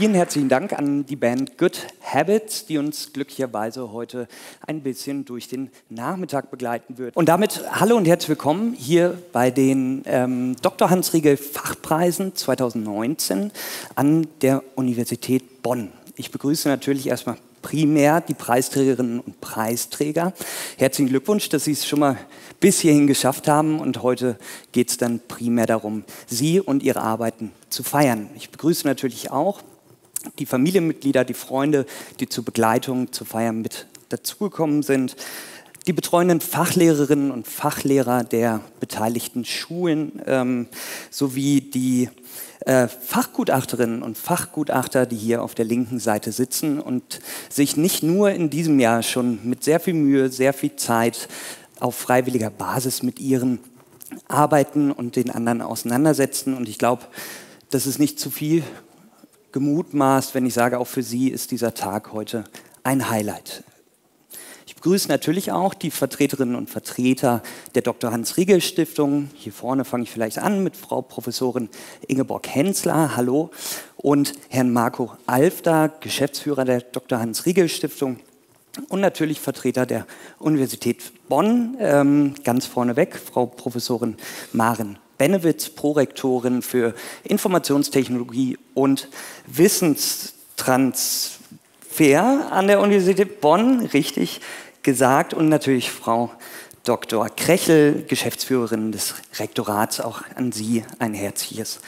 Vielen herzlichen Dank an die Band Good Habits, die uns glücklicherweise heute ein bisschen durch den Nachmittag begleiten wird. Und damit hallo und herzlich willkommen hier bei den ähm, Dr. Hans Riegel Fachpreisen 2019 an der Universität Bonn. Ich begrüße natürlich erstmal primär die Preisträgerinnen und Preisträger. Herzlichen Glückwunsch, dass Sie es schon mal bis hierhin geschafft haben und heute geht es dann primär darum, Sie und Ihre Arbeiten zu feiern. Ich begrüße natürlich auch die Familienmitglieder, die Freunde, die zur Begleitung, zur Feier mit dazugekommen sind, die betreuenden Fachlehrerinnen und Fachlehrer der beteiligten Schulen ähm, sowie die äh, Fachgutachterinnen und Fachgutachter, die hier auf der linken Seite sitzen und sich nicht nur in diesem Jahr schon mit sehr viel Mühe, sehr viel Zeit auf freiwilliger Basis mit ihren Arbeiten und den anderen auseinandersetzen. Und ich glaube, das ist nicht zu viel gemutmaßt, wenn ich sage, auch für Sie ist dieser Tag heute ein Highlight. Ich begrüße natürlich auch die Vertreterinnen und Vertreter der Dr. Hans-Riegel Stiftung. Hier vorne fange ich vielleicht an mit Frau Professorin Ingeborg Hensler, hallo, und Herrn Marco Alfter, Geschäftsführer der Dr. Hans-Riegel Stiftung und natürlich Vertreter der Universität Bonn, ähm, ganz vorneweg Frau Professorin Maren Benewitz, Prorektorin für Informationstechnologie und Wissenstransfer an der Universität Bonn, richtig gesagt, und natürlich Frau Dr. Krechel, Geschäftsführerin des Rektorats, auch an Sie ein herzliches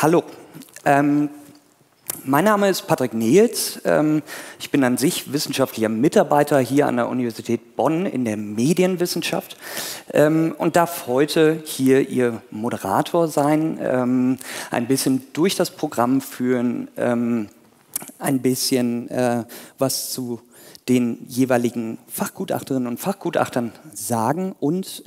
Hallo. Ähm, mein Name ist Patrick Nehls. Ähm, ich bin an sich wissenschaftlicher Mitarbeiter hier an der Universität Bonn in der Medienwissenschaft ähm, und darf heute hier Ihr Moderator sein, ähm, ein bisschen durch das Programm führen, ein bisschen äh, was zu den jeweiligen Fachgutachterinnen und Fachgutachtern sagen und,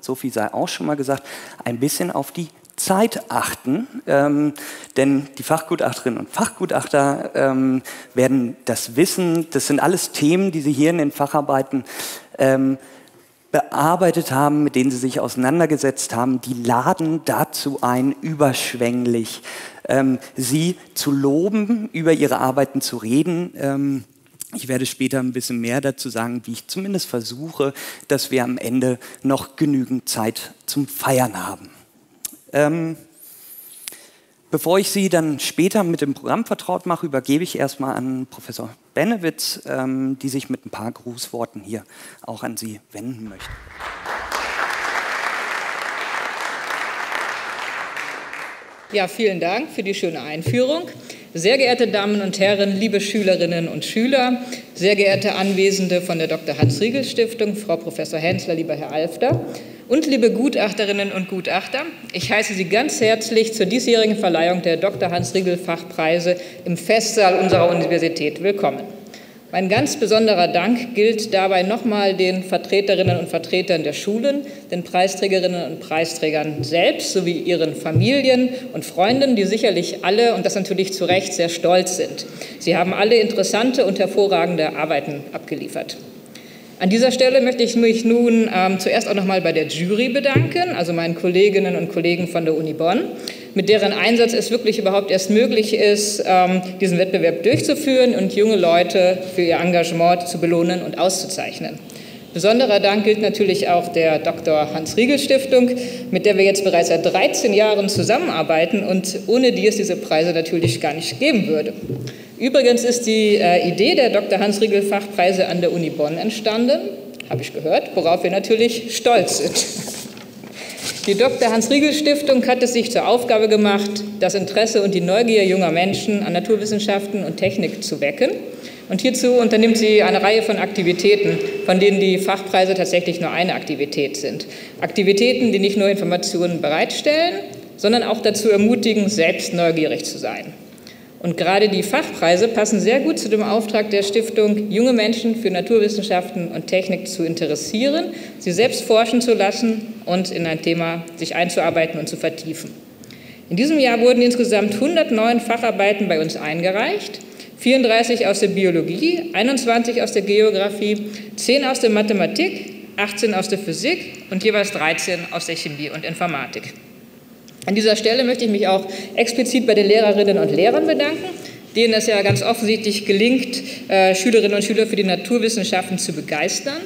so viel sei auch schon mal gesagt, ein bisschen auf die Zeit achten, ähm, denn die Fachgutachterinnen und Fachgutachter ähm, werden das wissen. Das sind alles Themen, die sie hier in den Facharbeiten ähm, bearbeitet haben, mit denen sie sich auseinandergesetzt haben. Die laden dazu ein, überschwänglich ähm, sie zu loben, über ihre Arbeiten zu reden. Ähm, ich werde später ein bisschen mehr dazu sagen, wie ich zumindest versuche, dass wir am Ende noch genügend Zeit zum Feiern haben. Ähm, bevor ich Sie dann später mit dem Programm vertraut mache, übergebe ich erstmal an Professor Benewitz, ähm, die sich mit ein paar Grußworten hier auch an Sie wenden möchte. Ja, vielen Dank für die schöne Einführung. Sehr geehrte Damen und Herren, liebe Schülerinnen und Schüler, sehr geehrte Anwesende von der Dr. Hans-Riegel-Stiftung, Frau Professor Hensler, lieber Herr Alfter, und liebe Gutachterinnen und Gutachter, ich heiße Sie ganz herzlich zur diesjährigen Verleihung der Dr. Hans-Riegel-Fachpreise im Festsaal unserer Universität willkommen. Mein ganz besonderer Dank gilt dabei nochmal den Vertreterinnen und Vertretern der Schulen, den Preisträgerinnen und Preisträgern selbst sowie ihren Familien und Freunden, die sicherlich alle, und das natürlich zu Recht, sehr stolz sind. Sie haben alle interessante und hervorragende Arbeiten abgeliefert. An dieser Stelle möchte ich mich nun ähm, zuerst auch noch mal bei der Jury bedanken, also meinen Kolleginnen und Kollegen von der Uni Bonn, mit deren Einsatz es wirklich überhaupt erst möglich ist, ähm, diesen Wettbewerb durchzuführen und junge Leute für ihr Engagement zu belohnen und auszuzeichnen. Besonderer Dank gilt natürlich auch der Dr. Hans-Riegel-Stiftung, mit der wir jetzt bereits seit 13 Jahren zusammenarbeiten und ohne die es diese Preise natürlich gar nicht geben würde. Übrigens ist die äh, Idee der Dr. Hans-Riegel-Fachpreise an der Uni Bonn entstanden, habe ich gehört, worauf wir natürlich stolz sind. Die Dr. Hans-Riegel-Stiftung hat es sich zur Aufgabe gemacht, das Interesse und die Neugier junger Menschen an Naturwissenschaften und Technik zu wecken. Und hierzu unternimmt sie eine Reihe von Aktivitäten, von denen die Fachpreise tatsächlich nur eine Aktivität sind. Aktivitäten, die nicht nur Informationen bereitstellen, sondern auch dazu ermutigen, selbst neugierig zu sein. Und gerade die Fachpreise passen sehr gut zu dem Auftrag der Stiftung, junge Menschen für Naturwissenschaften und Technik zu interessieren, sie selbst forschen zu lassen und in ein Thema sich einzuarbeiten und zu vertiefen. In diesem Jahr wurden insgesamt 109 Facharbeiten bei uns eingereicht. 34 aus der Biologie, 21 aus der Geografie, 10 aus der Mathematik, 18 aus der Physik und jeweils 13 aus der Chemie und Informatik. An dieser Stelle möchte ich mich auch explizit bei den Lehrerinnen und Lehrern bedanken, denen es ja ganz offensichtlich gelingt, äh, Schülerinnen und Schüler für die Naturwissenschaften zu begeistern,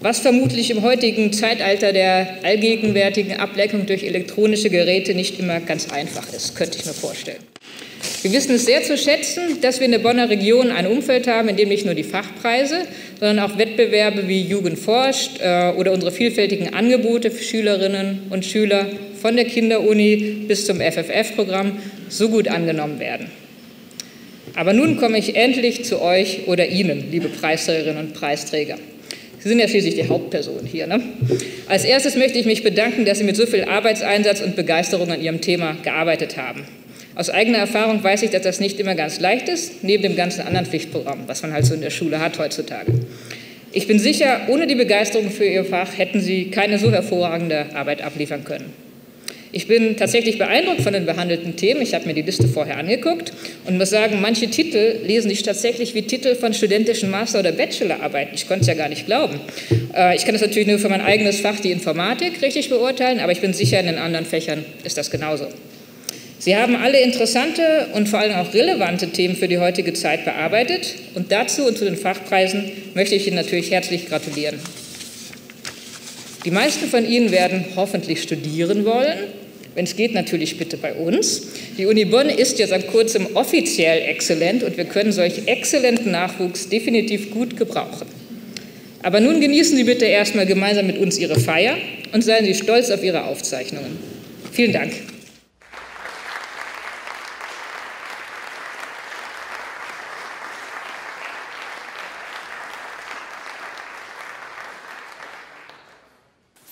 was vermutlich im heutigen Zeitalter der allgegenwärtigen Ablenkung durch elektronische Geräte nicht immer ganz einfach ist, könnte ich mir vorstellen. Wir wissen es sehr zu schätzen, dass wir in der Bonner Region ein Umfeld haben, in dem nicht nur die Fachpreise, sondern auch Wettbewerbe wie Jugend forscht äh, oder unsere vielfältigen Angebote für Schülerinnen und Schüler von der Kinderuni bis zum FFF-Programm so gut angenommen werden. Aber nun komme ich endlich zu euch oder Ihnen, liebe Preisträgerinnen und Preisträger. Sie sind ja schließlich die Hauptperson hier. Ne? Als erstes möchte ich mich bedanken, dass Sie mit so viel Arbeitseinsatz und Begeisterung an Ihrem Thema gearbeitet haben. Aus eigener Erfahrung weiß ich, dass das nicht immer ganz leicht ist, neben dem ganzen anderen Pflichtprogramm, was man halt so in der Schule hat heutzutage. Ich bin sicher, ohne die Begeisterung für Ihr Fach hätten Sie keine so hervorragende Arbeit abliefern können. Ich bin tatsächlich beeindruckt von den behandelten Themen. Ich habe mir die Liste vorher angeguckt und muss sagen, manche Titel lesen sich tatsächlich wie Titel von studentischen Master- oder Bachelorarbeiten. Ich konnte es ja gar nicht glauben. Äh, ich kann das natürlich nur für mein eigenes Fach, die Informatik, richtig beurteilen, aber ich bin sicher, in den anderen Fächern ist das genauso. Sie haben alle interessante und vor allem auch relevante Themen für die heutige Zeit bearbeitet und dazu und zu den Fachpreisen möchte ich Ihnen natürlich herzlich gratulieren. Die meisten von Ihnen werden hoffentlich studieren wollen, wenn es geht natürlich bitte bei uns. Die Uni Bonn ist ja seit kurzem offiziell exzellent und wir können solch exzellenten Nachwuchs definitiv gut gebrauchen. Aber nun genießen Sie bitte erstmal gemeinsam mit uns Ihre Feier und seien Sie stolz auf Ihre Aufzeichnungen. Vielen Dank.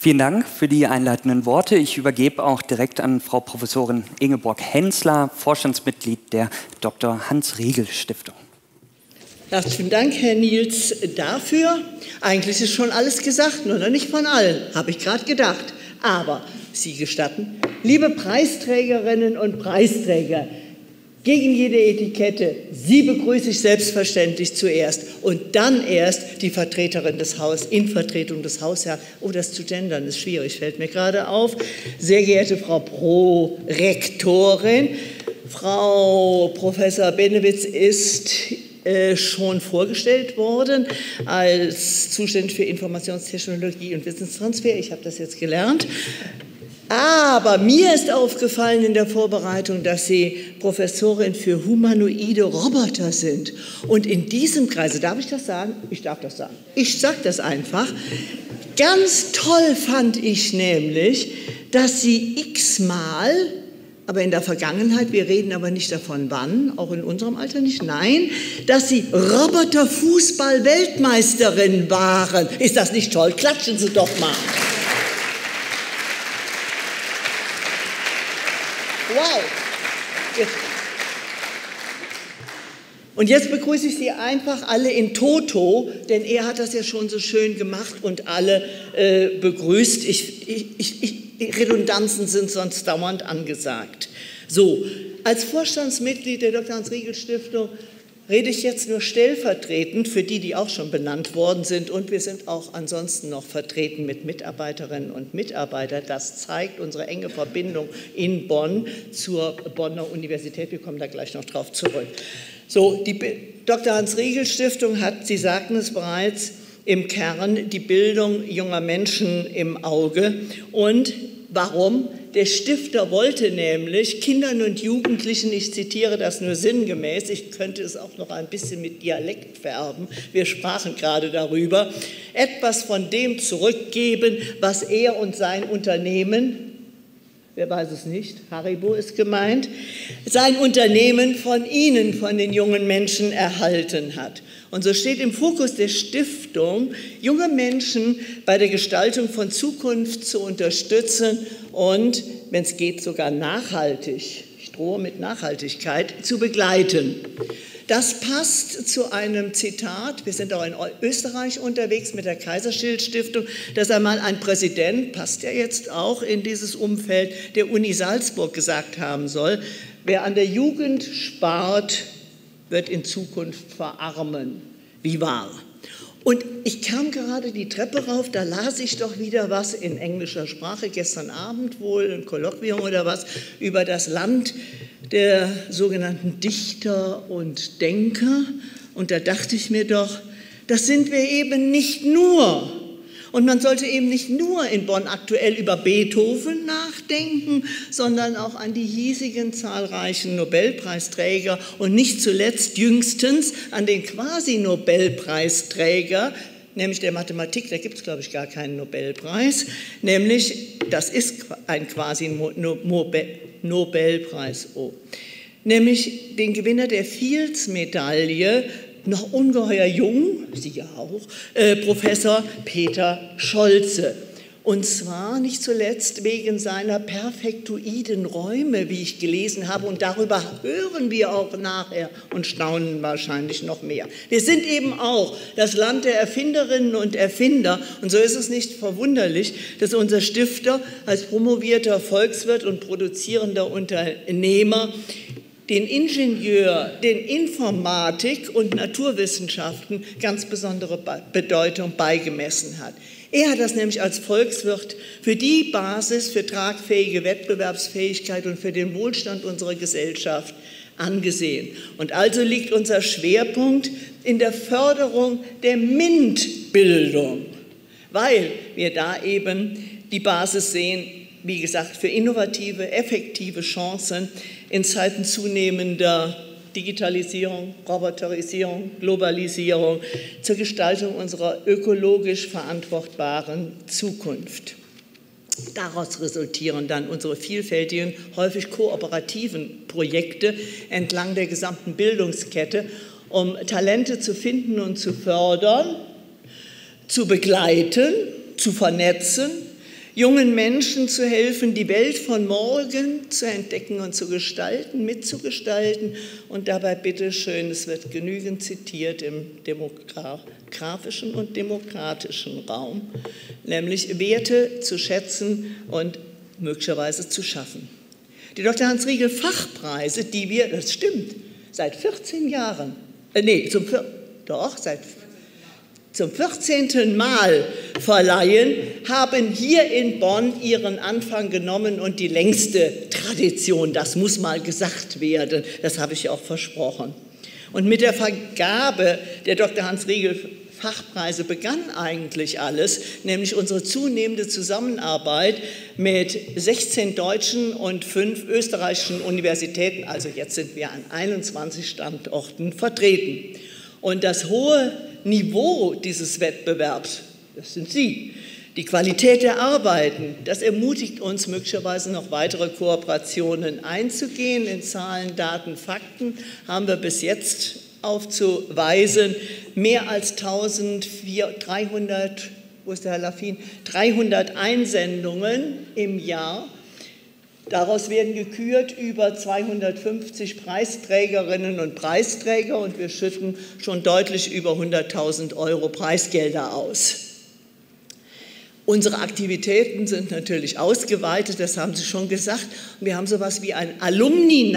Vielen Dank für die einleitenden Worte. Ich übergebe auch direkt an Frau Professorin Ingeborg Hensler, Vorstandsmitglied der Dr. Hans-Riegel-Stiftung. Herzlichen Dank, Herr Niels, dafür. Eigentlich ist schon alles gesagt, nur noch nicht von allen, habe ich gerade gedacht. Aber Sie gestatten, liebe Preisträgerinnen und Preisträger, gegen jede Etikette. Sie begrüße ich selbstverständlich zuerst und dann erst die Vertreterin des Hauses, in Vertretung des Hausherrn. Oh, das zu gendern ist schwierig, fällt mir gerade auf. Sehr geehrte Frau Prorektorin, Frau Professor Benewitz ist äh, schon vorgestellt worden als zuständig für Informationstechnologie und Wissenstransfer. Ich habe das jetzt gelernt. Aber mir ist aufgefallen in der Vorbereitung, dass Sie Professorin für humanoide Roboter sind. Und in diesem Kreise, darf ich das sagen? Ich darf das sagen. Ich sage das einfach. Ganz toll fand ich nämlich, dass Sie x-mal, aber in der Vergangenheit, wir reden aber nicht davon wann, auch in unserem Alter nicht, nein, dass Sie Roboterfußball-Weltmeisterin waren. Ist das nicht toll? Klatschen Sie doch mal. Wow. Und jetzt begrüße ich Sie einfach alle in Toto, denn er hat das ja schon so schön gemacht und alle äh, begrüßt. Ich, ich, ich, Redundanzen sind sonst dauernd angesagt. So, als Vorstandsmitglied der Dr. Hans-Riegel-Stiftung rede ich jetzt nur stellvertretend für die, die auch schon benannt worden sind. Und wir sind auch ansonsten noch vertreten mit Mitarbeiterinnen und Mitarbeitern. Das zeigt unsere enge Verbindung in Bonn zur Bonner Universität. Wir kommen da gleich noch drauf zurück. So, die Dr. Hans-Riegel-Stiftung hat, Sie sagten es bereits, im Kern die Bildung junger Menschen im Auge. Und warum? Der Stifter wollte nämlich Kindern und Jugendlichen, ich zitiere das nur sinngemäß, ich könnte es auch noch ein bisschen mit Dialekt färben, wir sprachen gerade darüber, etwas von dem zurückgeben, was er und sein Unternehmen wer weiß es nicht, Haribo ist gemeint, sein Unternehmen von Ihnen, von den jungen Menschen erhalten hat. Und so steht im Fokus der Stiftung, junge Menschen bei der Gestaltung von Zukunft zu unterstützen und, wenn es geht, sogar nachhaltig, ich Stroh mit Nachhaltigkeit zu begleiten. Das passt zu einem Zitat, wir sind auch in Österreich unterwegs mit der Kaiserschild Stiftung, dass einmal ein Präsident, passt ja jetzt auch in dieses Umfeld, der Uni Salzburg gesagt haben soll, wer an der Jugend spart, wird in Zukunft verarmen. Wie wahr? Und ich kam gerade die Treppe rauf, da las ich doch wieder was in englischer Sprache, gestern Abend wohl, ein Kolloquium oder was, über das Land der sogenannten Dichter und Denker. Und da dachte ich mir doch, das sind wir eben nicht nur. Und man sollte eben nicht nur in Bonn aktuell über Beethoven nachdenken, sondern auch an die hiesigen zahlreichen Nobelpreisträger und nicht zuletzt jüngstens an den Quasi-Nobelpreisträger, nämlich der Mathematik, da gibt es, glaube ich, gar keinen Nobelpreis, nämlich, das ist ein Quasi-Nobelpreis, oh, nämlich den Gewinner der Fields-Medaille noch ungeheuer jung, Sie ja auch, äh, Professor Peter Scholze. Und zwar nicht zuletzt wegen seiner perfektuiden Räume, wie ich gelesen habe. Und darüber hören wir auch nachher und staunen wahrscheinlich noch mehr. Wir sind eben auch das Land der Erfinderinnen und Erfinder. Und so ist es nicht verwunderlich, dass unser Stifter als promovierter Volkswirt und produzierender Unternehmer den Ingenieur, den Informatik und Naturwissenschaften ganz besondere Bedeutung beigemessen hat. Er hat das nämlich als Volkswirt für die Basis für tragfähige Wettbewerbsfähigkeit und für den Wohlstand unserer Gesellschaft angesehen. Und also liegt unser Schwerpunkt in der Förderung der MINT-Bildung, weil wir da eben die Basis sehen, wie gesagt, für innovative, effektive Chancen in Zeiten zunehmender Digitalisierung, Roboterisierung, Globalisierung zur Gestaltung unserer ökologisch verantwortbaren Zukunft. Daraus resultieren dann unsere vielfältigen, häufig kooperativen Projekte entlang der gesamten Bildungskette, um Talente zu finden und zu fördern, zu begleiten, zu vernetzen jungen Menschen zu helfen, die Welt von morgen zu entdecken und zu gestalten, mitzugestalten. Und dabei bitteschön, es wird genügend zitiert im demografischen und demokratischen Raum, nämlich Werte zu schätzen und möglicherweise zu schaffen. Die Dr. Hans-Riegel Fachpreise, die wir, das stimmt, seit 14 Jahren, äh, nee, zum, doch, seit zum 14. Mal verleihen, haben hier in Bonn ihren Anfang genommen und die längste Tradition, das muss mal gesagt werden, das habe ich auch versprochen. Und mit der Vergabe der Dr. Hans Riegel Fachpreise begann eigentlich alles, nämlich unsere zunehmende Zusammenarbeit mit 16 deutschen und fünf österreichischen Universitäten. Also jetzt sind wir an 21 Standorten vertreten. Und das hohe Niveau dieses Wettbewerbs, das sind Sie. Die Qualität der Arbeiten, das ermutigt uns möglicherweise noch weitere Kooperationen einzugehen. In Zahlen, Daten, Fakten haben wir bis jetzt aufzuweisen mehr als 1300, wo ist der Herr Laffin, 300 Einsendungen im Jahr Daraus werden gekürt über 250 Preisträgerinnen und Preisträger und wir schütten schon deutlich über 100.000 Euro Preisgelder aus. Unsere Aktivitäten sind natürlich ausgeweitet, das haben Sie schon gesagt. Wir haben so etwas wie ein Alumni,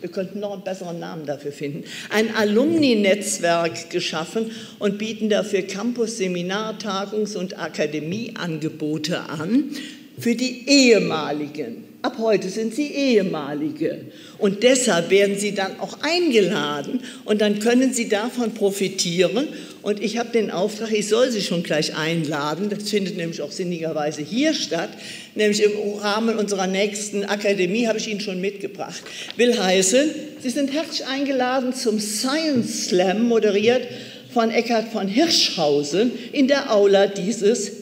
wir könnten noch einen besseren Namen dafür finden, ein Alumni-Netzwerk geschaffen und bieten dafür Campus, Seminar, Tagungs- und Akademieangebote an für die ehemaligen. Ab heute sind sie ehemalige. Und deshalb werden sie dann auch eingeladen und dann können sie davon profitieren. Und ich habe den Auftrag, ich soll sie schon gleich einladen. Das findet nämlich auch sinnigerweise hier statt. Nämlich im Rahmen unserer nächsten Akademie habe ich Ihnen schon mitgebracht. Will heißen, Sie sind herzlich eingeladen zum Science Slam, moderiert von Eckhard von Hirschhausen in der Aula dieses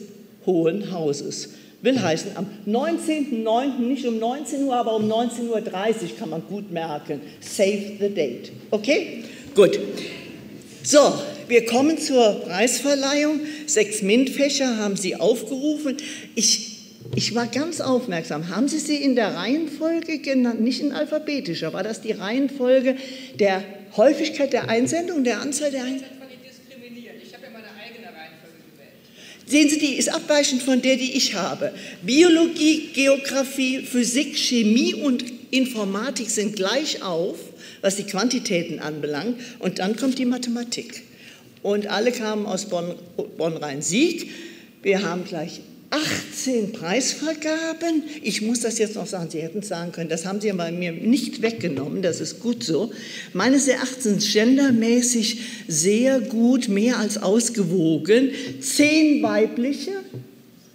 Hohen Hauses. Will heißen, am 19.09., nicht um 19 Uhr, aber um 19.30 Uhr kann man gut merken. Save the date. Okay? Gut. So, wir kommen zur Preisverleihung. Sechs MINT-Fächer haben Sie aufgerufen. Ich ich war ganz aufmerksam. Haben Sie sie in der Reihenfolge genannt? Nicht in alphabetischer. War das die Reihenfolge der Häufigkeit der Einsendung, der Anzahl der Einsendungen? Sehen Sie, die ist abweichend von der, die ich habe. Biologie, Geografie, Physik, Chemie und Informatik sind gleich auf, was die Quantitäten anbelangt. Und dann kommt die Mathematik. Und alle kamen aus Bonn-Rhein-Sieg. Wir haben gleich 18 Preisvergaben. Ich muss das jetzt noch sagen, Sie hätten es sagen können, das haben Sie bei mir nicht weggenommen, das ist gut so. Meines Erachtens gendermäßig sehr gut, mehr als ausgewogen. Zehn weibliche,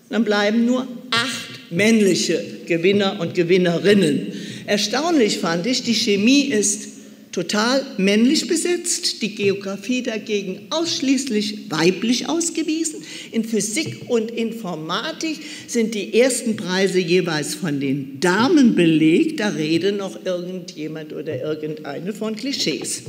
dann bleiben nur acht männliche Gewinner und Gewinnerinnen. Erstaunlich fand ich, die Chemie ist total männlich besetzt, die Geografie dagegen ausschließlich weiblich ausgewiesen. In Physik und Informatik sind die ersten Preise jeweils von den Damen belegt. Da redet noch irgendjemand oder irgendeine von Klischees.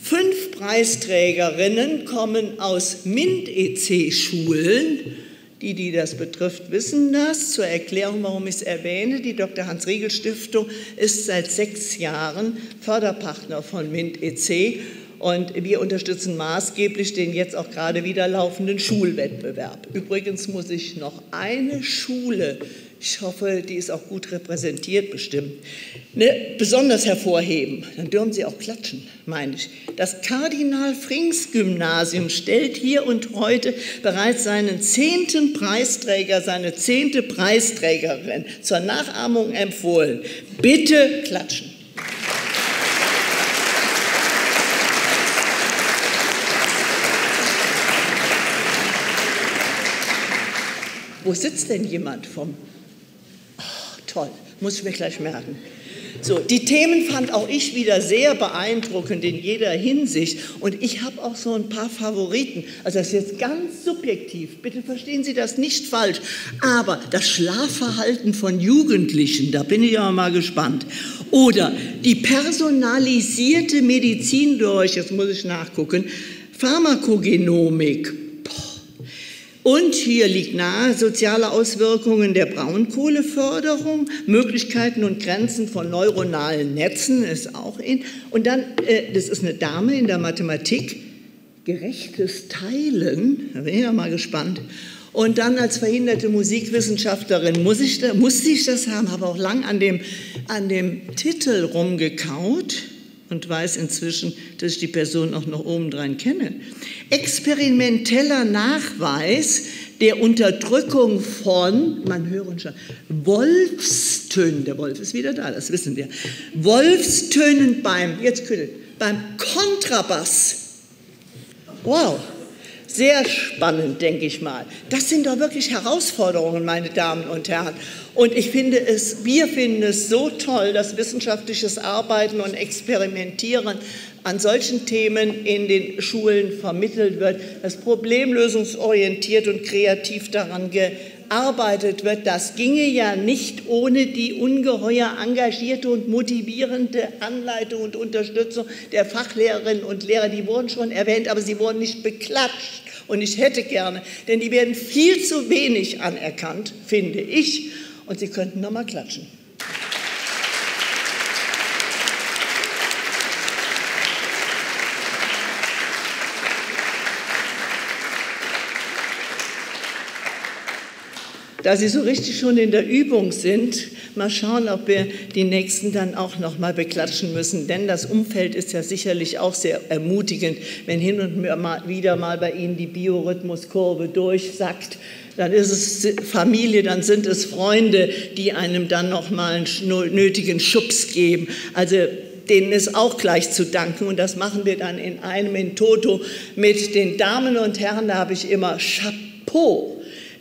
Fünf Preisträgerinnen kommen aus MINT-EC-Schulen die, die das betrifft, wissen das. Zur Erklärung, warum ich es erwähne, die Dr. Hans-Riegel-Stiftung ist seit sechs Jahren Förderpartner von MINT-EC und wir unterstützen maßgeblich den jetzt auch gerade wieder laufenden Schulwettbewerb. Übrigens muss ich noch eine Schule ich hoffe, die ist auch gut repräsentiert bestimmt, ne, besonders hervorheben. Dann dürfen Sie auch klatschen, meine ich. Das Kardinal-Frings-Gymnasium stellt hier und heute bereits seinen zehnten Preisträger, seine zehnte Preisträgerin zur Nachahmung empfohlen. Bitte klatschen. Wo sitzt denn jemand vom Toll, muss ich mir gleich merken. So, die Themen fand auch ich wieder sehr beeindruckend in jeder Hinsicht. Und ich habe auch so ein paar Favoriten. Also das ist jetzt ganz subjektiv. Bitte verstehen Sie das nicht falsch. Aber das Schlafverhalten von Jugendlichen, da bin ich ja mal gespannt. Oder die personalisierte Medizin durch, jetzt muss ich nachgucken, Pharmakogenomik. Und hier liegt nahe soziale Auswirkungen der Braunkohleförderung, Möglichkeiten und Grenzen von neuronalen Netzen ist auch in. Und dann, äh, das ist eine Dame in der Mathematik, gerechtes Teilen, da bin ich ja mal gespannt. Und dann als verhinderte Musikwissenschaftlerin muss ich, musste ich das haben, habe auch lang an dem, an dem Titel rumgekaut und weiß inzwischen, dass ich die Person auch noch obendrein kenne. Experimenteller Nachweis der Unterdrückung von, man hören schon, Wolfstönen, der Wolf ist wieder da, das wissen wir, Wolfstönen beim, jetzt Kühl, beim Kontrabass. Wow, sehr spannend, denke ich mal. Das sind doch wirklich Herausforderungen, meine Damen und Herren. Und ich finde es, wir finden es so toll, dass wissenschaftliches Arbeiten und Experimentieren an solchen Themen in den Schulen vermittelt wird, dass problemlösungsorientiert und kreativ daran gearbeitet wird. Das ginge ja nicht ohne die ungeheuer engagierte und motivierende Anleitung und Unterstützung der Fachlehrerinnen und Lehrer. Die wurden schon erwähnt, aber sie wurden nicht beklatscht. Und ich hätte gerne, denn die werden viel zu wenig anerkannt, finde ich. Und Sie könnten noch mal klatschen. Da Sie so richtig schon in der Übung sind, mal schauen, ob wir die nächsten dann auch noch mal beklatschen müssen, denn das Umfeld ist ja sicherlich auch sehr ermutigend, wenn hin und wieder mal bei Ihnen die Biorhythmuskurve durchsackt dann ist es Familie, dann sind es Freunde, die einem dann noch mal einen nötigen Schubs geben. Also denen ist auch gleich zu danken. Und das machen wir dann in einem in Toto mit den Damen und Herren, da habe ich immer Chapeau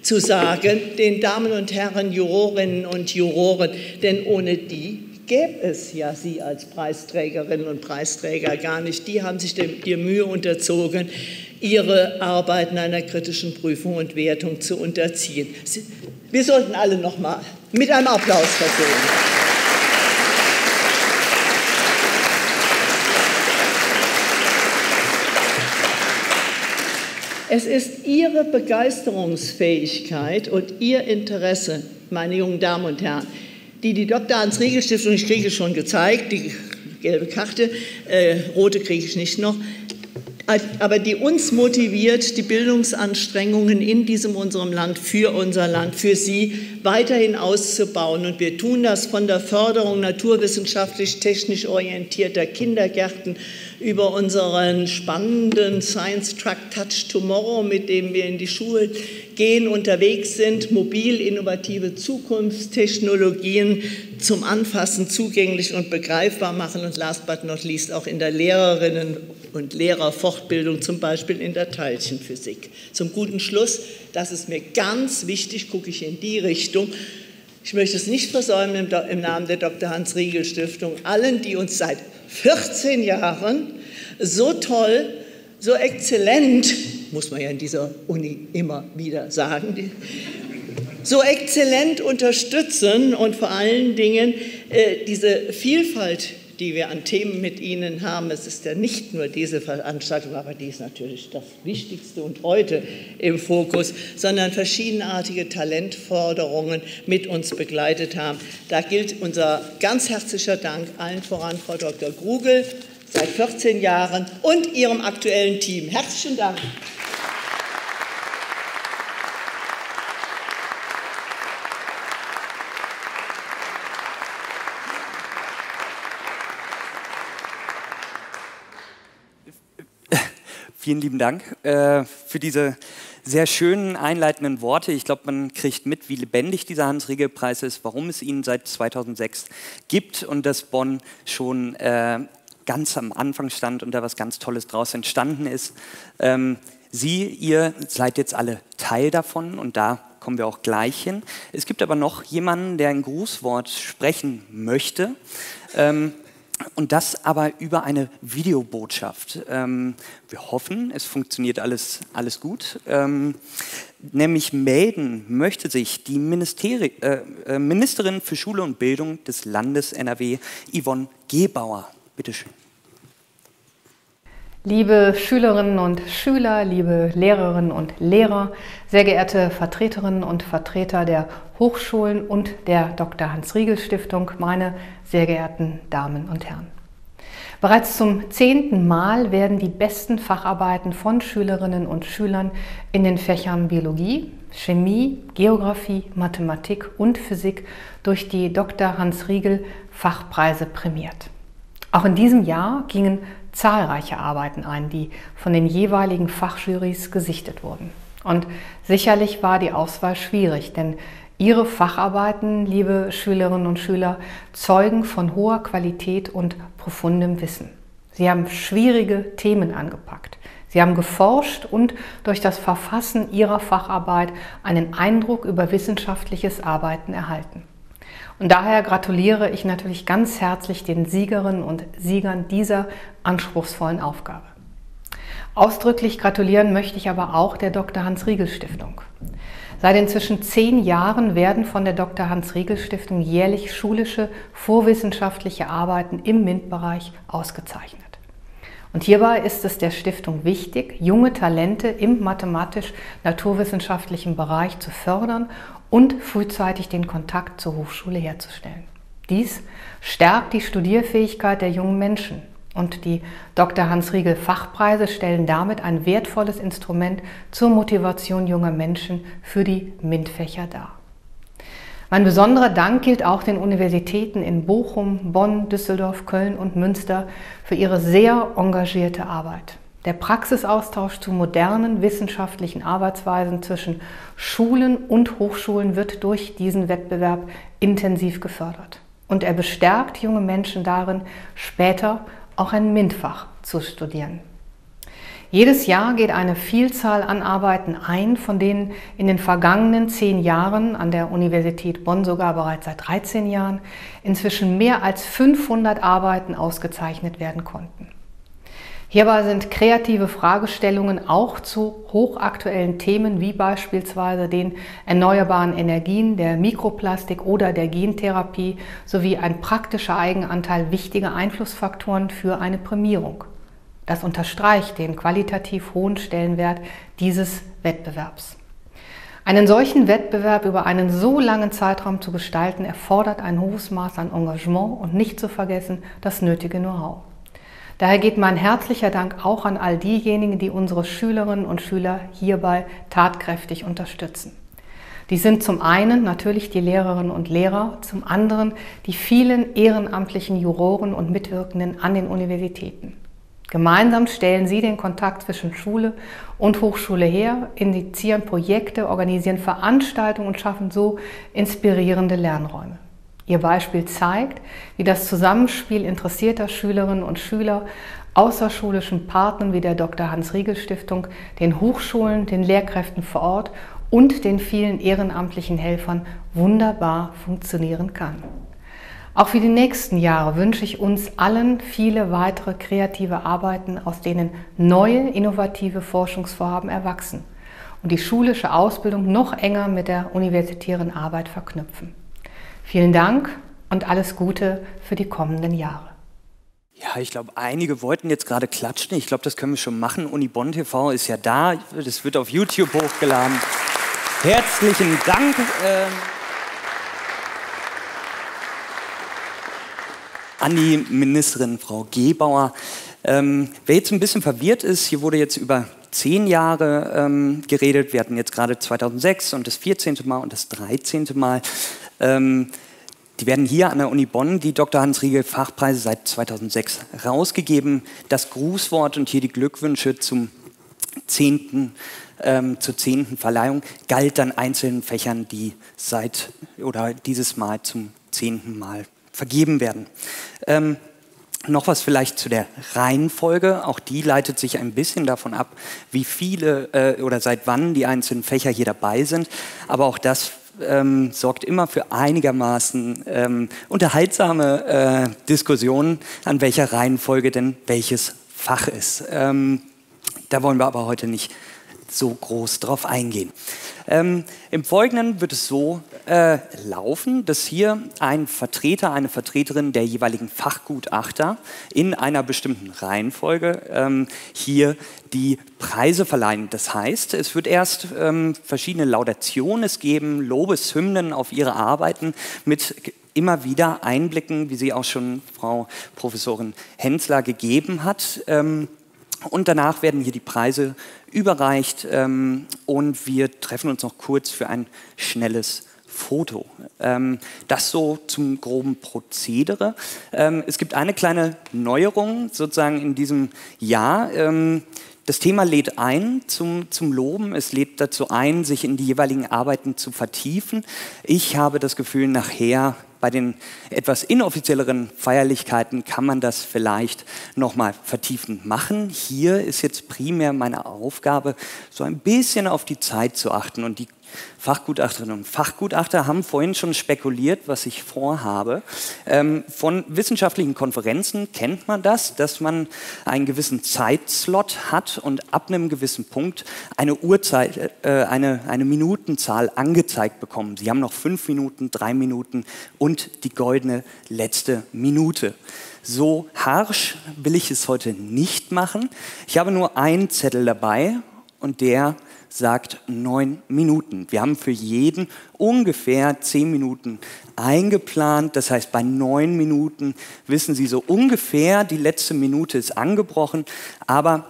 zu sagen, den Damen und Herren Jurorinnen und Juroren, denn ohne die gäbe es ja Sie als Preisträgerinnen und Preisträger gar nicht. Die haben sich der Mühe unterzogen, ihre Arbeiten einer kritischen Prüfung und Wertung zu unterziehen. Wir sollten alle noch mal mit einem Applaus versehen. Es ist Ihre Begeisterungsfähigkeit und Ihr Interesse, meine jungen Damen und Herren, die die Dr. Hans-Riegel-Stiftung, ich kriege es schon gezeigt, die gelbe Karte, äh, rote kriege ich nicht noch, aber die uns motiviert, die Bildungsanstrengungen in diesem unserem Land, für unser Land, für Sie weiterhin auszubauen. Und wir tun das von der Förderung naturwissenschaftlich-technisch orientierter Kindergärten über unseren spannenden Science Truck Touch Tomorrow, mit dem wir in die Schule gehen, unterwegs sind, mobil innovative Zukunftstechnologien zum Anfassen zugänglich und begreifbar machen und last but not least auch in der Lehrerinnen- und Lehrerfortbildung, zum Beispiel in der Teilchenphysik. Zum guten Schluss, das ist mir ganz wichtig, gucke ich in die Richtung, ich möchte es nicht versäumen, im Namen der Dr. Hans-Riegel-Stiftung, allen, die uns seit 14 Jahren so toll, so exzellent, muss man ja in dieser Uni immer wieder sagen, so exzellent unterstützen und vor allen Dingen äh, diese Vielfalt, die wir an Themen mit Ihnen haben. Es ist ja nicht nur diese Veranstaltung, aber die ist natürlich das Wichtigste und heute im Fokus, sondern verschiedenartige Talentforderungen mit uns begleitet haben. Da gilt unser ganz herzlicher Dank allen voran Frau Dr. Grugel seit 14 Jahren und Ihrem aktuellen Team. Herzlichen Dank. Vielen lieben Dank äh, für diese sehr schönen einleitenden Worte. Ich glaube, man kriegt mit, wie lebendig dieser Hans-Riegel-Preis ist, warum es ihn seit 2006 gibt und dass Bonn schon äh, ganz am Anfang stand und da was ganz Tolles draus entstanden ist. Ähm, Sie, ihr seid jetzt alle Teil davon und da kommen wir auch gleich hin. Es gibt aber noch jemanden, der ein Grußwort sprechen möchte. Ähm, und das aber über eine Videobotschaft. Ähm, wir hoffen, es funktioniert alles, alles gut. Ähm, nämlich melden möchte sich die Ministeri äh, äh Ministerin für Schule und Bildung des Landes NRW, Yvonne Gebauer. Bitte schön. Liebe Schülerinnen und Schüler, liebe Lehrerinnen und Lehrer, sehr geehrte Vertreterinnen und Vertreter der Hochschulen und der Dr. Hans-Riegel-Stiftung, meine sehr geehrten Damen und Herren. Bereits zum zehnten Mal werden die besten Facharbeiten von Schülerinnen und Schülern in den Fächern Biologie, Chemie, Geographie, Mathematik und Physik durch die Dr. Hans-Riegel Fachpreise prämiert. Auch in diesem Jahr gingen zahlreiche Arbeiten ein, die von den jeweiligen Fachjurys gesichtet wurden. Und sicherlich war die Auswahl schwierig, denn Ihre Facharbeiten, liebe Schülerinnen und Schüler, zeugen von hoher Qualität und profundem Wissen. Sie haben schwierige Themen angepackt. Sie haben geforscht und durch das Verfassen Ihrer Facharbeit einen Eindruck über wissenschaftliches Arbeiten erhalten. Und daher gratuliere ich natürlich ganz herzlich den Siegerinnen und Siegern dieser anspruchsvollen Aufgabe. Ausdrücklich gratulieren möchte ich aber auch der Dr. Hans-Riegel-Stiftung. Seit inzwischen zehn Jahren werden von der Dr. Hans-Riegel-Stiftung jährlich schulische vorwissenschaftliche Arbeiten im MINT-Bereich ausgezeichnet. Und hierbei ist es der Stiftung wichtig, junge Talente im mathematisch-naturwissenschaftlichen Bereich zu fördern und frühzeitig den Kontakt zur Hochschule herzustellen. Dies stärkt die Studierfähigkeit der jungen Menschen und die Dr. Hans-Riegel Fachpreise stellen damit ein wertvolles Instrument zur Motivation junger Menschen für die MINT-Fächer dar. Mein besonderer Dank gilt auch den Universitäten in Bochum, Bonn, Düsseldorf, Köln und Münster für ihre sehr engagierte Arbeit. Der Praxisaustausch zu modernen wissenschaftlichen Arbeitsweisen zwischen Schulen und Hochschulen wird durch diesen Wettbewerb intensiv gefördert. Und er bestärkt junge Menschen darin, später auch ein MINT-Fach zu studieren. Jedes Jahr geht eine Vielzahl an Arbeiten ein, von denen in den vergangenen zehn Jahren an der Universität Bonn sogar bereits seit 13 Jahren inzwischen mehr als 500 Arbeiten ausgezeichnet werden konnten. Hierbei sind kreative Fragestellungen auch zu hochaktuellen Themen wie beispielsweise den erneuerbaren Energien, der Mikroplastik oder der Gentherapie sowie ein praktischer Eigenanteil wichtige Einflussfaktoren für eine Prämierung. Das unterstreicht den qualitativ hohen Stellenwert dieses Wettbewerbs. Einen solchen Wettbewerb über einen so langen Zeitraum zu gestalten, erfordert ein hohes Maß an Engagement und nicht zu vergessen das nötige Know-how. Daher geht mein herzlicher Dank auch an all diejenigen, die unsere Schülerinnen und Schüler hierbei tatkräftig unterstützen. Die sind zum einen natürlich die Lehrerinnen und Lehrer, zum anderen die vielen ehrenamtlichen Juroren und Mitwirkenden an den Universitäten. Gemeinsam stellen sie den Kontakt zwischen Schule und Hochschule her, initiieren Projekte, organisieren Veranstaltungen und schaffen so inspirierende Lernräume. Ihr Beispiel zeigt, wie das Zusammenspiel interessierter Schülerinnen und Schüler außerschulischen Partnern wie der Dr. Hans-Riegel-Stiftung, den Hochschulen, den Lehrkräften vor Ort und den vielen ehrenamtlichen Helfern wunderbar funktionieren kann. Auch für die nächsten Jahre wünsche ich uns allen viele weitere kreative Arbeiten, aus denen neue, innovative Forschungsvorhaben erwachsen und die schulische Ausbildung noch enger mit der universitären Arbeit verknüpfen. Vielen Dank und alles Gute für die kommenden Jahre. Ja, ich glaube, einige wollten jetzt gerade klatschen. Ich glaube, das können wir schon machen. Uni Bonn TV ist ja da. Das wird auf YouTube hochgeladen. Herzlichen Dank. Ähm an die Ministerin Frau Gebauer. Ähm, wer jetzt ein bisschen verwirrt ist, hier wurde jetzt über zehn Jahre ähm, geredet. Wir hatten jetzt gerade 2006 und das 14. Mal und das 13. Mal. Ähm, die werden hier an der Uni Bonn, die Dr. Hans Riegel Fachpreise seit 2006 rausgegeben. Das Grußwort und hier die Glückwünsche zum zehnten, ähm, zur zehnten Verleihung galt dann einzelnen Fächern, die seit oder dieses Mal zum zehnten Mal vergeben werden. Ähm, noch was vielleicht zu der Reihenfolge. Auch die leitet sich ein bisschen davon ab, wie viele äh, oder seit wann die einzelnen Fächer hier dabei sind. Aber auch das ähm, sorgt immer für einigermaßen ähm, unterhaltsame äh, Diskussionen, an welcher Reihenfolge denn welches Fach ist. Ähm, da wollen wir aber heute nicht so groß drauf eingehen. Ähm, Im Folgenden wird es so äh, laufen, dass hier ein Vertreter, eine Vertreterin der jeweiligen Fachgutachter in einer bestimmten Reihenfolge ähm, hier die Preise verleihen. Das heißt, es wird erst ähm, verschiedene Laudationen geben, Lobeshymnen auf ihre Arbeiten mit immer wieder Einblicken, wie sie auch schon Frau Professorin Hensler gegeben hat. Ähm, und danach werden hier die Preise überreicht ähm, und wir treffen uns noch kurz für ein schnelles Foto. Ähm, das so zum groben Prozedere. Ähm, es gibt eine kleine Neuerung sozusagen in diesem Jahr. Ähm, das Thema lädt ein zum, zum Loben, es lädt dazu ein, sich in die jeweiligen Arbeiten zu vertiefen. Ich habe das Gefühl, nachher bei den etwas inoffizielleren Feierlichkeiten kann man das vielleicht nochmal vertiefend machen. Hier ist jetzt primär meine Aufgabe, so ein bisschen auf die Zeit zu achten und die Fachgutachterinnen und Fachgutachter haben vorhin schon spekuliert, was ich vorhabe. Ähm, von wissenschaftlichen Konferenzen kennt man das, dass man einen gewissen Zeitslot hat und ab einem gewissen Punkt eine Uhrzeit, äh, eine, eine Minutenzahl angezeigt bekommen. Sie haben noch fünf Minuten, drei Minuten und die goldene letzte Minute. So harsch will ich es heute nicht machen. Ich habe nur einen Zettel dabei und der sagt neun Minuten. Wir haben für jeden ungefähr zehn Minuten eingeplant. Das heißt, bei neun Minuten wissen Sie so ungefähr, die letzte Minute ist angebrochen. Aber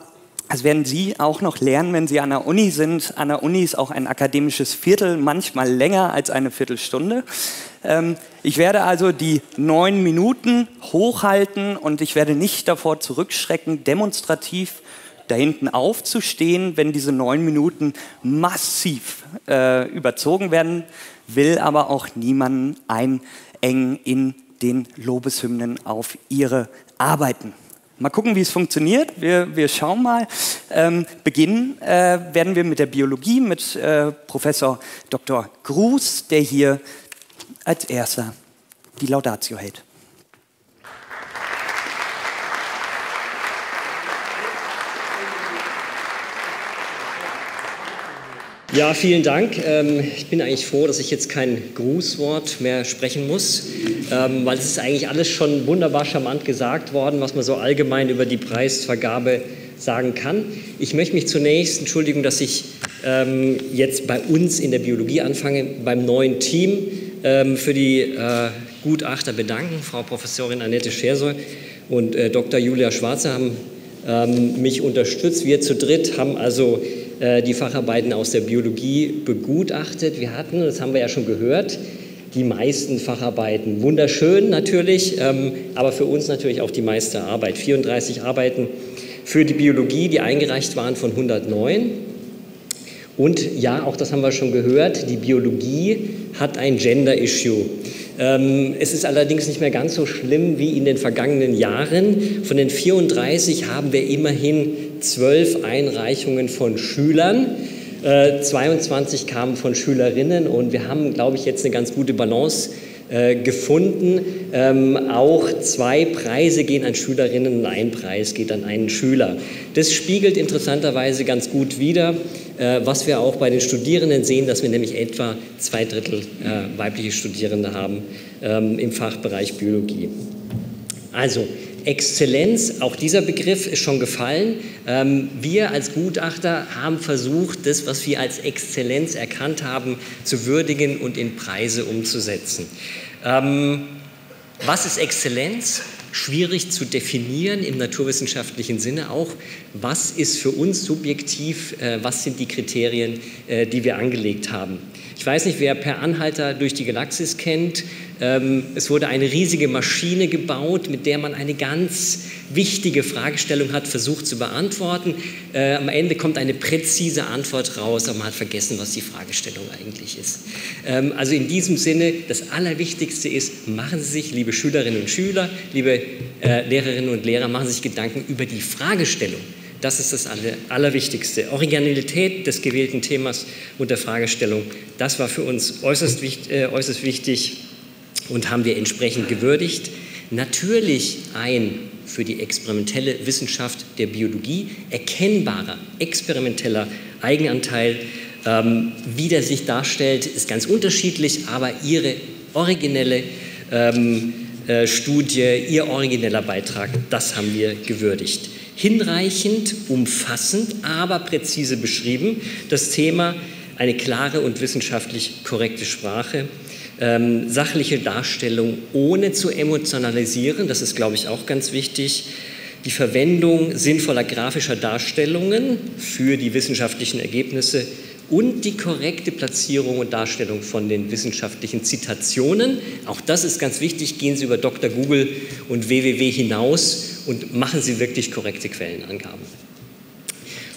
das werden Sie auch noch lernen, wenn Sie an der Uni sind. An der Uni ist auch ein akademisches Viertel manchmal länger als eine Viertelstunde. Ähm, ich werde also die neun Minuten hochhalten und ich werde nicht davor zurückschrecken, demonstrativ da hinten aufzustehen, wenn diese neun Minuten massiv äh, überzogen werden, will aber auch niemanden einengen in den Lobeshymnen auf ihre Arbeiten. Mal gucken, wie es funktioniert. Wir, wir schauen mal. Ähm, beginnen äh, werden wir mit der Biologie mit äh, Professor Dr. Gruß, der hier als erster die Laudatio hält. Ja, vielen Dank. Ähm, ich bin eigentlich froh, dass ich jetzt kein Grußwort mehr sprechen muss, ähm, weil es ist eigentlich alles schon wunderbar charmant gesagt worden, was man so allgemein über die Preisvergabe sagen kann. Ich möchte mich zunächst entschuldigen, dass ich ähm, jetzt bei uns in der Biologie anfange, beim neuen Team für die äh, Gutachter bedanken. Frau Professorin Annette Schersoll und äh, Dr. Julia Schwarze haben mich unterstützt. Wir zu dritt haben also die Facharbeiten aus der Biologie begutachtet. Wir hatten, das haben wir ja schon gehört, die meisten Facharbeiten. Wunderschön natürlich, ähm, aber für uns natürlich auch die meiste Arbeit. 34 Arbeiten für die Biologie, die eingereicht waren von 109. Und ja, auch das haben wir schon gehört, die Biologie hat ein Gender-Issue. Ähm, es ist allerdings nicht mehr ganz so schlimm wie in den vergangenen Jahren. Von den 34 haben wir immerhin zwölf Einreichungen von Schülern. 22 äh, kamen von Schülerinnen und wir haben, glaube ich, jetzt eine ganz gute Balance äh, gefunden. Ähm, auch zwei Preise gehen an Schülerinnen und ein Preis geht an einen Schüler. Das spiegelt interessanterweise ganz gut wider, äh, was wir auch bei den Studierenden sehen, dass wir nämlich etwa zwei Drittel weibliche Studierende haben ähm, im Fachbereich Biologie. Also Exzellenz, auch dieser Begriff ist schon gefallen. Ähm, wir als Gutachter haben versucht, das, was wir als Exzellenz erkannt haben, zu würdigen und in Preise umzusetzen. Ähm, was ist Exzellenz? Schwierig zu definieren im naturwissenschaftlichen Sinne auch. Was ist für uns subjektiv? Äh, was sind die Kriterien, äh, die wir angelegt haben? Ich weiß nicht, wer Per Anhalter durch die Galaxis kennt. Ähm, es wurde eine riesige Maschine gebaut, mit der man eine ganz wichtige Fragestellung hat versucht zu beantworten. Äh, am Ende kommt eine präzise Antwort raus, aber man hat vergessen, was die Fragestellung eigentlich ist. Ähm, also in diesem Sinne, das Allerwichtigste ist, machen Sie sich, liebe Schülerinnen und Schüler, liebe äh, Lehrerinnen und Lehrer, machen Sie sich Gedanken über die Fragestellung. Das ist das Allerwichtigste. Originalität des gewählten Themas und der Fragestellung, das war für uns äußerst, äh, äußerst wichtig und haben wir entsprechend gewürdigt. Natürlich ein für die experimentelle Wissenschaft der Biologie erkennbarer experimenteller Eigenanteil. Ähm, wie der sich darstellt, ist ganz unterschiedlich, aber Ihre originelle ähm, äh, Studie, Ihr origineller Beitrag, das haben wir gewürdigt hinreichend, umfassend, aber präzise beschrieben. Das Thema eine klare und wissenschaftlich korrekte Sprache, ähm, sachliche Darstellung ohne zu emotionalisieren, das ist, glaube ich, auch ganz wichtig. Die Verwendung sinnvoller grafischer Darstellungen für die wissenschaftlichen Ergebnisse und die korrekte Platzierung und Darstellung von den wissenschaftlichen Zitationen. Auch das ist ganz wichtig. Gehen Sie über Dr. Google und www hinaus und machen Sie wirklich korrekte Quellenangaben.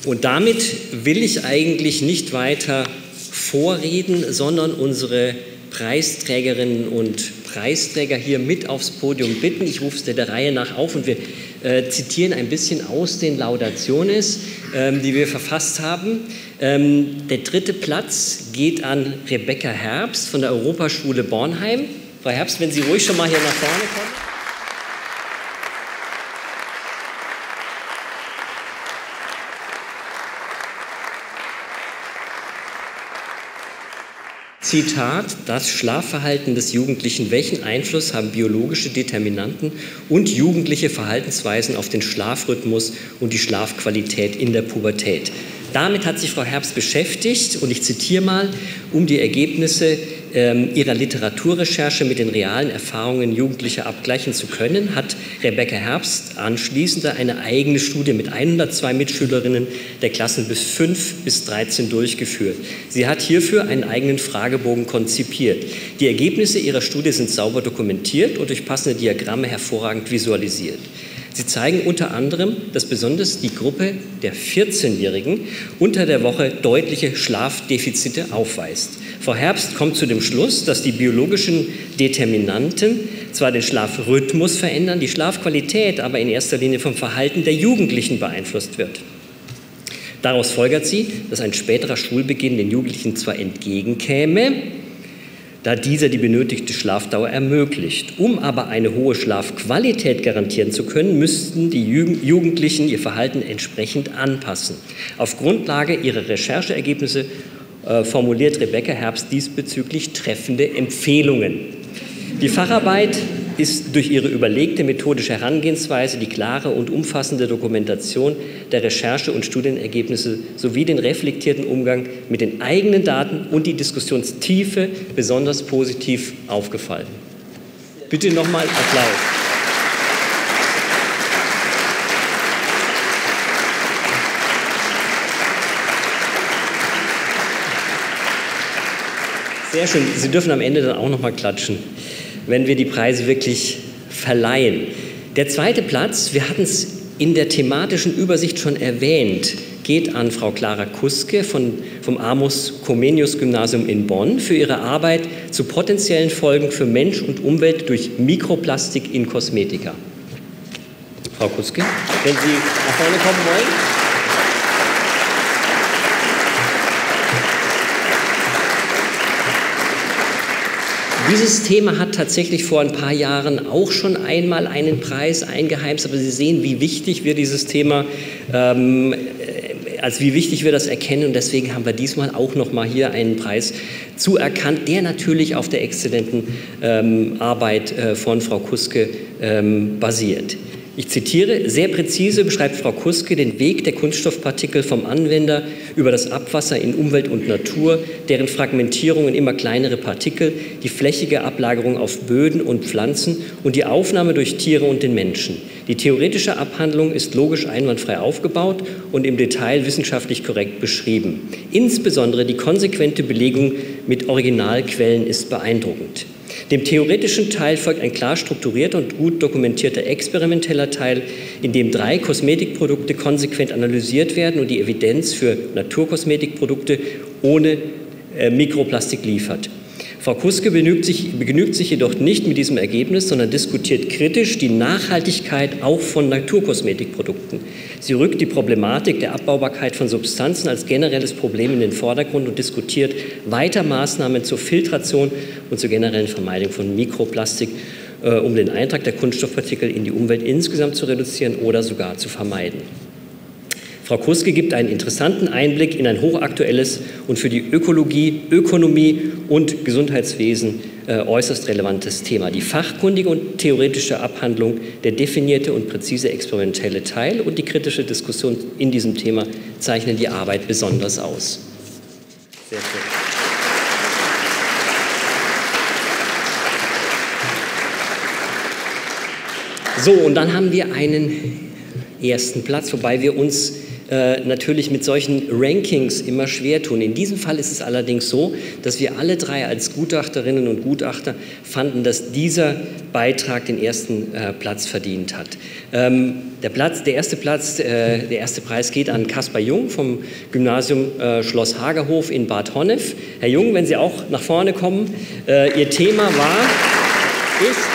Und damit will ich eigentlich nicht weiter vorreden, sondern unsere Preisträgerinnen und Preisträger hier mit aufs Podium bitten. Ich rufe es der Reihe nach auf und wir äh, zitieren ein bisschen aus den Laudationes, ähm, die wir verfasst haben. Ähm, der dritte Platz geht an Rebecca Herbst von der Europaschule Bornheim. Frau Herbst, wenn Sie ruhig schon mal hier nach vorne kommen. Zitat, das Schlafverhalten des Jugendlichen, welchen Einfluss haben biologische Determinanten und jugendliche Verhaltensweisen auf den Schlafrhythmus und die Schlafqualität in der Pubertät? Damit hat sich Frau Herbst beschäftigt und ich zitiere mal, um die Ergebnisse ähm, ihrer Literaturrecherche mit den realen Erfahrungen Jugendlicher abgleichen zu können, hat Rebecca Herbst anschließend eine eigene Studie mit 102 Mitschülerinnen der Klassen bis 5 bis 13 durchgeführt. Sie hat hierfür einen eigenen Fragebogen konzipiert. Die Ergebnisse ihrer Studie sind sauber dokumentiert und durch passende Diagramme hervorragend visualisiert. Sie zeigen unter anderem, dass besonders die Gruppe der 14-Jährigen unter der Woche deutliche Schlafdefizite aufweist. Frau Herbst kommt zu dem Schluss, dass die biologischen Determinanten zwar den Schlafrhythmus verändern, die Schlafqualität aber in erster Linie vom Verhalten der Jugendlichen beeinflusst wird. Daraus folgert sie, dass ein späterer Schulbeginn den Jugendlichen zwar entgegenkäme, da dieser die benötigte Schlafdauer ermöglicht. Um aber eine hohe Schlafqualität garantieren zu können, müssten die Jugendlichen ihr Verhalten entsprechend anpassen. Auf Grundlage ihrer Rechercheergebnisse äh, formuliert Rebecca Herbst diesbezüglich treffende Empfehlungen. Die Facharbeit ist durch ihre überlegte methodische Herangehensweise die klare und umfassende Dokumentation der Recherche und Studienergebnisse sowie den reflektierten Umgang mit den eigenen Daten und die Diskussionstiefe besonders positiv aufgefallen. Bitte nochmal Applaus. Sehr schön. Sie dürfen am Ende dann auch noch mal klatschen, wenn wir die Preise wirklich verleihen. Der zweite Platz, wir hatten es in der thematischen Übersicht schon erwähnt, geht an Frau Clara Kuske von, vom Amos Comenius Gymnasium in Bonn für ihre Arbeit zu potenziellen Folgen für Mensch und Umwelt durch Mikroplastik in Kosmetika. Frau Kuske, wenn Sie nach vorne kommen wollen. Dieses Thema hat tatsächlich vor ein paar Jahren auch schon einmal einen Preis eingeheimst, aber Sie sehen, wie wichtig wir dieses Thema, ähm, als wie wichtig wir das erkennen und deswegen haben wir diesmal auch noch mal hier einen Preis zuerkannt, der natürlich auf der exzellenten ähm, Arbeit äh, von Frau Kuske ähm, basiert. Ich zitiere, sehr präzise beschreibt Frau Kuske den Weg der Kunststoffpartikel vom Anwender über das Abwasser in Umwelt und Natur, deren Fragmentierung in immer kleinere Partikel, die flächige Ablagerung auf Böden und Pflanzen und die Aufnahme durch Tiere und den Menschen. Die theoretische Abhandlung ist logisch einwandfrei aufgebaut und im Detail wissenschaftlich korrekt beschrieben. Insbesondere die konsequente Belegung mit Originalquellen ist beeindruckend. Dem theoretischen Teil folgt ein klar strukturierter und gut dokumentierter experimenteller Teil, in dem drei Kosmetikprodukte konsequent analysiert werden und die Evidenz für Naturkosmetikprodukte ohne äh, Mikroplastik liefert. Frau Kuske begnügt sich, begnügt sich jedoch nicht mit diesem Ergebnis, sondern diskutiert kritisch die Nachhaltigkeit auch von Naturkosmetikprodukten. Sie rückt die Problematik der Abbaubarkeit von Substanzen als generelles Problem in den Vordergrund und diskutiert weiter Maßnahmen zur Filtration und zur generellen Vermeidung von Mikroplastik, äh, um den Eintrag der Kunststoffpartikel in die Umwelt insgesamt zu reduzieren oder sogar zu vermeiden. Frau Kuske gibt einen interessanten Einblick in ein hochaktuelles und für die Ökologie, Ökonomie und Gesundheitswesen äh, äußerst relevantes Thema. Die fachkundige und theoretische Abhandlung, der definierte und präzise experimentelle Teil und die kritische Diskussion in diesem Thema zeichnen die Arbeit besonders aus. Sehr schön. So, und dann haben wir einen ersten Platz, wobei wir uns äh, natürlich mit solchen Rankings immer schwer tun. In diesem Fall ist es allerdings so, dass wir alle drei als Gutachterinnen und Gutachter fanden, dass dieser Beitrag den ersten äh, Platz verdient hat. Ähm, der, Platz, der erste Platz, äh, der erste Preis geht an Kaspar Jung vom Gymnasium äh, Schloss Hagerhof in Bad Honnef. Herr Jung, wenn Sie auch nach vorne kommen, äh, Ihr Thema war, ist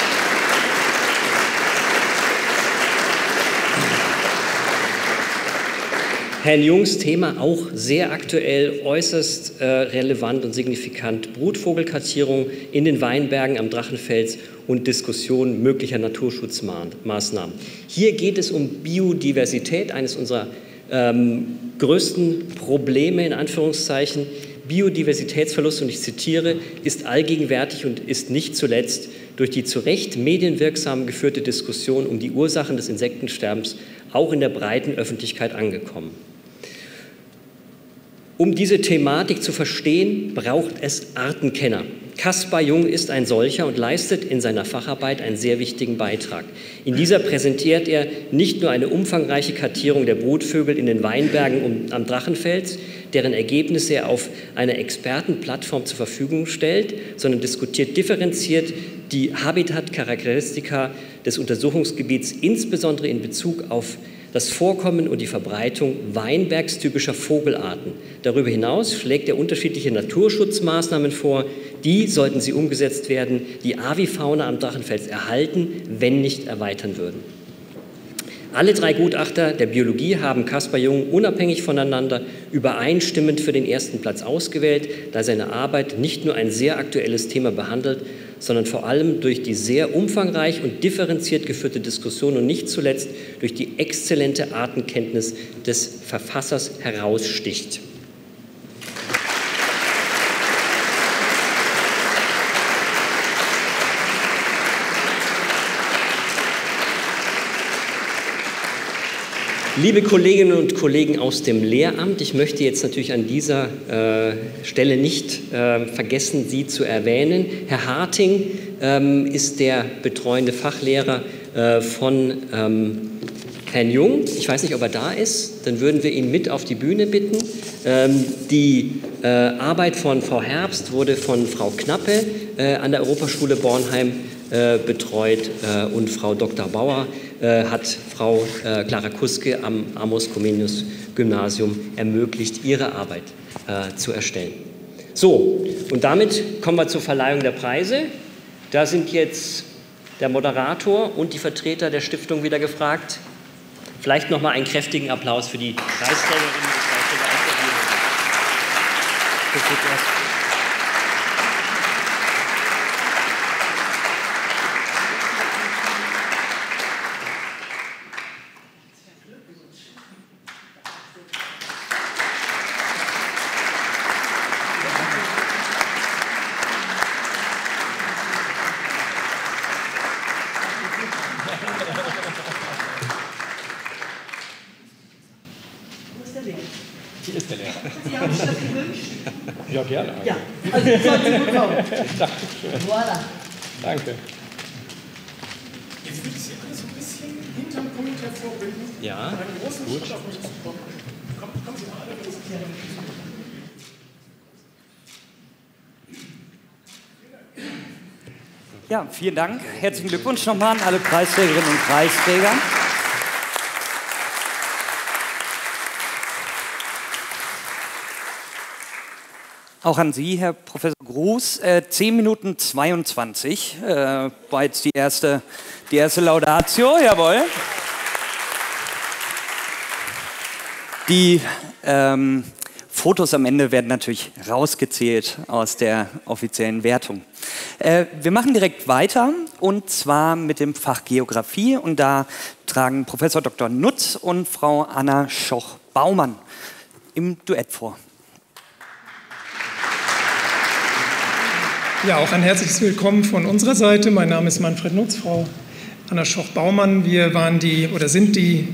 Herrn Jungs Thema auch sehr aktuell, äußerst äh, relevant und signifikant. Brutvogelkartierung in den Weinbergen am Drachenfels und Diskussion möglicher Naturschutzmaßnahmen. Hier geht es um Biodiversität, eines unserer ähm, größten Probleme in Anführungszeichen. Biodiversitätsverlust, und ich zitiere, ist allgegenwärtig und ist nicht zuletzt durch die zu Recht medienwirksam geführte Diskussion um die Ursachen des Insektensterbens auch in der breiten Öffentlichkeit angekommen. Um diese Thematik zu verstehen, braucht es Artenkenner. Kaspar Jung ist ein solcher und leistet in seiner Facharbeit einen sehr wichtigen Beitrag. In dieser präsentiert er nicht nur eine umfangreiche Kartierung der Brutvögel in den Weinbergen am Drachenfels, deren Ergebnisse er auf einer Expertenplattform zur Verfügung stellt, sondern diskutiert differenziert die Habitatcharakteristika des Untersuchungsgebiets, insbesondere in Bezug auf das Vorkommen und die Verbreitung weinbergstypischer Vogelarten. Darüber hinaus schlägt er unterschiedliche Naturschutzmaßnahmen vor. Die sollten sie umgesetzt werden, die Avifauna am Drachenfels erhalten, wenn nicht erweitern würden. Alle drei Gutachter der Biologie haben Caspar Jung unabhängig voneinander übereinstimmend für den ersten Platz ausgewählt, da seine Arbeit nicht nur ein sehr aktuelles Thema behandelt, sondern vor allem durch die sehr umfangreich und differenziert geführte Diskussion und nicht zuletzt durch die exzellente Artenkenntnis des Verfassers heraussticht. Liebe Kolleginnen und Kollegen aus dem Lehramt, ich möchte jetzt natürlich an dieser äh, Stelle nicht äh, vergessen, Sie zu erwähnen. Herr Harting ähm, ist der betreuende Fachlehrer äh, von ähm, Herrn Jung. Ich weiß nicht, ob er da ist. Dann würden wir ihn mit auf die Bühne bitten. Ähm, die äh, Arbeit von Frau Herbst wurde von Frau Knappe äh, an der Europaschule Bornheim äh, betreut und Frau Dr. Bauer hat Frau Clara Kuske am Amos Comenius Gymnasium ermöglicht, ihre Arbeit zu erstellen. So, und damit kommen wir zur Verleihung der Preise. Da sind jetzt der Moderator und die Vertreter der Stiftung wieder gefragt. Vielleicht noch mal einen kräftigen Applaus für die Preisträgerinnen und Preisträger aus Dankeschön. Voilà. Danke. Jetzt würde ich Sie alle so ein bisschen hinterm Punkt hervorbinden. Ja, einen großen gut. Schritt auf mich zukommen. Kommen, kommen Sie mal alle, Sie Ja, vielen Dank. Herzlichen Glückwunsch nochmal an alle Preisträgerinnen und Preisträger. Auch an Sie, Herr Professor Gruß. Äh, 10 Minuten 22 äh, war jetzt die erste, die erste Laudatio, jawohl. Die ähm, Fotos am Ende werden natürlich rausgezählt aus der offiziellen Wertung. Äh, wir machen direkt weiter und zwar mit dem Fach Geografie und da tragen Professor Dr. Nutz und Frau Anna Schoch-Baumann im Duett vor. Ja, auch ein herzliches Willkommen von unserer Seite. Mein Name ist Manfred Nutz, Frau Anna Schoch-Baumann. Wir waren die oder sind die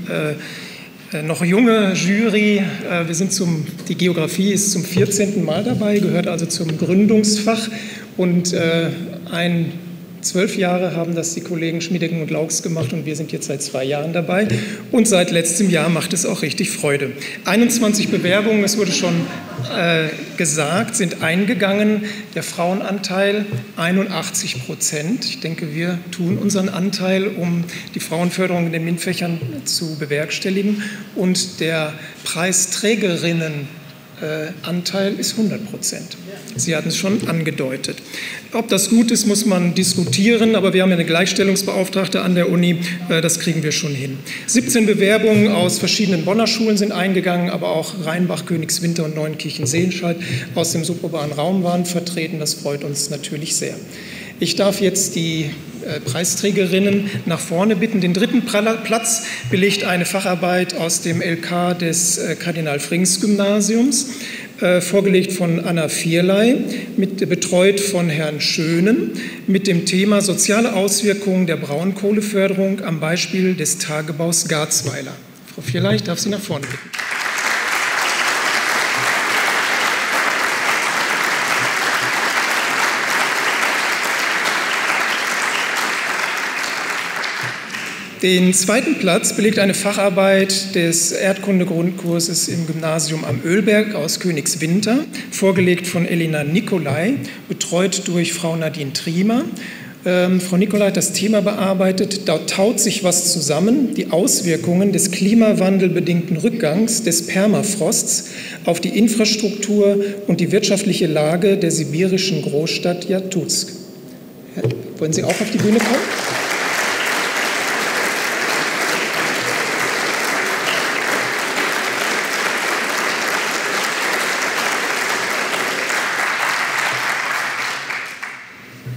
äh, noch junge Jury. Äh, wir sind zum, die Geografie ist zum 14. Mal dabei, gehört also zum Gründungsfach und äh, ein Zwölf Jahre haben das die Kollegen Schmiedecken und Laux gemacht und wir sind jetzt seit zwei Jahren dabei. Und seit letztem Jahr macht es auch richtig Freude. 21 Bewerbungen, es wurde schon äh, gesagt, sind eingegangen. Der Frauenanteil 81 Prozent. Ich denke, wir tun unseren Anteil, um die Frauenförderung in den MINT-Fächern zu bewerkstelligen. Und der Preisträgerinnen Anteil ist 100 Prozent. Sie hatten es schon angedeutet. Ob das gut ist, muss man diskutieren, aber wir haben ja eine Gleichstellungsbeauftragte an der Uni, äh, das kriegen wir schon hin. 17 Bewerbungen aus verschiedenen Bonner Schulen sind eingegangen, aber auch Rheinbach, Königswinter und Neunkirchen-Seelenscheid aus dem suburbanen Raum waren vertreten. Das freut uns natürlich sehr. Ich darf jetzt die äh, Preisträgerinnen nach vorne bitten. Den dritten Platz belegt eine Facharbeit aus dem LK des äh, Kardinal Frings Gymnasiums, äh, vorgelegt von Anna Vierlei, mit, betreut von Herrn Schönen, mit dem Thema soziale Auswirkungen der Braunkohleförderung am Beispiel des Tagebaus Garzweiler. Frau Vierlei, ich darf Sie nach vorne bitten. Den zweiten Platz belegt eine Facharbeit des Erdkunde-Grundkurses im Gymnasium am Ölberg aus Königswinter, vorgelegt von Elina Nicolai, betreut durch Frau Nadine Triemer. Ähm, Frau Nicolai hat das Thema bearbeitet. Da taut sich was zusammen. Die Auswirkungen des klimawandelbedingten Rückgangs des Permafrosts auf die Infrastruktur und die wirtschaftliche Lage der sibirischen Großstadt Jatutsk. Wollen Sie auch auf die Bühne kommen?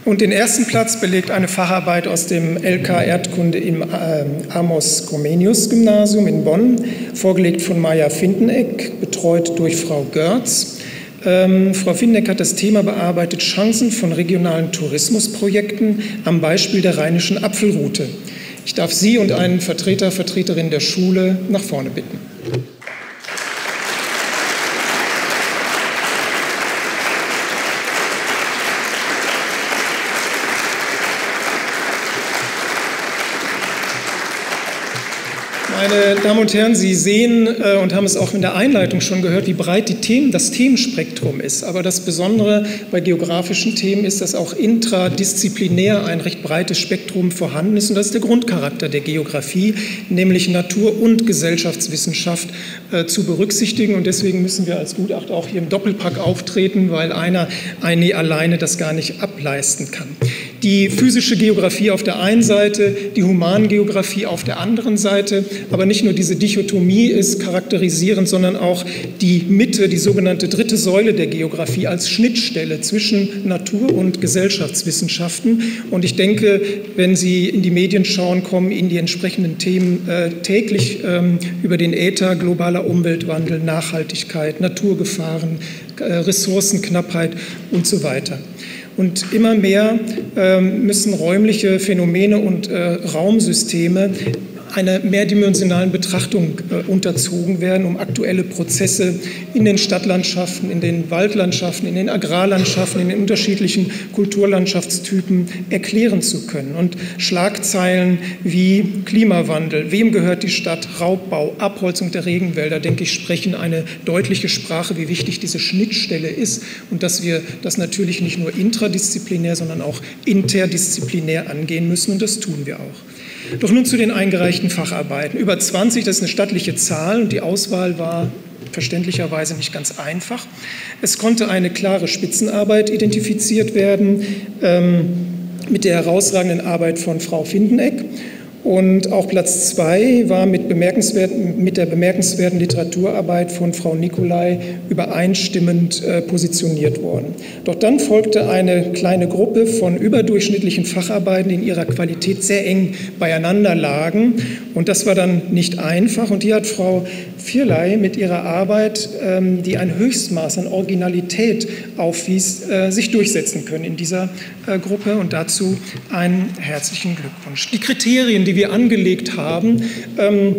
Und den ersten Platz belegt eine Facharbeit aus dem LK Erdkunde im äh, Amos Comenius Gymnasium in Bonn, vorgelegt von Maja Findeneck, betreut durch Frau Görz. Ähm, Frau Findeneck hat das Thema bearbeitet, Chancen von regionalen Tourismusprojekten am Beispiel der rheinischen Apfelroute. Ich darf Sie und einen Vertreter, Vertreterin der Schule nach vorne bitten. Meine Damen und Herren, Sie sehen äh, und haben es auch in der Einleitung schon gehört, wie breit die Themen, das Themenspektrum ist. Aber das Besondere bei geografischen Themen ist, dass auch intradisziplinär ein recht breites Spektrum vorhanden ist. Und das ist der Grundcharakter der Geografie, nämlich Natur- und Gesellschaftswissenschaft äh, zu berücksichtigen. Und deswegen müssen wir als Gutachter auch hier im Doppelpack auftreten, weil einer eine alleine das gar nicht ableisten kann die physische Geografie auf der einen Seite, die Humangeografie auf der anderen Seite. Aber nicht nur diese Dichotomie ist charakterisierend, sondern auch die Mitte, die sogenannte dritte Säule der Geografie als Schnittstelle zwischen Natur- und Gesellschaftswissenschaften. Und ich denke, wenn Sie in die Medien schauen, kommen Ihnen die entsprechenden Themen äh, täglich ähm, über den Äther, globaler Umweltwandel, Nachhaltigkeit, Naturgefahren, äh, Ressourcenknappheit und so weiter. Und immer mehr ähm, müssen räumliche Phänomene und äh, Raumsysteme einer mehrdimensionalen Betrachtung äh, unterzogen werden, um aktuelle Prozesse in den Stadtlandschaften, in den Waldlandschaften, in den Agrarlandschaften, in den unterschiedlichen Kulturlandschaftstypen erklären zu können. Und Schlagzeilen wie Klimawandel, wem gehört die Stadt, Raubbau, Abholzung der Regenwälder, denke ich, sprechen eine deutliche Sprache, wie wichtig diese Schnittstelle ist und dass wir das natürlich nicht nur intradisziplinär, sondern auch interdisziplinär angehen müssen und das tun wir auch. Doch nun zu den eingereichten Facharbeiten. Über 20, das ist eine stattliche Zahl und die Auswahl war verständlicherweise nicht ganz einfach. Es konnte eine klare Spitzenarbeit identifiziert werden ähm, mit der herausragenden Arbeit von Frau Findeneck und auch Platz zwei war mit, mit, der bemerkenswerten Literaturarbeit von Frau Nicolai übereinstimmend äh, positioniert worden. Doch dann folgte eine kleine Gruppe von überdurchschnittlichen Facharbeiten, die in ihrer Qualität sehr eng beieinander lagen. Und das war dann nicht einfach. Und die hat Frau Vierlei mit ihrer Arbeit, ähm, die ein Höchstmaß an Originalität aufwies, äh, sich durchsetzen können in dieser äh, Gruppe. Und dazu einen herzlichen Glückwunsch. Die Kriterien, die wir angelegt haben, ähm,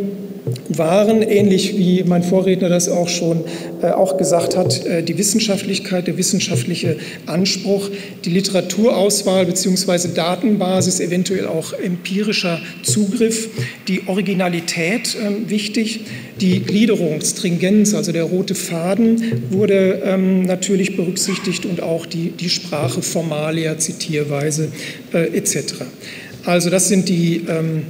waren, ähnlich wie mein Vorredner das auch schon äh, auch gesagt hat, äh, die Wissenschaftlichkeit, der wissenschaftliche Anspruch, die Literaturauswahl bzw. Datenbasis, eventuell auch empirischer Zugriff, die Originalität äh, wichtig, die Gliederung, Stringenz, also der rote Faden wurde ähm, natürlich berücksichtigt und auch die, die Sprache, Formalia, Zitierweise äh, etc. Also das sind die ähm,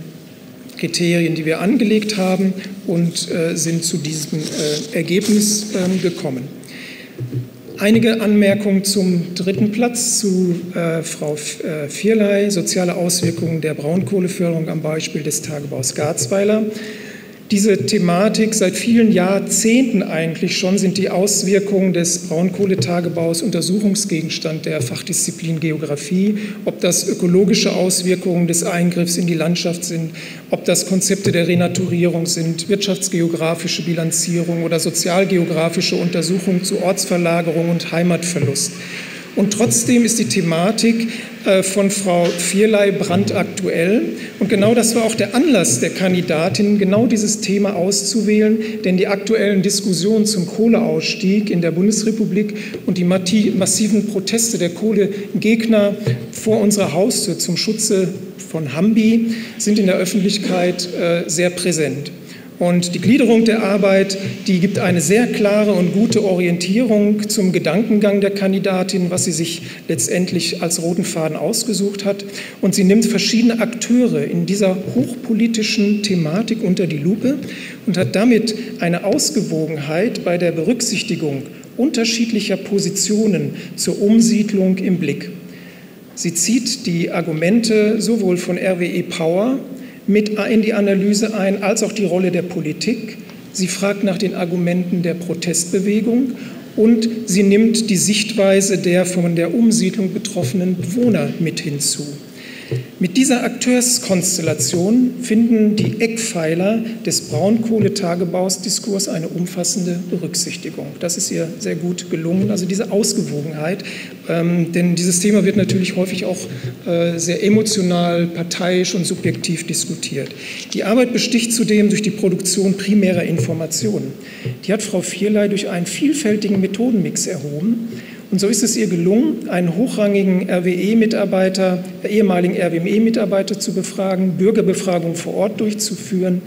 Kriterien, die wir angelegt haben und äh, sind zu diesem äh, Ergebnis äh, gekommen. Einige Anmerkungen zum dritten Platz zu äh, Frau äh, Vierlei, soziale Auswirkungen der Braunkohleförderung am Beispiel des Tagebaus Garzweiler. Diese Thematik seit vielen Jahrzehnten eigentlich schon sind die Auswirkungen des Braunkohletagebaus Untersuchungsgegenstand der Fachdisziplin Geographie, ob das ökologische Auswirkungen des Eingriffs in die Landschaft sind, ob das Konzepte der Renaturierung sind, wirtschaftsgeografische Bilanzierung oder sozialgeografische Untersuchungen zu Ortsverlagerung und Heimatverlust. Und trotzdem ist die Thematik äh, von Frau Vierlei brandaktuell. Und genau das war auch der Anlass der Kandidatin, genau dieses Thema auszuwählen. Denn die aktuellen Diskussionen zum Kohleausstieg in der Bundesrepublik und die massiven Proteste der Kohlegegner vor unserer Haustür zum Schutze von Hambi sind in der Öffentlichkeit äh, sehr präsent. Und die Gliederung der Arbeit, die gibt eine sehr klare und gute Orientierung zum Gedankengang der Kandidatin, was sie sich letztendlich als roten Faden ausgesucht hat. Und sie nimmt verschiedene Akteure in dieser hochpolitischen Thematik unter die Lupe und hat damit eine Ausgewogenheit bei der Berücksichtigung unterschiedlicher Positionen zur Umsiedlung im Blick. Sie zieht die Argumente sowohl von RWE Power mit in die Analyse ein, als auch die Rolle der Politik. Sie fragt nach den Argumenten der Protestbewegung und sie nimmt die Sichtweise der von der Umsiedlung betroffenen Bewohner mit hinzu. Mit dieser Akteurskonstellation finden die Eckpfeiler des Braunkohletagebausdiskurs eine umfassende Berücksichtigung. Das ist ihr sehr gut gelungen, also diese Ausgewogenheit. Ähm, denn dieses Thema wird natürlich häufig auch äh, sehr emotional, parteiisch und subjektiv diskutiert. Die Arbeit besticht zudem durch die Produktion primärer Informationen. Die hat Frau Vierlei durch einen vielfältigen Methodenmix erhoben und so ist es ihr gelungen, einen hochrangigen RWE-Mitarbeiter, ehemaligen RWE-Mitarbeiter zu befragen, Bürgerbefragungen vor Ort durchzuführen,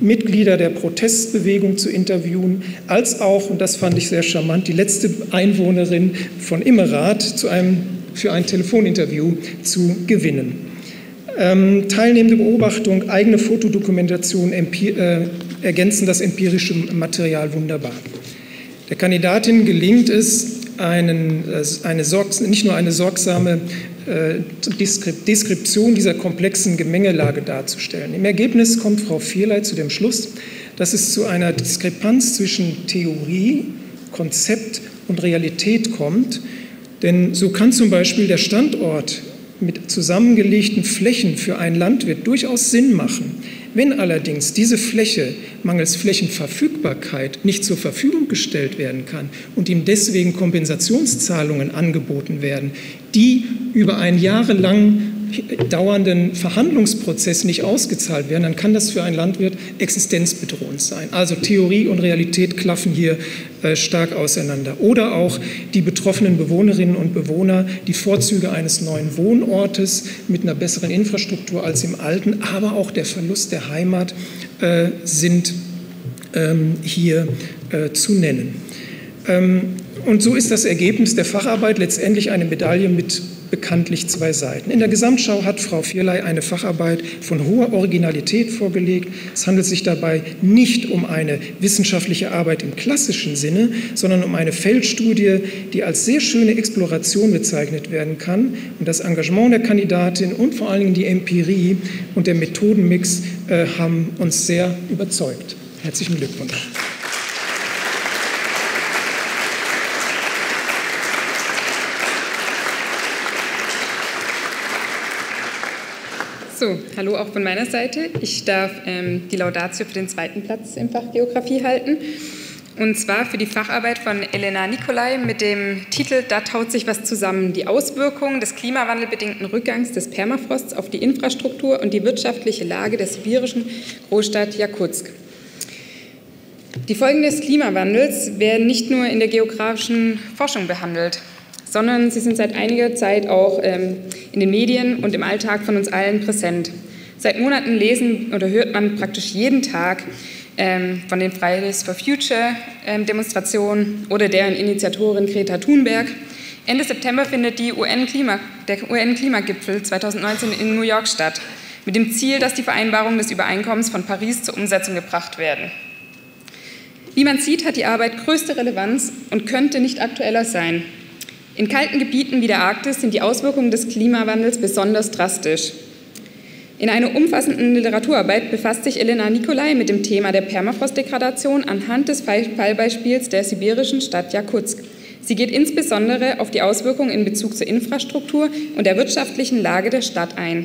Mitglieder der Protestbewegung zu interviewen, als auch, und das fand ich sehr charmant, die letzte Einwohnerin von Immerath zu einem, für ein Telefoninterview zu gewinnen. Ähm, teilnehmende Beobachtung, eigene Fotodokumentation äh, ergänzen das empirische Material wunderbar. Der Kandidatin gelingt es, einen, eine Sorg, nicht nur eine sorgsame äh, Deskription dieser komplexen Gemengelage darzustellen. Im Ergebnis kommt Frau Vierlei zu dem Schluss, dass es zu einer Diskrepanz zwischen Theorie, Konzept und Realität kommt. Denn so kann zum Beispiel der Standort mit zusammengelegten Flächen für einen Landwirt durchaus Sinn machen. Wenn allerdings diese Fläche mangels Flächenverfügbarkeit nicht zur Verfügung gestellt werden kann und ihm deswegen Kompensationszahlungen angeboten werden, die über einen jahrelang dauernden Verhandlungsprozess nicht ausgezahlt werden, dann kann das für einen Landwirt existenzbedrohend sein. Also Theorie und Realität klaffen hier äh, stark auseinander. Oder auch die betroffenen Bewohnerinnen und Bewohner, die Vorzüge eines neuen Wohnortes mit einer besseren Infrastruktur als im alten, aber auch der Verlust der Heimat äh, sind ähm, hier äh, zu nennen. Ähm, und so ist das Ergebnis der Facharbeit letztendlich eine Medaille mit bekanntlich zwei Seiten. In der Gesamtschau hat Frau Vierlei eine Facharbeit von hoher Originalität vorgelegt. Es handelt sich dabei nicht um eine wissenschaftliche Arbeit im klassischen Sinne, sondern um eine Feldstudie, die als sehr schöne Exploration bezeichnet werden kann. Und das Engagement der Kandidatin und vor allen Dingen die Empirie und der Methodenmix äh, haben uns sehr überzeugt. Herzlichen Glückwunsch. So, hallo auch von meiner Seite. Ich darf ähm, die Laudatio für den zweiten Platz im Fach Geografie halten. Und zwar für die Facharbeit von Elena Nicolai mit dem Titel Da taut sich was zusammen. Die Auswirkungen des klimawandelbedingten Rückgangs des Permafrosts auf die Infrastruktur und die wirtschaftliche Lage der sibirischen Großstadt Jakutsk. Die Folgen des Klimawandels werden nicht nur in der geografischen Forschung behandelt sondern sie sind seit einiger Zeit auch ähm, in den Medien und im Alltag von uns allen präsent. Seit Monaten lesen oder hört man praktisch jeden Tag ähm, von den Fridays for Future ähm, Demonstrationen oder deren Initiatorin Greta Thunberg. Ende September findet UN der UN-Klimagipfel 2019 in New York statt, mit dem Ziel, dass die Vereinbarungen des Übereinkommens von Paris zur Umsetzung gebracht werden. Wie man sieht, hat die Arbeit größte Relevanz und könnte nicht aktueller sein. In kalten Gebieten wie der Arktis sind die Auswirkungen des Klimawandels besonders drastisch. In einer umfassenden Literaturarbeit befasst sich Elena Nikolai mit dem Thema der Permafrostdegradation anhand des Fallbeispiels der sibirischen Stadt Jakutsk. Sie geht insbesondere auf die Auswirkungen in Bezug zur Infrastruktur und der wirtschaftlichen Lage der Stadt ein.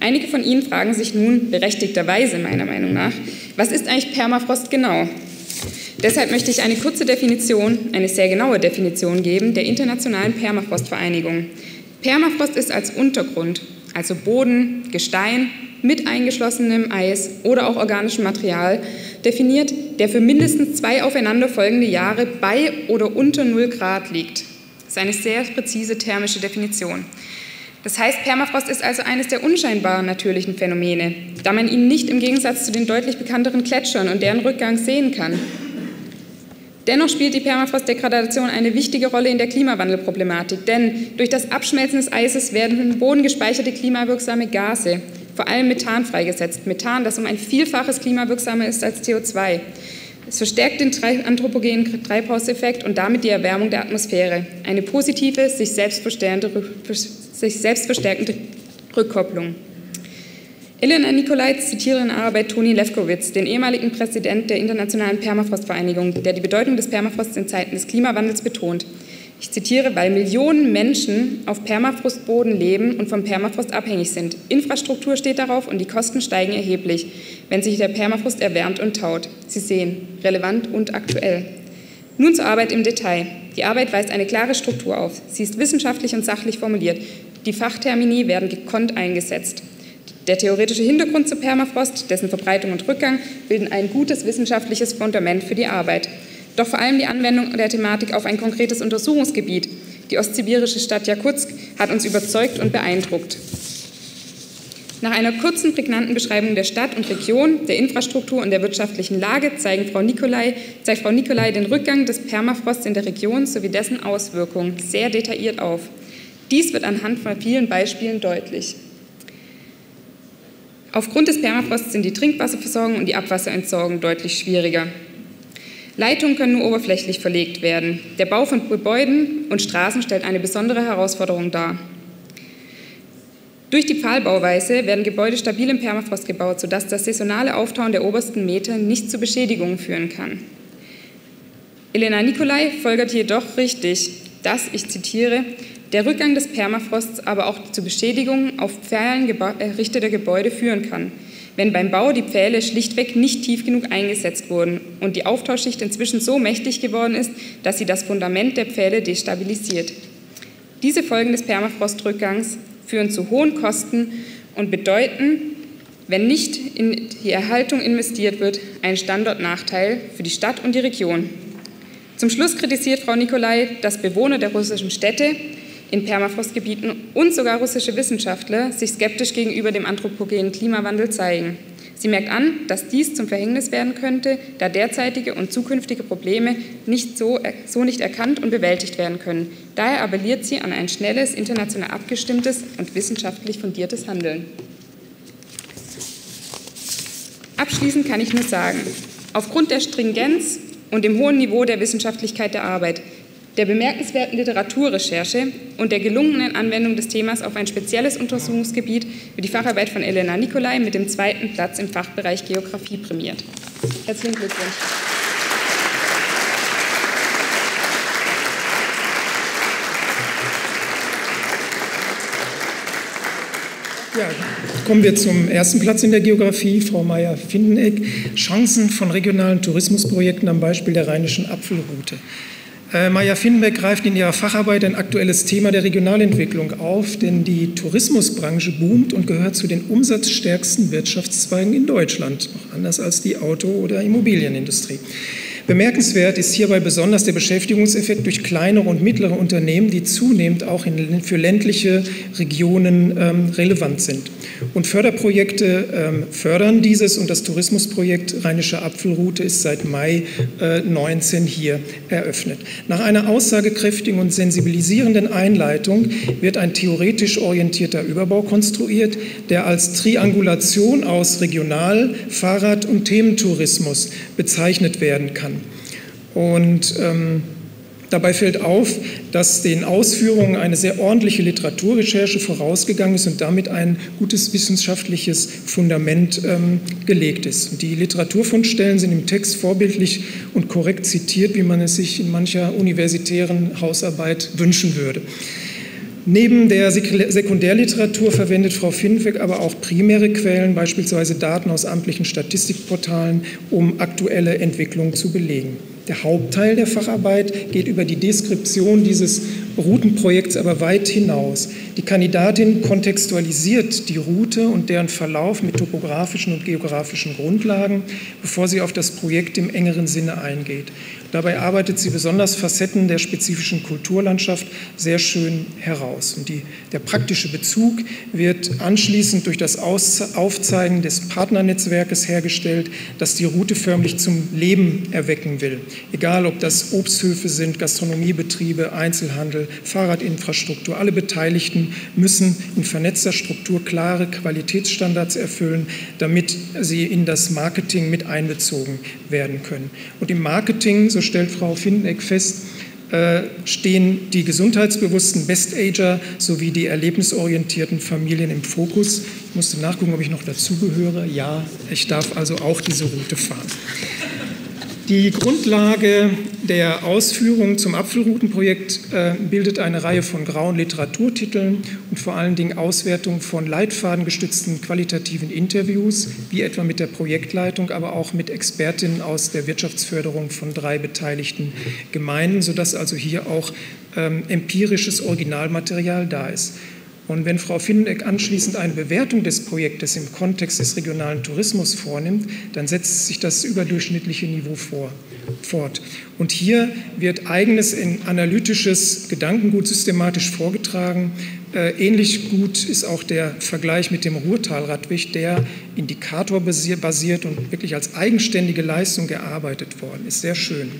Einige von Ihnen fragen sich nun berechtigterweise meiner Meinung nach, was ist eigentlich Permafrost genau? Deshalb möchte ich eine kurze Definition, eine sehr genaue Definition geben der Internationalen Permafrostvereinigung. Permafrost ist als Untergrund, also Boden, Gestein mit eingeschlossenem Eis oder auch organischem Material definiert, der für mindestens zwei aufeinanderfolgende Jahre bei oder unter 0 Grad liegt. Das ist eine sehr präzise thermische Definition. Das heißt, Permafrost ist also eines der unscheinbaren natürlichen Phänomene, da man ihn nicht im Gegensatz zu den deutlich bekannteren Gletschern und deren Rückgang sehen kann. Dennoch spielt die Permafrostdegradation eine wichtige Rolle in der Klimawandelproblematik, denn durch das Abschmelzen des Eises werden im Boden gespeicherte klimawirksame Gase, vor allem Methan, freigesetzt. Methan, das um ein Vielfaches klimawirksamer ist als CO2. Es verstärkt den anthropogenen Treibhauseffekt und damit die Erwärmung der Atmosphäre. Eine positive, sich selbst, sich selbst verstärkende Rückkopplung. Elena Nikolai zitiere in Arbeit Toni Lefkowitz, den ehemaligen Präsident der Internationalen Permafrostvereinigung, der die Bedeutung des Permafrosts in Zeiten des Klimawandels betont. Ich zitiere, weil Millionen Menschen auf Permafrostboden leben und vom Permafrost abhängig sind. Infrastruktur steht darauf und die Kosten steigen erheblich, wenn sich der Permafrost erwärmt und taut. Sie sehen, relevant und aktuell. Nun zur Arbeit im Detail. Die Arbeit weist eine klare Struktur auf. Sie ist wissenschaftlich und sachlich formuliert. Die Fachtermini werden gekonnt eingesetzt. Der theoretische Hintergrund zu Permafrost, dessen Verbreitung und Rückgang bilden ein gutes wissenschaftliches Fundament für die Arbeit. Doch vor allem die Anwendung der Thematik auf ein konkretes Untersuchungsgebiet, die ostsibirische Stadt Jakutsk, hat uns überzeugt und beeindruckt. Nach einer kurzen, prägnanten Beschreibung der Stadt und Region, der Infrastruktur und der wirtschaftlichen Lage Frau Nikolai, zeigt Frau Nikolai den Rückgang des Permafrosts in der Region sowie dessen Auswirkungen sehr detailliert auf. Dies wird anhand von vielen Beispielen deutlich. Aufgrund des Permafrosts sind die Trinkwasserversorgung und die Abwasserentsorgung deutlich schwieriger. Leitungen können nur oberflächlich verlegt werden. Der Bau von Gebäuden und Straßen stellt eine besondere Herausforderung dar. Durch die Pfahlbauweise werden Gebäude stabil im Permafrost gebaut, sodass das saisonale Auftauen der obersten Meter nicht zu Beschädigungen führen kann. Elena Nikolai folgert jedoch richtig, dass, ich zitiere, der Rückgang des Permafrosts aber auch zu Beschädigungen auf Pfählen errichteter Gebäude führen kann wenn beim Bau die Pfähle schlichtweg nicht tief genug eingesetzt wurden und die Auftauschschicht inzwischen so mächtig geworden ist, dass sie das Fundament der Pfähle destabilisiert. Diese Folgen des Permafrostrückgangs führen zu hohen Kosten und bedeuten, wenn nicht in die Erhaltung investiert wird, einen Standortnachteil für die Stadt und die Region. Zum Schluss kritisiert Frau Nikolai, dass Bewohner der russischen Städte in Permafrostgebieten und sogar russische Wissenschaftler sich skeptisch gegenüber dem anthropogenen Klimawandel zeigen. Sie merkt an, dass dies zum Verhängnis werden könnte, da derzeitige und zukünftige Probleme nicht so, so nicht erkannt und bewältigt werden können. Daher appelliert sie an ein schnelles, international abgestimmtes und wissenschaftlich fundiertes Handeln. Abschließend kann ich nur sagen, aufgrund der Stringenz und dem hohen Niveau der Wissenschaftlichkeit der Arbeit der bemerkenswerten Literaturrecherche und der gelungenen Anwendung des Themas auf ein spezielles Untersuchungsgebiet wird die Facharbeit von Elena Nicolai mit dem zweiten Platz im Fachbereich Geografie prämiert. Herzlichen Glückwunsch. Ja, kommen wir zum ersten Platz in der Geografie, Frau Meyer-Findeneck. Chancen von regionalen Tourismusprojekten am Beispiel der Rheinischen Apfelroute. Äh, Maja Finnbeck greift in ihrer Facharbeit ein aktuelles Thema der Regionalentwicklung auf, denn die Tourismusbranche boomt und gehört zu den umsatzstärksten Wirtschaftszweigen in Deutschland, noch anders als die Auto- oder Immobilienindustrie. Bemerkenswert ist hierbei besonders der Beschäftigungseffekt durch kleinere und mittlere Unternehmen, die zunehmend auch in, für ländliche Regionen ähm, relevant sind. Und Förderprojekte ähm, fördern dieses und das Tourismusprojekt Rheinische Apfelroute ist seit Mai äh, 19 hier eröffnet. Nach einer aussagekräftigen und sensibilisierenden Einleitung wird ein theoretisch orientierter Überbau konstruiert, der als Triangulation aus Regional-, Fahrrad- und Thementourismus bezeichnet werden kann. Und ähm, Dabei fällt auf, dass den Ausführungen eine sehr ordentliche Literaturrecherche vorausgegangen ist und damit ein gutes wissenschaftliches Fundament ähm, gelegt ist. Die Literaturfundstellen sind im Text vorbildlich und korrekt zitiert, wie man es sich in mancher universitären Hausarbeit wünschen würde. Neben der Sekundärliteratur verwendet Frau Finfeck aber auch primäre Quellen, beispielsweise Daten aus amtlichen Statistikportalen, um aktuelle Entwicklungen zu belegen. Der Hauptteil der Facharbeit geht über die Deskription dieses Routenprojekts aber weit hinaus. Die Kandidatin kontextualisiert die Route und deren Verlauf mit topografischen und geografischen Grundlagen, bevor sie auf das Projekt im engeren Sinne eingeht. Dabei arbeitet sie besonders Facetten der spezifischen Kulturlandschaft sehr schön heraus. Und die, der praktische Bezug wird anschließend durch das Aufzeigen des Partnernetzwerkes hergestellt, das die Route förmlich zum Leben erwecken will. Egal, ob das Obsthöfe sind, Gastronomiebetriebe, Einzelhandel, Fahrradinfrastruktur, alle Beteiligten müssen in vernetzter Struktur klare Qualitätsstandards erfüllen, damit sie in das Marketing mit einbezogen werden können. Und im Marketing, so stellt Frau Findeck fest, äh, stehen die gesundheitsbewussten Best-Ager sowie die erlebnisorientierten Familien im Fokus. Ich musste nachgucken, ob ich noch dazugehöre. Ja, ich darf also auch diese Route fahren. Die Grundlage der Ausführung zum Apfelroutenprojekt äh, bildet eine Reihe von grauen Literaturtiteln und vor allen Dingen Auswertung von leitfadengestützten qualitativen Interviews, wie etwa mit der Projektleitung, aber auch mit Expertinnen aus der Wirtschaftsförderung von drei beteiligten Gemeinden, sodass also hier auch ähm, empirisches Originalmaterial da ist. Und wenn Frau Finneck anschließend eine Bewertung des Projektes im Kontext des regionalen Tourismus vornimmt, dann setzt sich das überdurchschnittliche Niveau vor, fort. Und hier wird eigenes analytisches Gedankengut systematisch vorgetragen. Äh, ähnlich gut ist auch der Vergleich mit dem Ruhrtalradweg, der indikatorbasiert und wirklich als eigenständige Leistung gearbeitet worden ist. Sehr schön.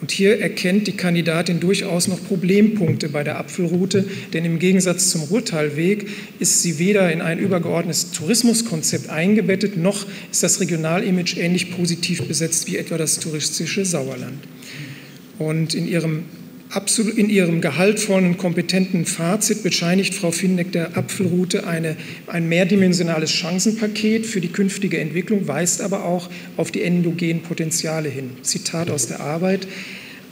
Und hier erkennt die Kandidatin durchaus noch Problempunkte bei der Apfelroute, denn im Gegensatz zum Ruhrtalweg ist sie weder in ein übergeordnetes Tourismuskonzept eingebettet, noch ist das Regionalimage ähnlich positiv besetzt wie etwa das touristische Sauerland. Und in ihrem in ihrem gehaltvollen und kompetenten Fazit bescheinigt Frau Finneck der Apfelroute eine, ein mehrdimensionales Chancenpaket für die künftige Entwicklung, weist aber auch auf die endogenen Potenziale hin. Zitat aus der Arbeit.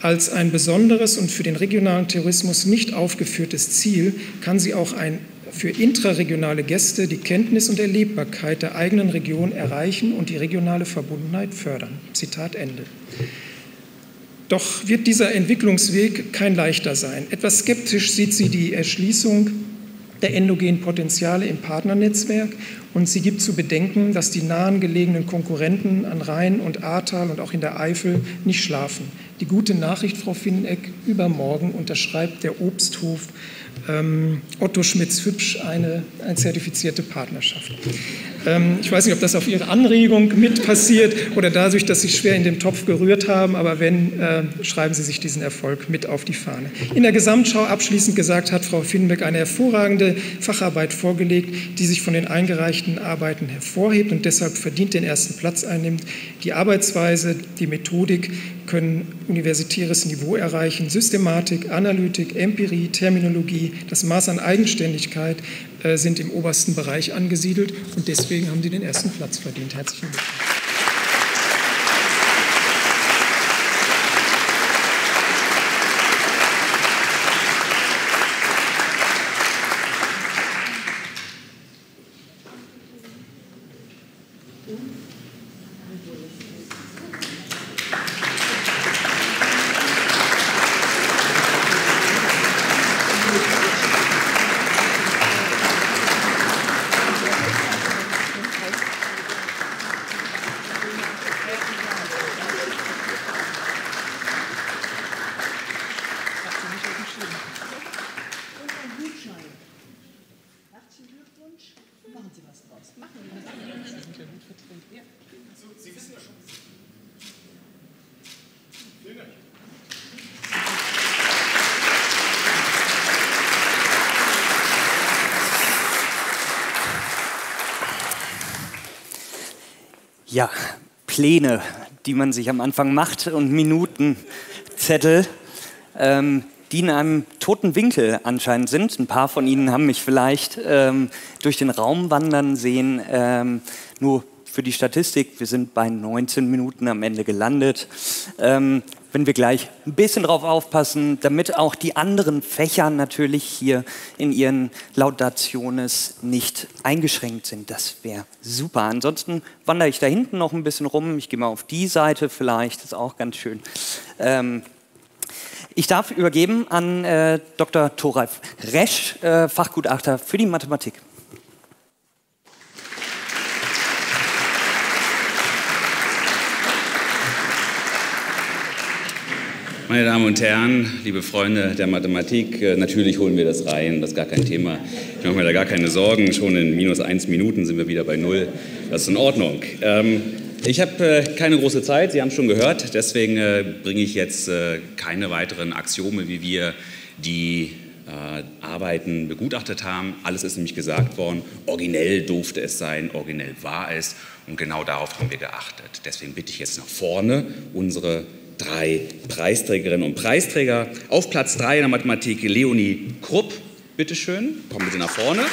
Als ein besonderes und für den regionalen Tourismus nicht aufgeführtes Ziel kann sie auch ein für intraregionale Gäste die Kenntnis und Erlebbarkeit der eigenen Region erreichen und die regionale Verbundenheit fördern. Zitat Ende. Doch wird dieser Entwicklungsweg kein leichter sein. Etwas skeptisch sieht sie die Erschließung der endogenen Potenziale im Partnernetzwerk und sie gibt zu bedenken, dass die nahen gelegenen Konkurrenten an Rhein und Ahrtal und auch in der Eifel nicht schlafen. Die gute Nachricht, Frau Finneck, übermorgen unterschreibt der Obsthof Otto Schmitz-Hübsch eine, eine zertifizierte Partnerschaft. Ähm, ich weiß nicht, ob das auf Ihre Anregung mit passiert oder dadurch, dass Sie schwer in dem Topf gerührt haben, aber wenn, äh, schreiben Sie sich diesen Erfolg mit auf die Fahne. In der Gesamtschau abschließend gesagt hat Frau Finnbeck eine hervorragende Facharbeit vorgelegt, die sich von den eingereichten Arbeiten hervorhebt und deshalb verdient den ersten Platz einnimmt. Die Arbeitsweise, die Methodik können universitäres Niveau erreichen. Systematik, Analytik, Empirie, Terminologie, das Maß an Eigenständigkeit äh, sind im obersten Bereich angesiedelt und deswegen haben die den ersten Platz verdient. Herzlichen Glückwunsch. Ja, Pläne, die man sich am Anfang macht und Minutenzettel, ähm, die in einem toten Winkel anscheinend sind. Ein paar von Ihnen haben mich vielleicht ähm, durch den Raum wandern sehen. Ähm, nur für die Statistik, wir sind bei 19 Minuten am Ende gelandet. Ähm, wenn wir gleich ein bisschen drauf aufpassen, damit auch die anderen Fächer natürlich hier in ihren Laudationes nicht eingeschränkt sind. Das wäre super. Ansonsten wandere ich da hinten noch ein bisschen rum. Ich gehe mal auf die Seite vielleicht, das ist auch ganz schön. Ähm, ich darf übergeben an äh, Dr. Thoralf Resch, äh, Fachgutachter für die Mathematik. Meine Damen und Herren, liebe Freunde der Mathematik, äh, natürlich holen wir das rein, das ist gar kein Thema. Ich mache mir da gar keine Sorgen, schon in minus eins Minuten sind wir wieder bei Null, das ist in Ordnung. Ähm, ich habe äh, keine große Zeit, Sie haben schon gehört, deswegen äh, bringe ich jetzt keine weiteren Axiome, wie wir die Arbeiten begutachtet haben. Alles ist nämlich gesagt worden, originell durfte es sein, originell war es und genau darauf haben wir geachtet. Deswegen bitte ich jetzt nach vorne unsere drei Preisträgerinnen und Preisträger. Auf Platz drei in der Mathematik Leonie Krupp, bitteschön, kommen Sie nach vorne.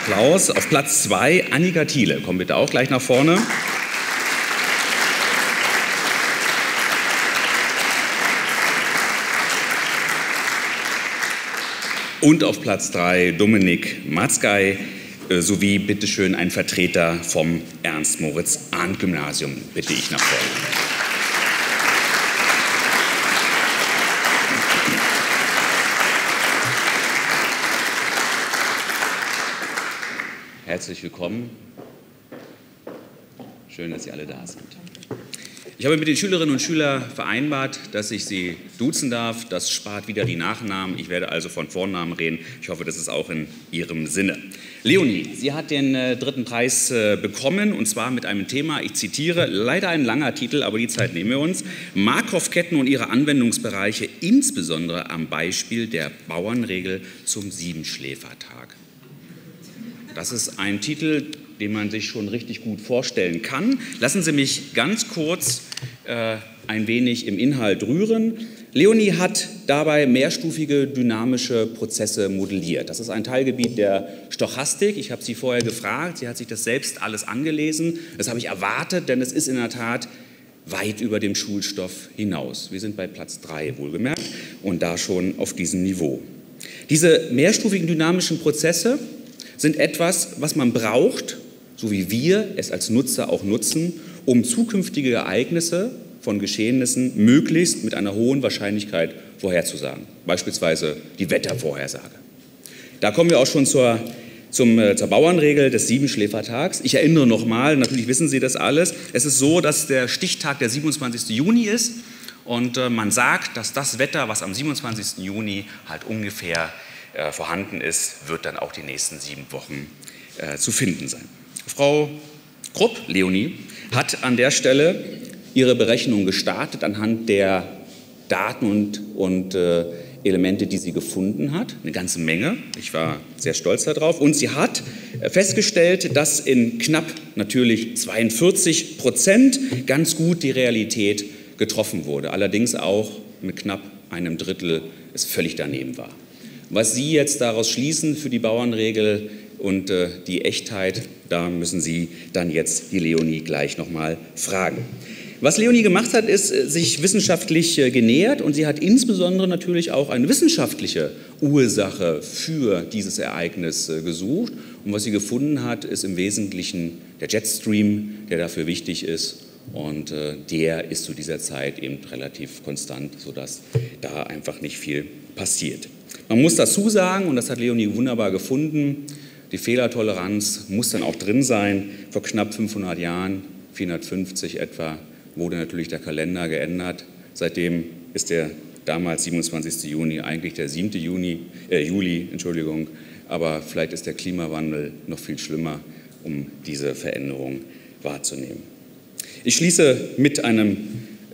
Applaus. Auf Platz zwei Annika Thiele. Komm bitte auch gleich nach vorne. Und auf Platz drei Dominik Matzgei äh, sowie bitteschön ein Vertreter vom Ernst-Moritz-Arndt-Gymnasium, bitte ich nach vorne. Herzlich willkommen. Schön, dass Sie alle da sind. Ich habe mit den Schülerinnen und Schülern vereinbart, dass ich sie duzen darf. Das spart wieder die Nachnamen. Ich werde also von Vornamen reden. Ich hoffe, das ist auch in Ihrem Sinne. Leonie, sie hat den äh, dritten Preis äh, bekommen und zwar mit einem Thema, ich zitiere, leider ein langer Titel, aber die Zeit nehmen wir uns. Markov-Ketten und ihre Anwendungsbereiche, insbesondere am Beispiel der Bauernregel zum Siebenschläfertag. Das ist ein Titel, den man sich schon richtig gut vorstellen kann. Lassen Sie mich ganz kurz äh, ein wenig im Inhalt rühren. Leonie hat dabei mehrstufige dynamische Prozesse modelliert. Das ist ein Teilgebiet der Stochastik. Ich habe sie vorher gefragt, sie hat sich das selbst alles angelesen. Das habe ich erwartet, denn es ist in der Tat weit über dem Schulstoff hinaus. Wir sind bei Platz 3 wohlgemerkt und da schon auf diesem Niveau. Diese mehrstufigen dynamischen Prozesse sind etwas, was man braucht, so wie wir es als Nutzer auch nutzen, um zukünftige Ereignisse von Geschehnissen möglichst mit einer hohen Wahrscheinlichkeit vorherzusagen. Beispielsweise die Wettervorhersage. Da kommen wir auch schon zur, zum, äh, zur Bauernregel des Siebenschläfertags. Ich erinnere nochmal, natürlich wissen Sie das alles. Es ist so, dass der Stichtag der 27. Juni ist und äh, man sagt, dass das Wetter, was am 27. Juni halt ungefähr äh, vorhanden ist, wird dann auch die nächsten sieben Wochen äh, zu finden sein. Frau Krupp, Leonie, hat an der Stelle ihre Berechnung gestartet anhand der Daten und, und äh, Elemente, die sie gefunden hat, eine ganze Menge. Ich war sehr stolz darauf. Und sie hat äh, festgestellt, dass in knapp natürlich 42 Prozent ganz gut die Realität getroffen wurde. Allerdings auch mit knapp einem Drittel es völlig daneben war. Was Sie jetzt daraus schließen für die Bauernregel und äh, die Echtheit, da müssen Sie dann jetzt die Leonie gleich nochmal fragen. Was Leonie gemacht hat, ist äh, sich wissenschaftlich äh, genähert und sie hat insbesondere natürlich auch eine wissenschaftliche Ursache für dieses Ereignis äh, gesucht. Und was sie gefunden hat, ist im Wesentlichen der Jetstream, der dafür wichtig ist. Und der ist zu dieser Zeit eben relativ konstant, sodass da einfach nicht viel passiert. Man muss dazu sagen, und das hat Leonie wunderbar gefunden, die Fehlertoleranz muss dann auch drin sein. Vor knapp 500 Jahren, 450 etwa, wurde natürlich der Kalender geändert. Seitdem ist der damals 27. Juni eigentlich der 7. Juni, äh, Juli, Entschuldigung. Aber vielleicht ist der Klimawandel noch viel schlimmer, um diese Veränderung wahrzunehmen. Ich schließe mit einem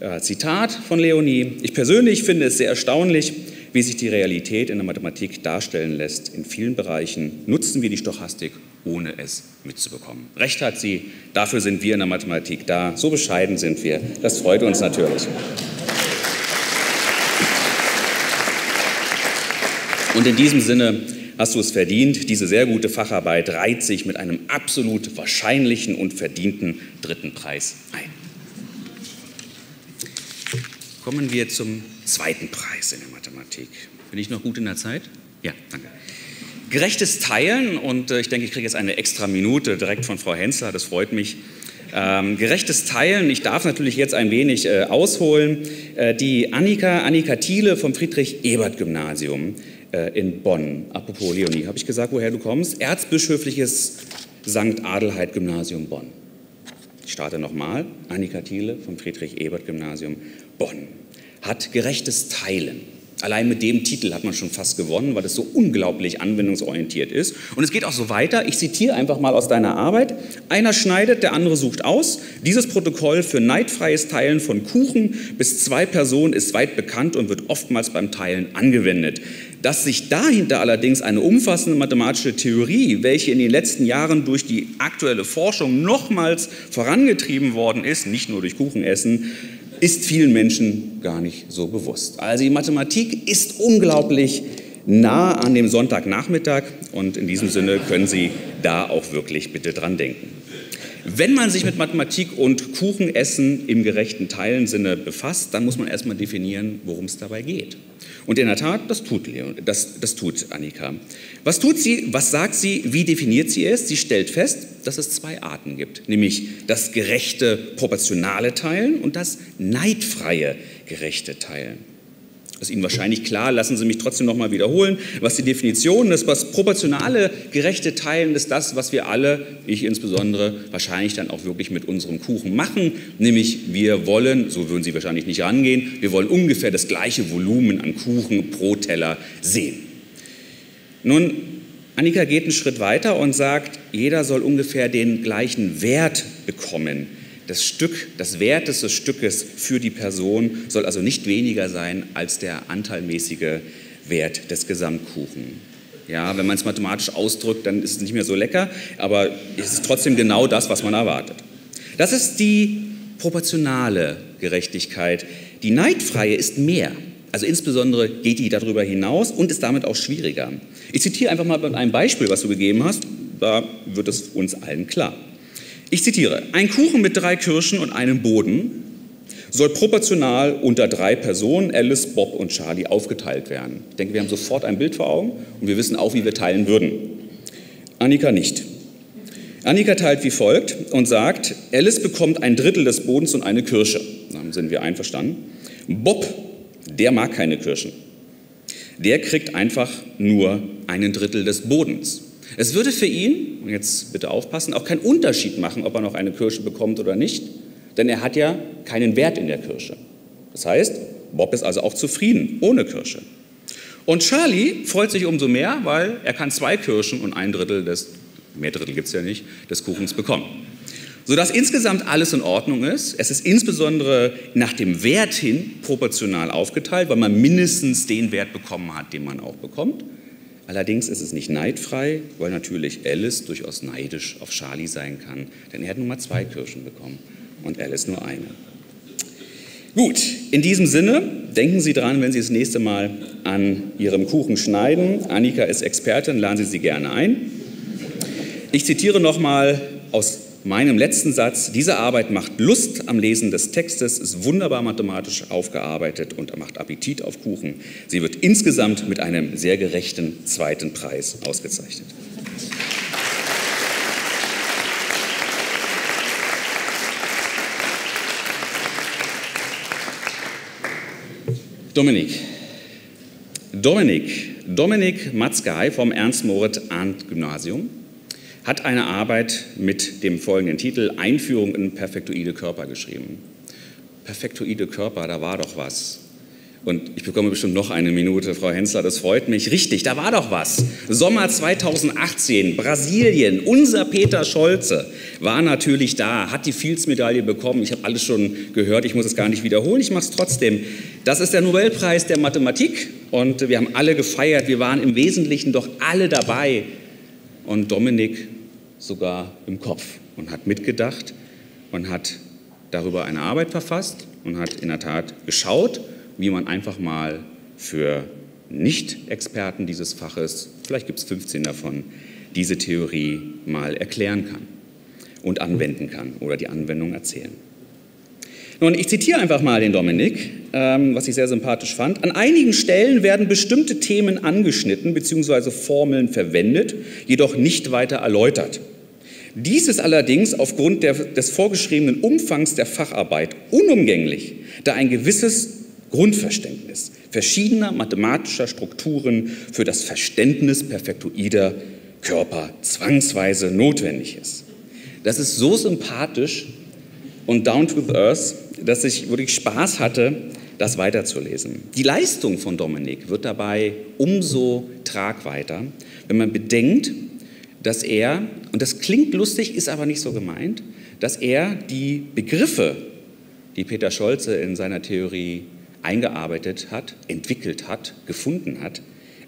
äh, Zitat von Leonie. Ich persönlich finde es sehr erstaunlich, wie sich die Realität in der Mathematik darstellen lässt. In vielen Bereichen nutzen wir die Stochastik, ohne es mitzubekommen. Recht hat sie, dafür sind wir in der Mathematik da. So bescheiden sind wir. Das freut uns natürlich. Und in diesem Sinne hast du es verdient. Diese sehr gute Facharbeit reiht sich mit einem absolut wahrscheinlichen und verdienten dritten Preis ein. Kommen wir zum zweiten Preis in der Mathematik. Bin ich noch gut in der Zeit? Ja, danke. Gerechtes Teilen, und äh, ich denke, ich kriege jetzt eine extra Minute direkt von Frau Hensler, das freut mich. Ähm, gerechtes Teilen, ich darf natürlich jetzt ein wenig äh, ausholen. Äh, die Annika, Annika Thiele vom Friedrich-Ebert-Gymnasium äh, in Bonn. Apropos Leonie, habe ich gesagt, woher du kommst? Erzbischöfliches St. Adelheid-Gymnasium Bonn. Ich starte nochmal. Annika Thiele vom Friedrich-Ebert-Gymnasium Bonn hat gerechtes Teilen. Allein mit dem Titel hat man schon fast gewonnen, weil es so unglaublich anwendungsorientiert ist. Und es geht auch so weiter. Ich zitiere einfach mal aus deiner Arbeit. Einer schneidet, der andere sucht aus. Dieses Protokoll für neidfreies Teilen von Kuchen bis zwei Personen ist weit bekannt und wird oftmals beim Teilen angewendet. Dass sich dahinter allerdings eine umfassende mathematische Theorie, welche in den letzten Jahren durch die aktuelle Forschung nochmals vorangetrieben worden ist, nicht nur durch Kuchenessen, ist vielen Menschen gar nicht so bewusst. Also die Mathematik ist unglaublich nah an dem Sonntagnachmittag und in diesem Sinne können Sie da auch wirklich bitte dran denken. Wenn man sich mit Mathematik und Kuchenessen im gerechten Teilensinne befasst, dann muss man erstmal definieren, worum es dabei geht. Und in der Tat, das tut, Leon, das, das tut Annika. Was tut sie? Was sagt sie? Wie definiert sie es? Sie stellt fest, dass es zwei Arten gibt, nämlich das gerechte proportionale Teilen und das neidfreie gerechte Teilen. Das ist Ihnen wahrscheinlich klar, lassen Sie mich trotzdem noch mal wiederholen, was die Definition ist, was proportionale gerechte Teilen ist das, was wir alle, ich insbesondere, wahrscheinlich dann auch wirklich mit unserem Kuchen machen, nämlich wir wollen, so würden Sie wahrscheinlich nicht rangehen, wir wollen ungefähr das gleiche Volumen an Kuchen pro Teller sehen. Nun, Annika geht einen Schritt weiter und sagt, jeder soll ungefähr den gleichen Wert bekommen das Stück, das Wert des Stückes für die Person soll also nicht weniger sein als der anteilmäßige Wert des Gesamtkuchen. Ja, wenn man es mathematisch ausdrückt, dann ist es nicht mehr so lecker, aber es ist trotzdem genau das, was man erwartet. Das ist die proportionale Gerechtigkeit. Die neidfreie ist mehr. Also insbesondere geht die darüber hinaus und ist damit auch schwieriger. Ich zitiere einfach mal ein Beispiel, was du gegeben hast. Da wird es uns allen klar. Ich zitiere, ein Kuchen mit drei Kirschen und einem Boden soll proportional unter drei Personen, Alice, Bob und Charlie, aufgeteilt werden. Ich denke, wir haben sofort ein Bild vor Augen und wir wissen auch, wie wir teilen würden. Annika nicht. Annika teilt wie folgt und sagt, Alice bekommt ein Drittel des Bodens und eine Kirsche. Dann sind wir einverstanden. Bob, der mag keine Kirschen. Der kriegt einfach nur einen Drittel des Bodens. Es würde für ihn, jetzt bitte aufpassen, auch keinen Unterschied machen, ob er noch eine Kirsche bekommt oder nicht, denn er hat ja keinen Wert in der Kirsche. Das heißt, Bob ist also auch zufrieden ohne Kirsche. Und Charlie freut sich umso mehr, weil er kann zwei Kirschen und ein Drittel des, mehr Drittel gibt es ja nicht, des Kuchens bekommen. Sodass insgesamt alles in Ordnung ist. Es ist insbesondere nach dem Wert hin proportional aufgeteilt, weil man mindestens den Wert bekommen hat, den man auch bekommt. Allerdings ist es nicht neidfrei, weil natürlich Alice durchaus neidisch auf Charlie sein kann, denn er hat nun mal zwei Kirschen bekommen und Alice nur eine. Gut, in diesem Sinne, denken Sie dran, wenn Sie das nächste Mal an Ihrem Kuchen schneiden. Annika ist Expertin, laden Sie sie gerne ein. Ich zitiere nochmal aus meinem letzten Satz, diese Arbeit macht Lust am Lesen des Textes, ist wunderbar mathematisch aufgearbeitet und macht Appetit auf Kuchen. Sie wird insgesamt mit einem sehr gerechten zweiten Preis ausgezeichnet. Dominik. Dominik, Dominik Matzgei vom Ernst-Moritz-Arndt-Gymnasium hat eine Arbeit mit dem folgenden Titel Einführung in perfektoide Körper geschrieben. Perfektoide Körper, da war doch was. Und ich bekomme bestimmt noch eine Minute, Frau Hensler, das freut mich. Richtig, da war doch was. Sommer 2018, Brasilien, unser Peter Scholze war natürlich da, hat die Fields-Medaille bekommen. Ich habe alles schon gehört, ich muss es gar nicht wiederholen, ich mache es trotzdem. Das ist der Nobelpreis der Mathematik und wir haben alle gefeiert, wir waren im Wesentlichen doch alle dabei. Und Dominik sogar im Kopf und hat mitgedacht und hat darüber eine Arbeit verfasst und hat in der Tat geschaut, wie man einfach mal für Nicht-Experten dieses Faches, vielleicht gibt es 15 davon, diese Theorie mal erklären kann und anwenden kann oder die Anwendung erzählen. Nun, ich zitiere einfach mal den Dominik, ähm, was ich sehr sympathisch fand. An einigen Stellen werden bestimmte Themen angeschnitten bzw. Formeln verwendet, jedoch nicht weiter erläutert. Dies ist allerdings aufgrund der, des vorgeschriebenen Umfangs der Facharbeit unumgänglich, da ein gewisses Grundverständnis verschiedener mathematischer Strukturen für das Verständnis perfektoider Körper zwangsweise notwendig ist. Das ist so sympathisch und down to earth, dass ich wirklich Spaß hatte, das weiterzulesen. Die Leistung von Dominik wird dabei umso tragweiter, wenn man bedenkt, dass er, und das klingt lustig, ist aber nicht so gemeint, dass er die Begriffe, die Peter Scholze in seiner Theorie eingearbeitet hat, entwickelt hat, gefunden hat,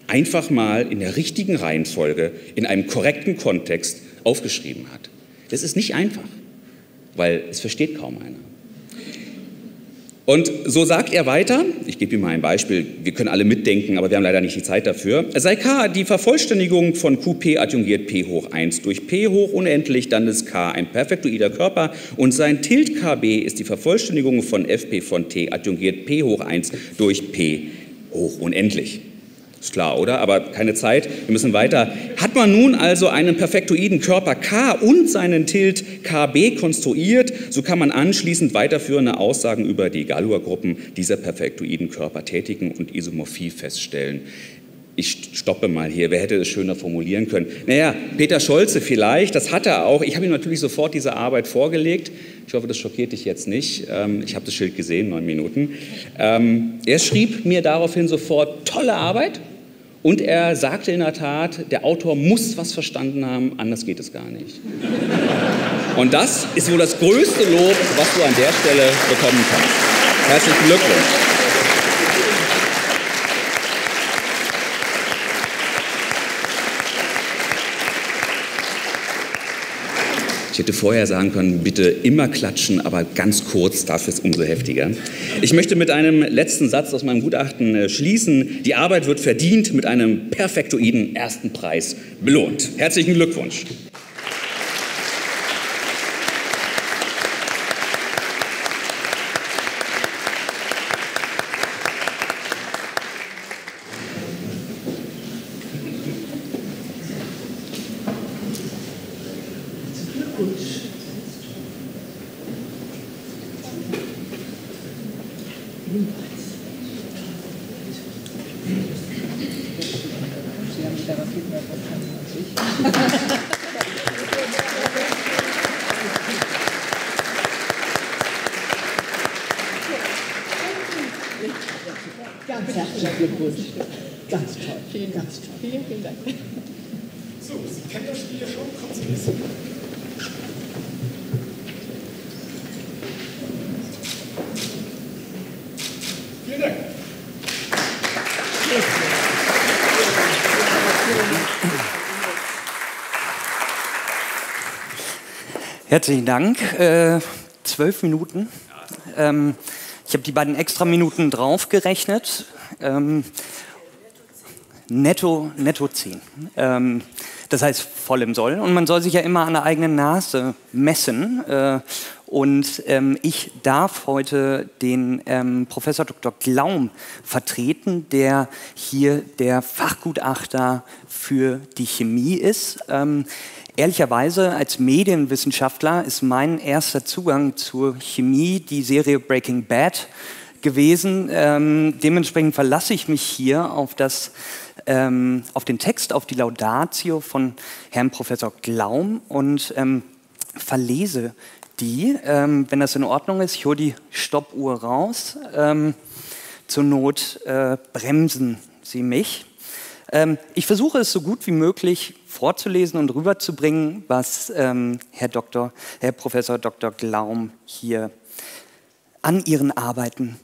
einfach mal in der richtigen Reihenfolge, in einem korrekten Kontext aufgeschrieben hat. Das ist nicht einfach, weil es versteht kaum einer. Und so sagt er weiter, ich gebe ihm mal ein Beispiel, wir können alle mitdenken, aber wir haben leider nicht die Zeit dafür. Sei K die Vervollständigung von QP adjungiert P hoch 1 durch P hoch unendlich, dann ist K ein perfektoider Körper und sein Tilt KB ist die Vervollständigung von FP von T adjungiert P hoch 1 durch P hoch unendlich. Ist klar, oder? Aber keine Zeit, wir müssen weiter. Hat man nun also einen perfektoiden Körper K und seinen Tilt KB konstruiert, so kann man anschließend weiterführende Aussagen über die Galois-Gruppen dieser perfektoiden Körper tätigen und Isomorphie feststellen. Ich stoppe mal hier. Wer hätte es schöner formulieren können? Naja, Peter Scholze vielleicht, das hat er auch. Ich habe ihm natürlich sofort diese Arbeit vorgelegt. Ich hoffe, das schockiert dich jetzt nicht. Ähm, ich habe das Schild gesehen, neun Minuten. Ähm, er schrieb mir daraufhin sofort, tolle Arbeit. Und er sagte in der Tat, der Autor muss was verstanden haben, anders geht es gar nicht. Und das ist wohl das größte Lob, was du an der Stelle bekommen kannst. Herzlichen Glückwunsch. Ich hätte vorher sagen können, bitte immer klatschen, aber ganz kurz, dafür ist umso heftiger. Ich möchte mit einem letzten Satz aus meinem Gutachten äh, schließen. Die Arbeit wird verdient mit einem perfektoiden ersten Preis belohnt. Herzlichen Glückwunsch. Ganz herzlichen Glückwunsch. Ganz toll. Vielen, ganz toll. Vielen, vielen Dank. So, Sie kennen das Spiel ja schon. Kommen Sie ein bisschen. Vielen Dank. Herzlichen Dank. Äh, zwölf Minuten. Ähm, ich habe die beiden extra Minuten draufgerechnet. Ähm, netto, netto 10. Ähm, das heißt voll im Soll. Und man soll sich ja immer an der eigenen Nase messen. Äh, und ähm, ich darf heute den ähm, Professor Dr. Glaum vertreten, der hier der Fachgutachter für die Chemie ist. Ähm, Ehrlicherweise als Medienwissenschaftler ist mein erster Zugang zur Chemie die Serie Breaking Bad gewesen. Ähm, dementsprechend verlasse ich mich hier auf, das, ähm, auf den Text, auf die Laudatio von Herrn Professor Glaum und ähm, verlese die, ähm, wenn das in Ordnung ist. Ich hole die Stoppuhr raus. Ähm, zur Not äh, bremsen Sie mich. Ähm, ich versuche es so gut wie möglich vorzulesen und rüberzubringen, was ähm, Herr, Dr., Herr Professor Dr. Glaum hier an Ihren Arbeiten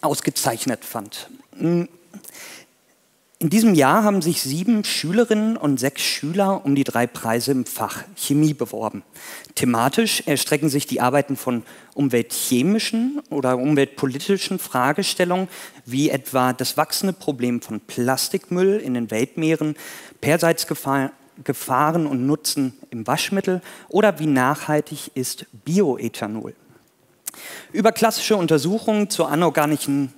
ausgezeichnet fand. Hm. In diesem Jahr haben sich sieben Schülerinnen und sechs Schüler um die drei Preise im Fach Chemie beworben. Thematisch erstrecken sich die Arbeiten von umweltchemischen oder umweltpolitischen Fragestellungen, wie etwa das wachsende Problem von Plastikmüll in den Weltmeeren, Perseitsgefahren und Nutzen im Waschmittel oder wie nachhaltig ist Bioethanol. Über klassische Untersuchungen zur anorganischen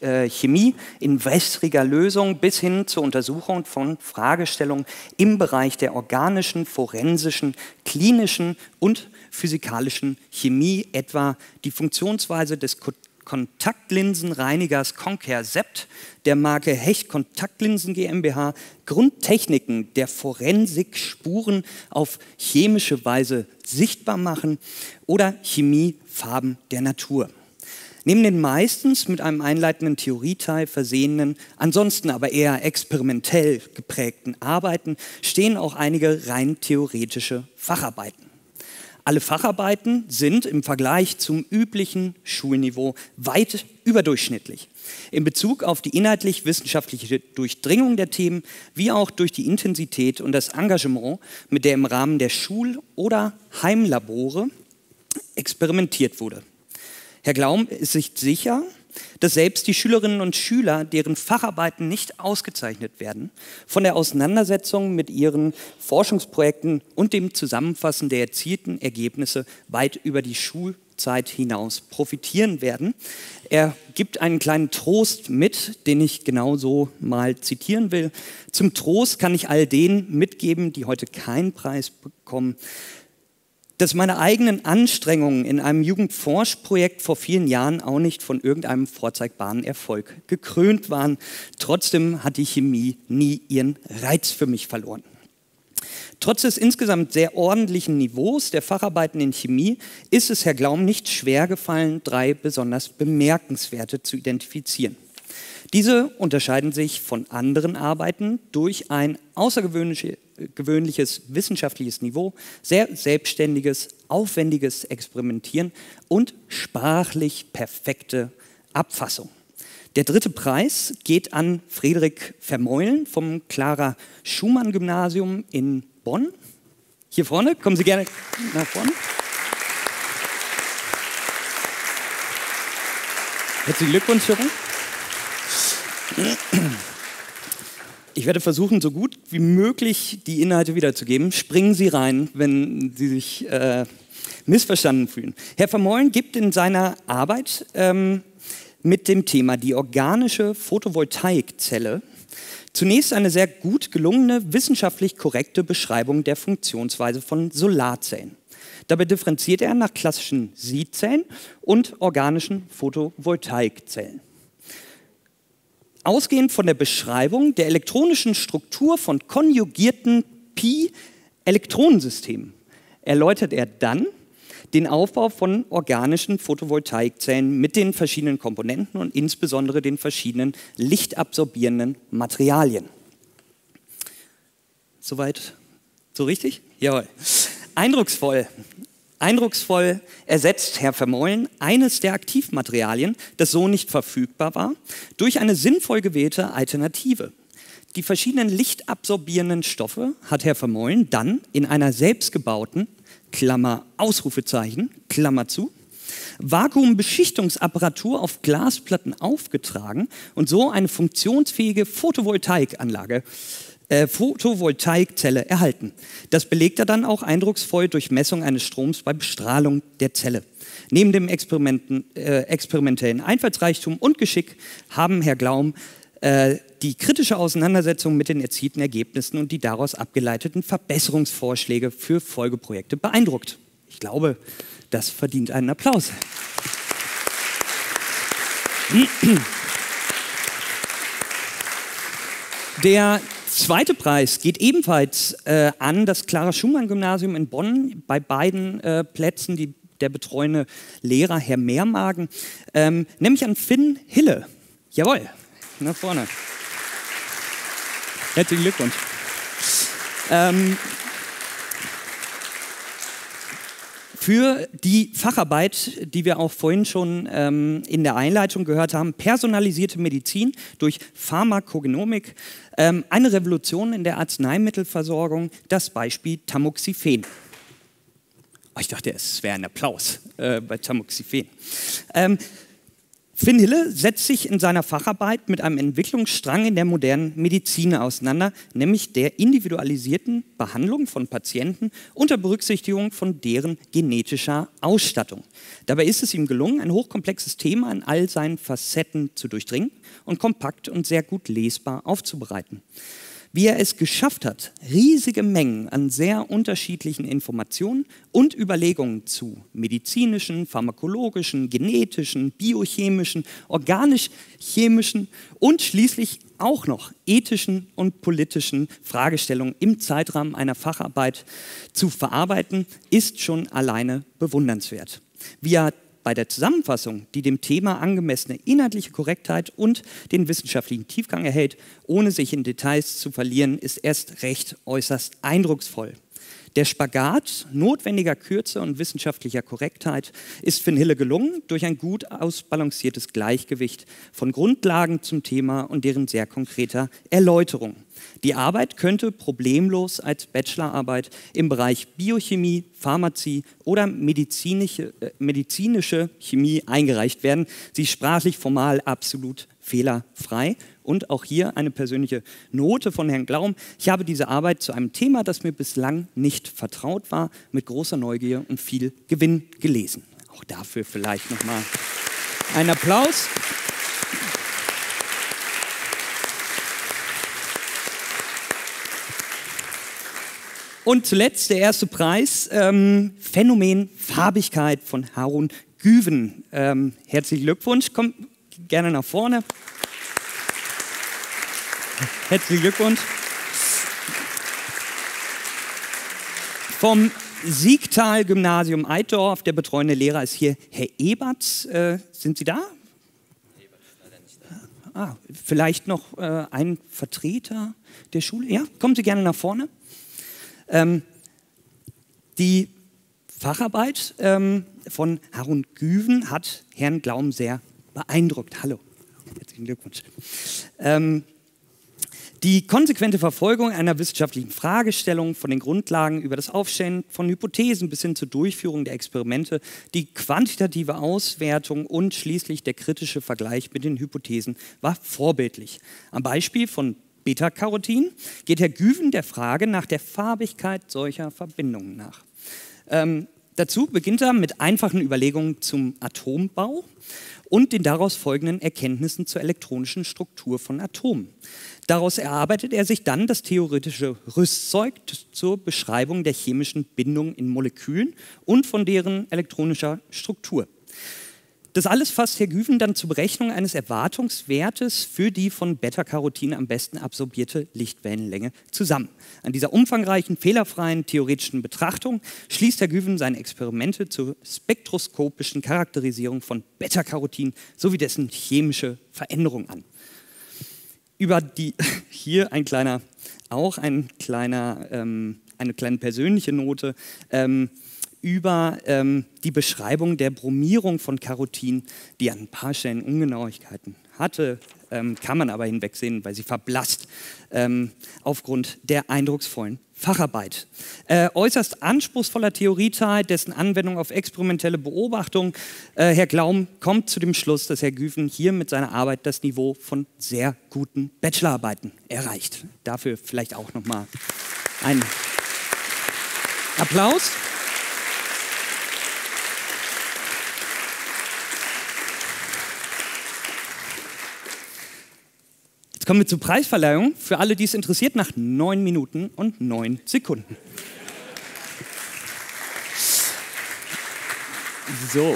äh, Chemie in wässriger Lösung bis hin zur Untersuchung von Fragestellungen im Bereich der organischen, forensischen, klinischen und physikalischen Chemie, etwa die Funktionsweise des Kontaktlinsenreinigers Concair Sept der Marke Hecht Kontaktlinsen GmbH, Grundtechniken der Forensik Spuren auf chemische Weise sichtbar machen oder Chemiefarben der Natur. Neben den meistens mit einem einleitenden Theorieteil versehenen, ansonsten aber eher experimentell geprägten Arbeiten stehen auch einige rein theoretische Facharbeiten. Alle Facharbeiten sind im Vergleich zum üblichen Schulniveau weit überdurchschnittlich. In Bezug auf die inhaltlich-wissenschaftliche Durchdringung der Themen, wie auch durch die Intensität und das Engagement, mit der im Rahmen der Schul- oder Heimlabore experimentiert wurde. Herr Glaum ist sich sicher, dass selbst die Schülerinnen und Schüler, deren Facharbeiten nicht ausgezeichnet werden, von der Auseinandersetzung mit ihren Forschungsprojekten und dem Zusammenfassen der erzielten Ergebnisse weit über die Schulzeit hinaus profitieren werden. Er gibt einen kleinen Trost mit, den ich genauso mal zitieren will. Zum Trost kann ich all denen mitgeben, die heute keinen Preis bekommen, dass meine eigenen Anstrengungen in einem Jugendforschprojekt vor vielen Jahren auch nicht von irgendeinem vorzeigbaren Erfolg gekrönt waren. Trotzdem hat die Chemie nie ihren Reiz für mich verloren. Trotz des insgesamt sehr ordentlichen Niveaus der Facharbeiten in Chemie ist es Herr Glaum nicht schwer gefallen, drei besonders bemerkenswerte zu identifizieren. Diese unterscheiden sich von anderen Arbeiten durch ein außergewöhnliches wissenschaftliches Niveau, sehr selbstständiges, aufwendiges Experimentieren und sprachlich perfekte Abfassung. Der dritte Preis geht an Friedrich Vermeulen vom Clara Schumann Gymnasium in Bonn. Hier vorne, kommen Sie gerne nach vorne. Herzlichen Glückwunsch, Jürgen. Ich werde versuchen, so gut wie möglich die Inhalte wiederzugeben. Springen Sie rein, wenn Sie sich äh, missverstanden fühlen. Herr Vermeulen gibt in seiner Arbeit ähm, mit dem Thema die organische Photovoltaikzelle zunächst eine sehr gut gelungene, wissenschaftlich korrekte Beschreibung der Funktionsweise von Solarzellen. Dabei differenziert er nach klassischen Siedzellen und organischen Photovoltaikzellen. Ausgehend von der Beschreibung der elektronischen Struktur von konjugierten Pi-Elektronensystemen erläutert er dann den Aufbau von organischen Photovoltaikzellen mit den verschiedenen Komponenten und insbesondere den verschiedenen lichtabsorbierenden Materialien. Soweit? So richtig? Jawohl. Eindrucksvoll Eindrucksvoll ersetzt Herr Vermeulen eines der Aktivmaterialien, das so nicht verfügbar war, durch eine sinnvoll gewählte Alternative. Die verschiedenen lichtabsorbierenden Stoffe hat Herr Vermeulen dann in einer selbstgebauten, Klammer Ausrufezeichen, Klammer zu, Vakuumbeschichtungsapparatur auf Glasplatten aufgetragen und so eine funktionsfähige Photovoltaikanlage äh, Photovoltaikzelle erhalten. Das belegt er dann auch eindrucksvoll durch Messung eines Stroms bei Bestrahlung der Zelle. Neben dem äh, experimentellen Einfallsreichtum und Geschick haben Herr Glaum äh, die kritische Auseinandersetzung mit den erzielten Ergebnissen und die daraus abgeleiteten Verbesserungsvorschläge für Folgeprojekte beeindruckt. Ich glaube, das verdient einen Applaus. Der zweite Preis geht ebenfalls äh, an das Clara Schumann Gymnasium in Bonn. Bei beiden äh, Plätzen die, der betreuende Lehrer Herr Mehrmagen, ähm, nämlich an Finn Hille. Jawohl, nach vorne. Herzlichen Glückwunsch. Ähm, für die Facharbeit, die wir auch vorhin schon ähm, in der Einleitung gehört haben, personalisierte Medizin durch Pharmakogenomik, ähm, eine Revolution in der Arzneimittelversorgung, das Beispiel Tamoxifen. Oh, ich dachte, es wäre ein Applaus äh, bei Tamoxifen. Ähm, Finn Hille setzt sich in seiner Facharbeit mit einem Entwicklungsstrang in der modernen Medizin auseinander, nämlich der individualisierten Behandlung von Patienten unter Berücksichtigung von deren genetischer Ausstattung. Dabei ist es ihm gelungen, ein hochkomplexes Thema in all seinen Facetten zu durchdringen und kompakt und sehr gut lesbar aufzubereiten wie er es geschafft hat, riesige Mengen an sehr unterschiedlichen Informationen und Überlegungen zu medizinischen, pharmakologischen, genetischen, biochemischen, organisch-chemischen und schließlich auch noch ethischen und politischen Fragestellungen im Zeitrahmen einer Facharbeit zu verarbeiten, ist schon alleine bewundernswert. Wie er bei der Zusammenfassung, die dem Thema angemessene inhaltliche Korrektheit und den wissenschaftlichen Tiefgang erhält, ohne sich in Details zu verlieren, ist erst recht äußerst eindrucksvoll. Der Spagat notwendiger Kürze und wissenschaftlicher Korrektheit ist Finn Hille gelungen durch ein gut ausbalanciertes Gleichgewicht von Grundlagen zum Thema und deren sehr konkreter Erläuterung. Die Arbeit könnte problemlos als Bachelorarbeit im Bereich Biochemie, Pharmazie oder medizinische, äh, medizinische Chemie eingereicht werden. Sie sprachlich formal absolut fehlerfrei. Und auch hier eine persönliche Note von Herrn Glaum. Ich habe diese Arbeit zu einem Thema, das mir bislang nicht vertraut war, mit großer Neugier und viel Gewinn gelesen. Auch dafür vielleicht nochmal ein Applaus. Und zuletzt der erste Preis, ähm, Phänomen Farbigkeit von Harun Güven. Ähm, herzlichen Glückwunsch, kommt gerne nach vorne. Herzlichen Glückwunsch. Vom Siegtal-Gymnasium Eitdorf, der betreuende Lehrer ist hier Herr Ebert. Äh, sind Sie da? Ah, vielleicht noch äh, ein Vertreter der Schule? Ja, kommen Sie gerne nach vorne. Ähm, die Facharbeit ähm, von Harun Güven hat Herrn Glaum sehr beeindruckt. Hallo, herzlichen Glückwunsch. Ähm, die konsequente Verfolgung einer wissenschaftlichen Fragestellung von den Grundlagen über das Aufstellen von Hypothesen bis hin zur Durchführung der Experimente, die quantitative Auswertung und schließlich der kritische Vergleich mit den Hypothesen war vorbildlich. Am Beispiel von Beta-Carotin geht Herr Güven der Frage nach der Farbigkeit solcher Verbindungen nach. Ähm, dazu beginnt er mit einfachen Überlegungen zum Atombau und den daraus folgenden Erkenntnissen zur elektronischen Struktur von Atomen. Daraus erarbeitet er sich dann das theoretische Rüstzeug zur Beschreibung der chemischen Bindung in Molekülen und von deren elektronischer Struktur. Das alles fasst Herr Güven dann zur Berechnung eines Erwartungswertes für die von Beta-Carotin am besten absorbierte Lichtwellenlänge zusammen. An dieser umfangreichen, fehlerfreien theoretischen Betrachtung schließt Herr Güven seine Experimente zur spektroskopischen Charakterisierung von Beta-Carotin sowie dessen chemische Veränderung an. Über die, hier ein kleiner, auch ein kleiner, ähm, eine kleine persönliche Note. Ähm, über ähm, die Beschreibung der Bromierung von Carotin, die an ein paar Stellen Ungenauigkeiten hatte, ähm, kann man aber hinwegsehen, weil sie verblasst ähm, aufgrund der eindrucksvollen Facharbeit. Äh, äußerst anspruchsvoller Theorieteil, dessen Anwendung auf experimentelle Beobachtung. Äh, Herr Glaum kommt zu dem Schluss, dass Herr Güven hier mit seiner Arbeit das Niveau von sehr guten Bachelorarbeiten erreicht. Dafür vielleicht auch nochmal ein Applaus. Jetzt kommen wir zur Preisverleihung. Für alle, die es interessiert, nach neun Minuten und neun Sekunden. So.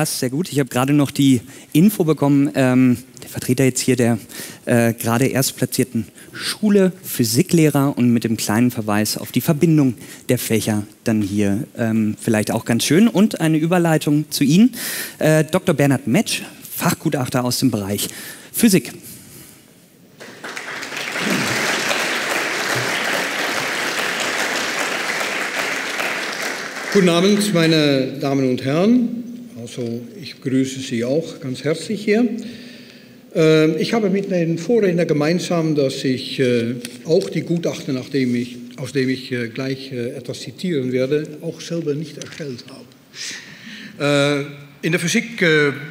Passt sehr gut. Ich habe gerade noch die Info bekommen, ähm, der Vertreter jetzt hier der äh, gerade erst platzierten Schule, Physiklehrer und mit dem kleinen Verweis auf die Verbindung der Fächer dann hier ähm, vielleicht auch ganz schön. Und eine Überleitung zu Ihnen, äh, Dr. Bernhard Metsch, Fachgutachter aus dem Bereich Physik. Guten Abend, meine Damen und Herren. Also ich grüße Sie auch ganz herzlich hier. Ähm, ich habe mit den Vorrednern gemeinsam, dass ich äh, auch die Gutachten, nachdem ich, aus dem ich äh, gleich äh, etwas zitieren werde, auch selber nicht erstellt habe. In der Physik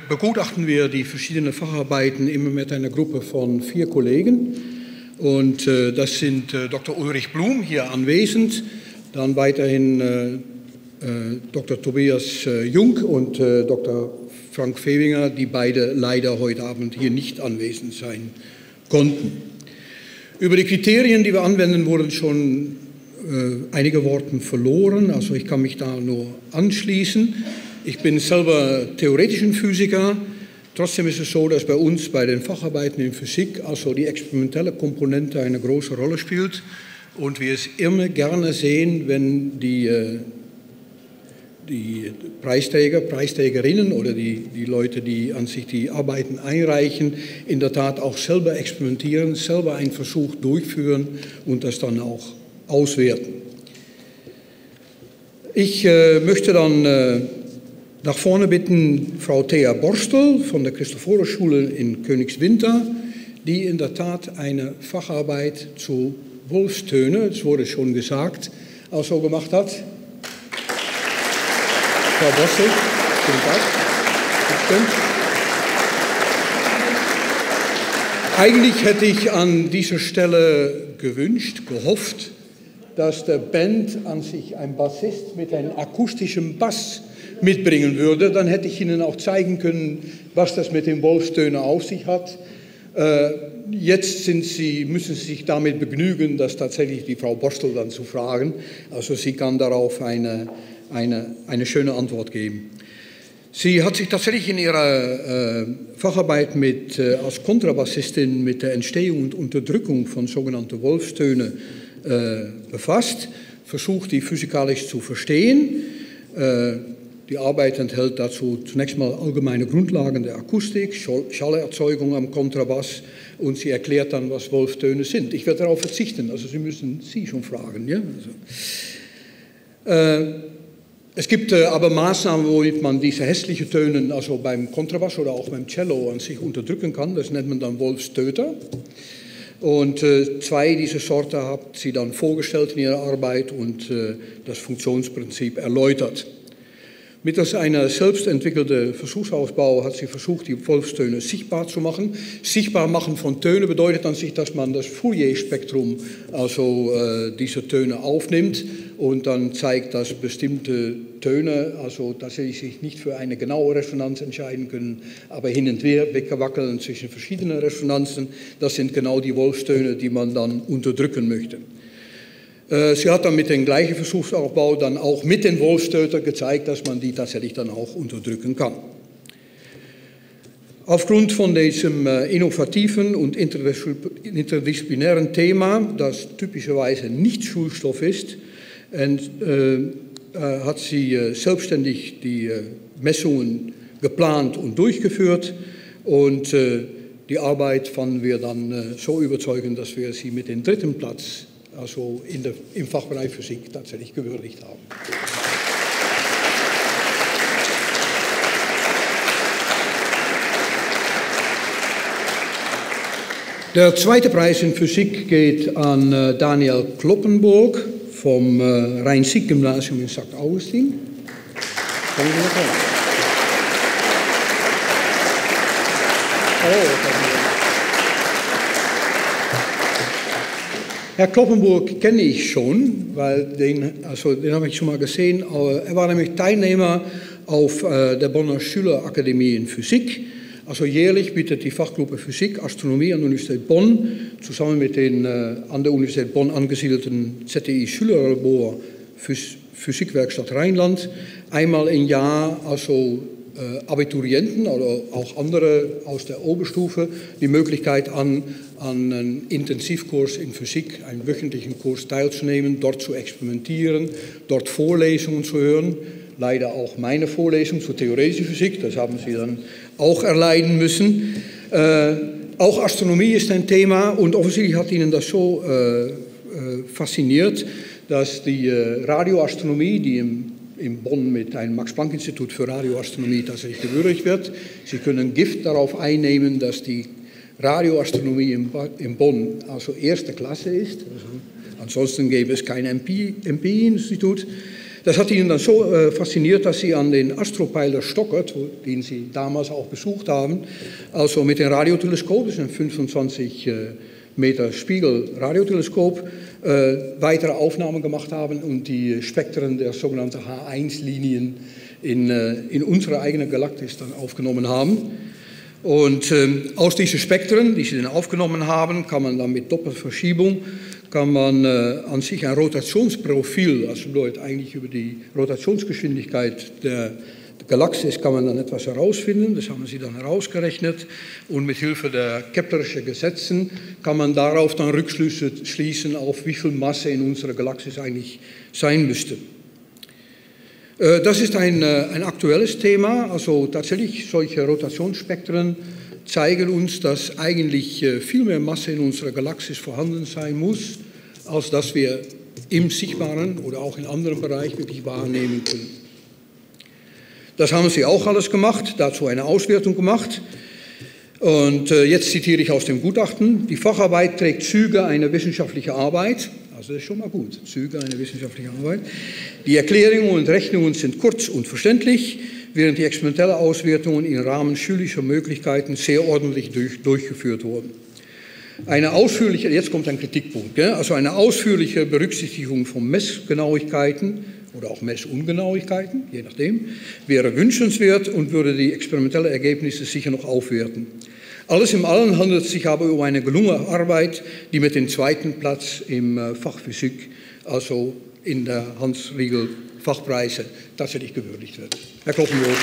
begutachten wir die verschiedenen Facharbeiten immer mit einer Gruppe von vier Kollegen. Und das sind Dr. Ulrich Blum hier anwesend, dann weiterhin Dr. Tobias Jung und Dr. Frank Fewinger, die beide leider heute Abend hier nicht anwesend sein konnten. Über die Kriterien, die wir anwenden, wurden schon einige Worte verloren, also ich kann mich da nur anschließen. Ich bin selber theoretischer Physiker, Trotzdem ist es so, dass bei uns bei den Facharbeiten in Physik also die experimentelle Komponente eine große Rolle spielt und wir es immer gerne sehen, wenn die, äh, die Preisträger, Preisträgerinnen oder die, die Leute, die an sich die Arbeiten einreichen, in der Tat auch selber experimentieren, selber einen Versuch durchführen und das dann auch auswerten. Ich äh, möchte dann äh, nach vorne bitten Frau Thea Borstel von der Christophorus-Schule in Königswinter, die in der Tat eine Facharbeit zu Wolfstöne, es wurde schon gesagt, auch so gemacht hat. Frau Borstel, guten Tag. Eigentlich hätte ich an dieser Stelle gewünscht, gehofft, dass der Band an sich ein Bassist mit einem akustischen Bass mitbringen würde, dann hätte ich Ihnen auch zeigen können, was das mit den Wolfstönen auf sich hat. Äh, jetzt Sie, müssen Sie sich damit begnügen, das tatsächlich die Frau Borstel dann zu fragen. Also sie kann darauf eine, eine, eine schöne Antwort geben. Sie hat sich tatsächlich in ihrer äh, Facharbeit mit, äh, als Kontrabassistin mit der Entstehung und Unterdrückung von sogenannten Wolfstönen äh, befasst, versucht, die physikalisch zu verstehen. Äh, die Arbeit enthält dazu zunächst mal allgemeine Grundlagen der Akustik, Schallerzeugung am Kontrabass und sie erklärt dann, was Wolftöne sind. Ich werde darauf verzichten, also Sie müssen Sie schon fragen. Ja? Also, äh, es gibt äh, aber Maßnahmen, womit man diese hässlichen Töne, also beim Kontrabass oder auch beim Cello, an sich unterdrücken kann. Das nennt man dann Wolfstöter. Und äh, zwei dieser Sorten hat sie dann vorgestellt in ihrer Arbeit und äh, das Funktionsprinzip erläutert. Mittels einer selbst entwickelten Versuchsaufbau hat sie versucht, die Wolfstöne sichtbar zu machen. Sichtbar machen von Tönen bedeutet an sich, dass man das Fourier-Spektrum, also äh, diese Töne aufnimmt und dann zeigt, dass bestimmte Töne, also dass sie sich nicht für eine genaue Resonanz entscheiden können, aber hin und her wegwackeln zwischen verschiedenen Resonanzen. Das sind genau die Wolfstöne, die man dann unterdrücken möchte. Äh, sie hat dann mit dem gleichen Versuchsaufbau dann auch mit den Wolfstöter gezeigt, dass man die tatsächlich dann auch unterdrücken kann. Aufgrund von diesem äh, innovativen und interdisziplinären Thema, das typischerweise nicht Schulstoff ist, äh, hat sie selbstständig die Messungen geplant und durchgeführt und die Arbeit fanden wir dann so überzeugend, dass wir sie mit dem dritten Platz also der, im Fachbereich Physik tatsächlich gewürdigt haben. Der zweite Preis in Physik geht an äh, Daniel Kloppenburg vom äh, Rhein-Sieg-Gymnasium in St. Augustin. Kommen Sie nach Oh, Herr Kloppenburg kenne ich schon, weil den, also den habe ich schon mal gesehen. Er war nämlich Teilnehmer auf äh, der Bonner Schülerakademie in Physik. Also jährlich bietet die Fachgruppe Physik, Astronomie an der Universität Bonn zusammen mit den äh, an der Universität Bonn angesiedelten ZTI Schülerlabor Physikwerkstatt Rheinland einmal im Jahr also Abiturienten oder auch andere aus der Oberstufe die Möglichkeit an, an einen Intensivkurs in Physik, einen wöchentlichen Kurs teilzunehmen, dort zu experimentieren, dort Vorlesungen zu hören. Leider auch meine Vorlesung zur theoretischen Physik, das haben Sie dann auch erleiden müssen. Äh, auch Astronomie ist ein Thema und offensichtlich hat Ihnen das so äh, äh fasziniert, dass die äh, Radioastronomie, die im in Bonn mit einem Max-Planck-Institut für Radioastronomie tatsächlich gewürdigt wird. Sie können Gift darauf einnehmen, dass die Radioastronomie in Bonn also erste Klasse ist. Ansonsten gäbe es kein MP-Institut. Das hat ihnen dann so äh, fasziniert, dass sie an den Astropeiler Stockert, den sie damals auch besucht haben, also mit dem Radioteleskop, das ist ein 25 äh, Meter Spiegel-Radioteleskop, äh, weitere Aufnahmen gemacht haben und die Spektren der sogenannten H1-Linien in, äh, in unsere eigene Galaktis dann aufgenommen haben. Und ähm, aus diesen Spektren, die sie dann aufgenommen haben, kann man dann mit Doppelverschiebung kann man äh, an sich ein Rotationsprofil, also bedeutet eigentlich über die Rotationsgeschwindigkeit der Galaxis kann man dann etwas herausfinden, das haben sie dann herausgerechnet und mit Hilfe der Keplerischen Gesetzen kann man darauf dann Rückschlüsse schließen, auf wie viel Masse in unserer Galaxis eigentlich sein müsste. Äh, das ist ein, äh, ein aktuelles Thema, also tatsächlich solche Rotationsspektren zeigen uns, dass eigentlich äh, viel mehr Masse in unserer Galaxis vorhanden sein muss, als dass wir im sichtbaren oder auch in anderen Bereichen wirklich wahrnehmen können. Das haben sie auch alles gemacht, dazu eine Auswertung gemacht. Und äh, jetzt zitiere ich aus dem Gutachten. Die Facharbeit trägt Züge einer wissenschaftlichen Arbeit. Also das ist schon mal gut. Züge einer wissenschaftlichen Arbeit. Die Erklärungen und Rechnungen sind kurz und verständlich, während die experimentellen Auswertungen im Rahmen schulischer Möglichkeiten sehr ordentlich durch, durchgeführt wurden. Eine ausführliche, jetzt kommt ein Kritikpunkt, also eine ausführliche Berücksichtigung von Messgenauigkeiten oder auch Messungenauigkeiten, je nachdem, wäre wünschenswert und würde die experimentellen Ergebnisse sicher noch aufwerten. Alles in allem handelt es sich aber um eine gelungene Arbeit, die mit dem zweiten Platz im äh, Fach Physik, also in der Hans-Riegel Fachpreise, tatsächlich gewürdigt wird. Herr Kloppenburg.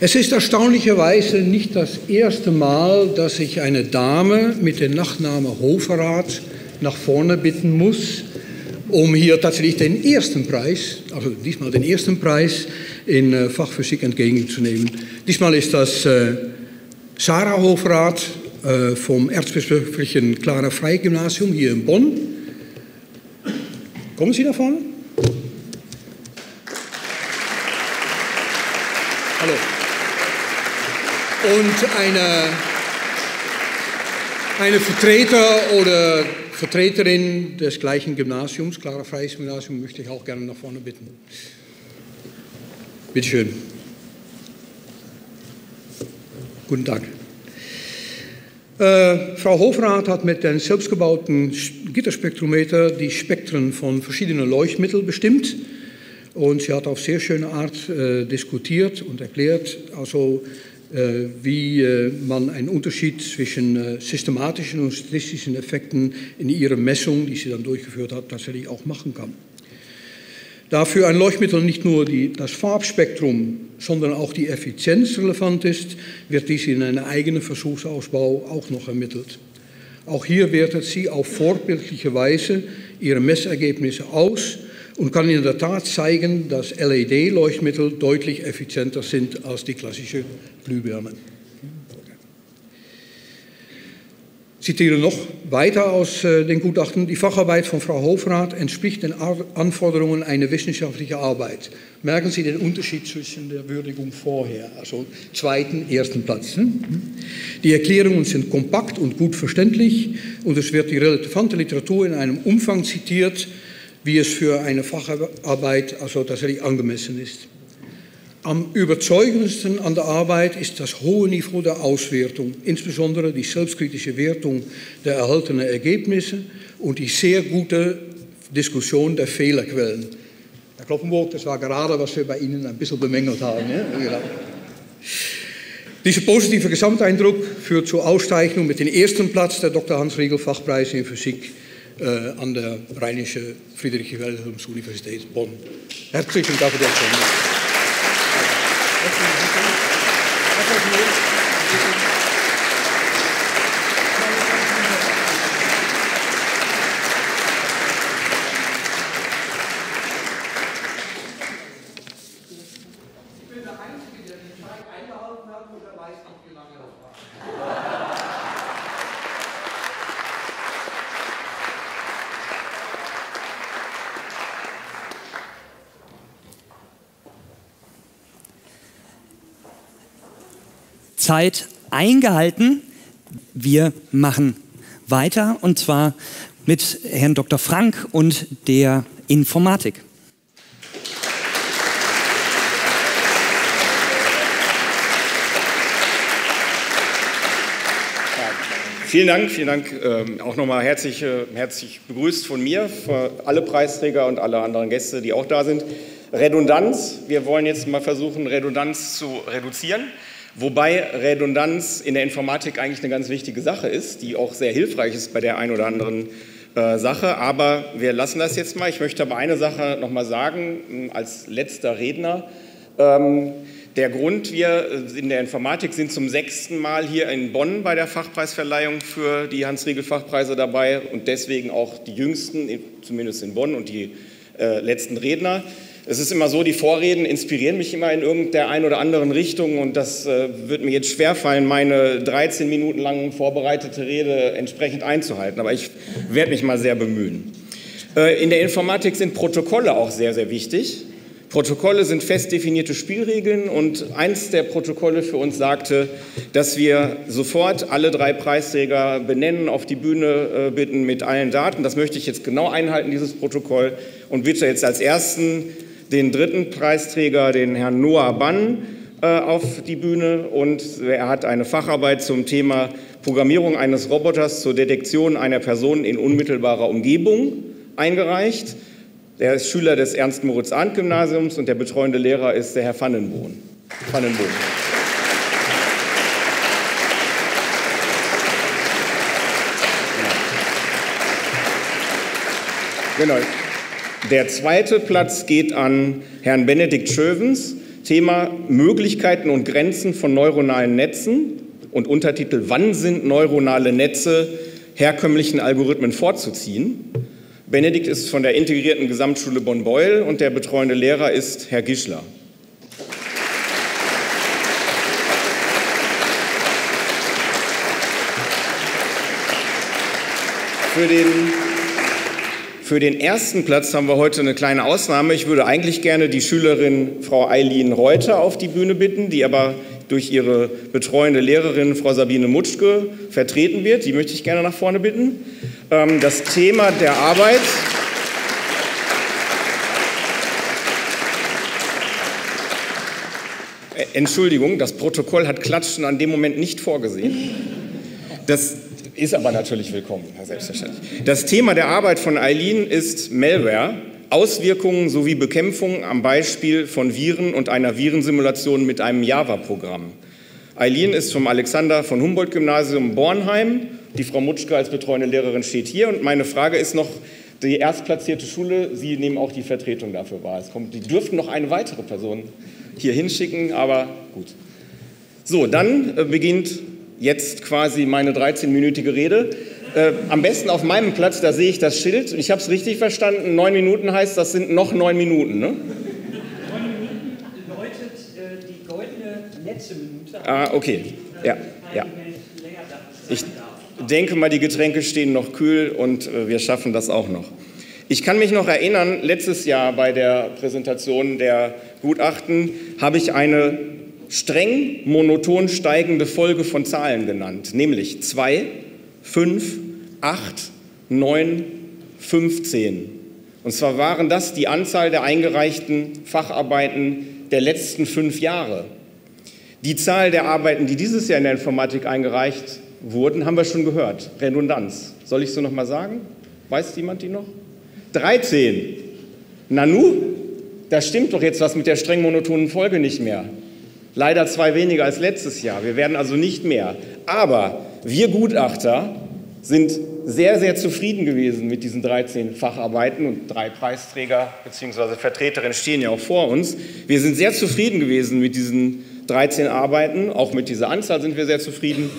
Es ist erstaunlicherweise nicht das erste Mal, dass ich eine Dame mit dem Nachname Hoferath nach vorne bitten muss, um hier tatsächlich den ersten Preis, also diesmal den ersten Preis in äh, Fachphysik entgegenzunehmen. Diesmal ist das äh, Sarah Hofrath äh, vom Erzbischöflichen Clara Frei Gymnasium hier in Bonn. Kommen Sie davon? Hallo und eine, eine Vertreter oder Vertreterin des gleichen Gymnasiums, Clara Freies Gymnasium, möchte ich auch gerne nach vorne bitten. Bitte schön. Guten Tag. Äh, Frau Hofrath hat mit dem selbstgebauten Gitterspektrometer die Spektren von verschiedenen Leuchtmitteln bestimmt. Und sie hat auf sehr schöne Art äh, diskutiert und erklärt, also wie äh, man einen Unterschied zwischen äh, systematischen und statistischen Effekten in ihrer Messung, die sie dann durchgeführt hat, tatsächlich auch machen kann. Da für ein Leuchtmittel nicht nur die, das Farbspektrum, sondern auch die Effizienz relevant ist, wird dies in einem eigenen Versuchsausbau auch noch ermittelt. Auch hier wertet sie auf vorbildliche Weise ihre Messergebnisse aus und kann in der Tat zeigen, dass LED-Leuchtmittel deutlich effizienter sind als die klassische Glühbirne. Ich zitiere noch weiter aus äh, den Gutachten. Die Facharbeit von Frau Hofrath entspricht den Anforderungen einer wissenschaftlichen Arbeit. Merken Sie den Unterschied zwischen der Würdigung vorher, also zweiten, ersten Platz. Ne? Die Erklärungen sind kompakt und gut verständlich und es wird die relevante Literatur in einem Umfang zitiert, wie es für eine Facharbeit also tatsächlich angemessen ist. Am überzeugendsten an der Arbeit ist das hohe Niveau der Auswertung, insbesondere die selbstkritische Wertung der erhaltenen Ergebnisse und die sehr gute Diskussion der Fehlerquellen. Herr Kloppenburg, das war gerade, was wir bei Ihnen ein bisschen bemängelt haben. Ja? Genau. Dieser positive Gesamteindruck führt zur Auszeichnung mit dem ersten Platz der Dr. Hans Riegel Fachpreise in Physik äh, an der Rheinische Friedrich-Wilhelms-Universität Bonn. Herzlichen Dank Zeit eingehalten. Wir machen weiter und zwar mit Herrn Dr. Frank und der Informatik. Vielen Dank, vielen Dank. Ähm, auch nochmal herzlich, äh, herzlich begrüßt von mir, für alle Preisträger und alle anderen Gäste, die auch da sind. Redundanz, wir wollen jetzt mal versuchen, Redundanz zu reduzieren. Wobei Redundanz in der Informatik eigentlich eine ganz wichtige Sache ist, die auch sehr hilfreich ist bei der einen oder anderen äh, Sache. Aber wir lassen das jetzt mal. Ich möchte aber eine Sache nochmal sagen, als letzter Redner. Ähm, der Grund, wir äh, in der Informatik sind zum sechsten Mal hier in Bonn bei der Fachpreisverleihung für die Hans-Riegel-Fachpreise dabei und deswegen auch die jüngsten, zumindest in Bonn und die äh, letzten Redner. Es ist immer so, die Vorreden inspirieren mich immer in irgendeiner ein oder anderen Richtung und das äh, wird mir jetzt schwerfallen, meine 13 Minuten lang vorbereitete Rede entsprechend einzuhalten. Aber ich werde mich mal sehr bemühen. Äh, in der Informatik sind Protokolle auch sehr, sehr wichtig. Protokolle sind fest definierte Spielregeln und eins der Protokolle für uns sagte, dass wir sofort alle drei Preisträger benennen, auf die Bühne äh, bitten mit allen Daten. Das möchte ich jetzt genau einhalten, dieses Protokoll, und bitte jetzt als ersten den dritten Preisträger, den Herrn Noah Bann, äh, auf die Bühne und er hat eine Facharbeit zum Thema Programmierung eines Roboters zur Detektion einer Person in unmittelbarer Umgebung eingereicht. Er ist Schüler des Ernst-Moritz-Arndt-Gymnasiums und der betreuende Lehrer ist der Herr Pfannenbohn. Pfannenbohn. Genau. Der zweite Platz geht an Herrn Benedikt Schövens. Thema Möglichkeiten und Grenzen von neuronalen Netzen und Untertitel Wann sind neuronale Netze herkömmlichen Algorithmen vorzuziehen? Benedikt ist von der integrierten Gesamtschule Bonn-Beuel und der betreuende Lehrer ist Herr Gischler. Für den für den ersten Platz haben wir heute eine kleine Ausnahme. Ich würde eigentlich gerne die Schülerin Frau Eileen Reuter auf die Bühne bitten, die aber durch ihre betreuende Lehrerin Frau Sabine Mutschke vertreten wird. Die möchte ich gerne nach vorne bitten. Ähm, das Thema der Arbeit. Äh, Entschuldigung, das Protokoll hat Klatschen an dem Moment nicht vorgesehen. Das ist aber natürlich willkommen, selbstverständlich. Das Thema der Arbeit von Eileen ist Malware, Auswirkungen sowie Bekämpfung am Beispiel von Viren und einer Virensimulation mit einem Java-Programm. Eileen ist vom Alexander von Humboldt-Gymnasium Bornheim. Die Frau Mutschke als betreuende Lehrerin steht hier. Und meine Frage ist noch, die erstplatzierte Schule, Sie nehmen auch die Vertretung dafür wahr. Es kommt, die dürften noch eine weitere Person hier hinschicken, aber gut. So, dann äh, beginnt jetzt quasi meine 13-minütige Rede. Äh, am besten auf meinem Platz, da sehe ich das Schild. Ich habe es richtig verstanden. Neun Minuten heißt, das sind noch neun Minuten, ne? Neun Minuten bedeutet äh, die goldene letzte Minute. Ah, okay. Ja, ja. Ich denke mal, die Getränke stehen noch kühl und äh, wir schaffen das auch noch. Ich kann mich noch erinnern, letztes Jahr bei der Präsentation der Gutachten habe ich eine streng monoton steigende Folge von Zahlen genannt, nämlich 2, 5, 8, 9, 15. Und zwar waren das die Anzahl der eingereichten Facharbeiten der letzten fünf Jahre. Die Zahl der Arbeiten, die dieses Jahr in der Informatik eingereicht wurden, haben wir schon gehört. Redundanz. Soll ich so noch mal sagen? Weiß jemand die noch? 13. Nanu, da stimmt doch jetzt was mit der streng monotonen Folge nicht mehr. Leider zwei weniger als letztes Jahr. Wir werden also nicht mehr. Aber wir Gutachter sind sehr, sehr zufrieden gewesen mit diesen 13 Facharbeiten und drei Preisträger bzw. Vertreterinnen stehen ja auch vor uns. Wir sind sehr zufrieden gewesen mit diesen 13 Arbeiten, auch mit dieser Anzahl sind wir sehr zufrieden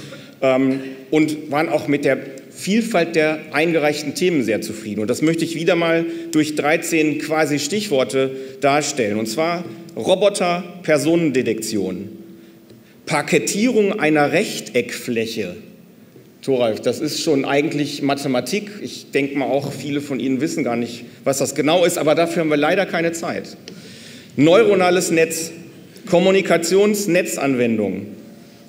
ähm, und waren auch mit der Vielfalt der eingereichten Themen sehr zufrieden. Und das möchte ich wieder mal durch 13 quasi Stichworte darstellen. Und zwar Roboter Personendetektion, Parkettierung einer Rechteckfläche. Thoralf, das ist schon eigentlich Mathematik. Ich denke mal auch, viele von Ihnen wissen gar nicht, was das genau ist, aber dafür haben wir leider keine Zeit. Neuronales Netz, Kommunikationsnetzanwendung,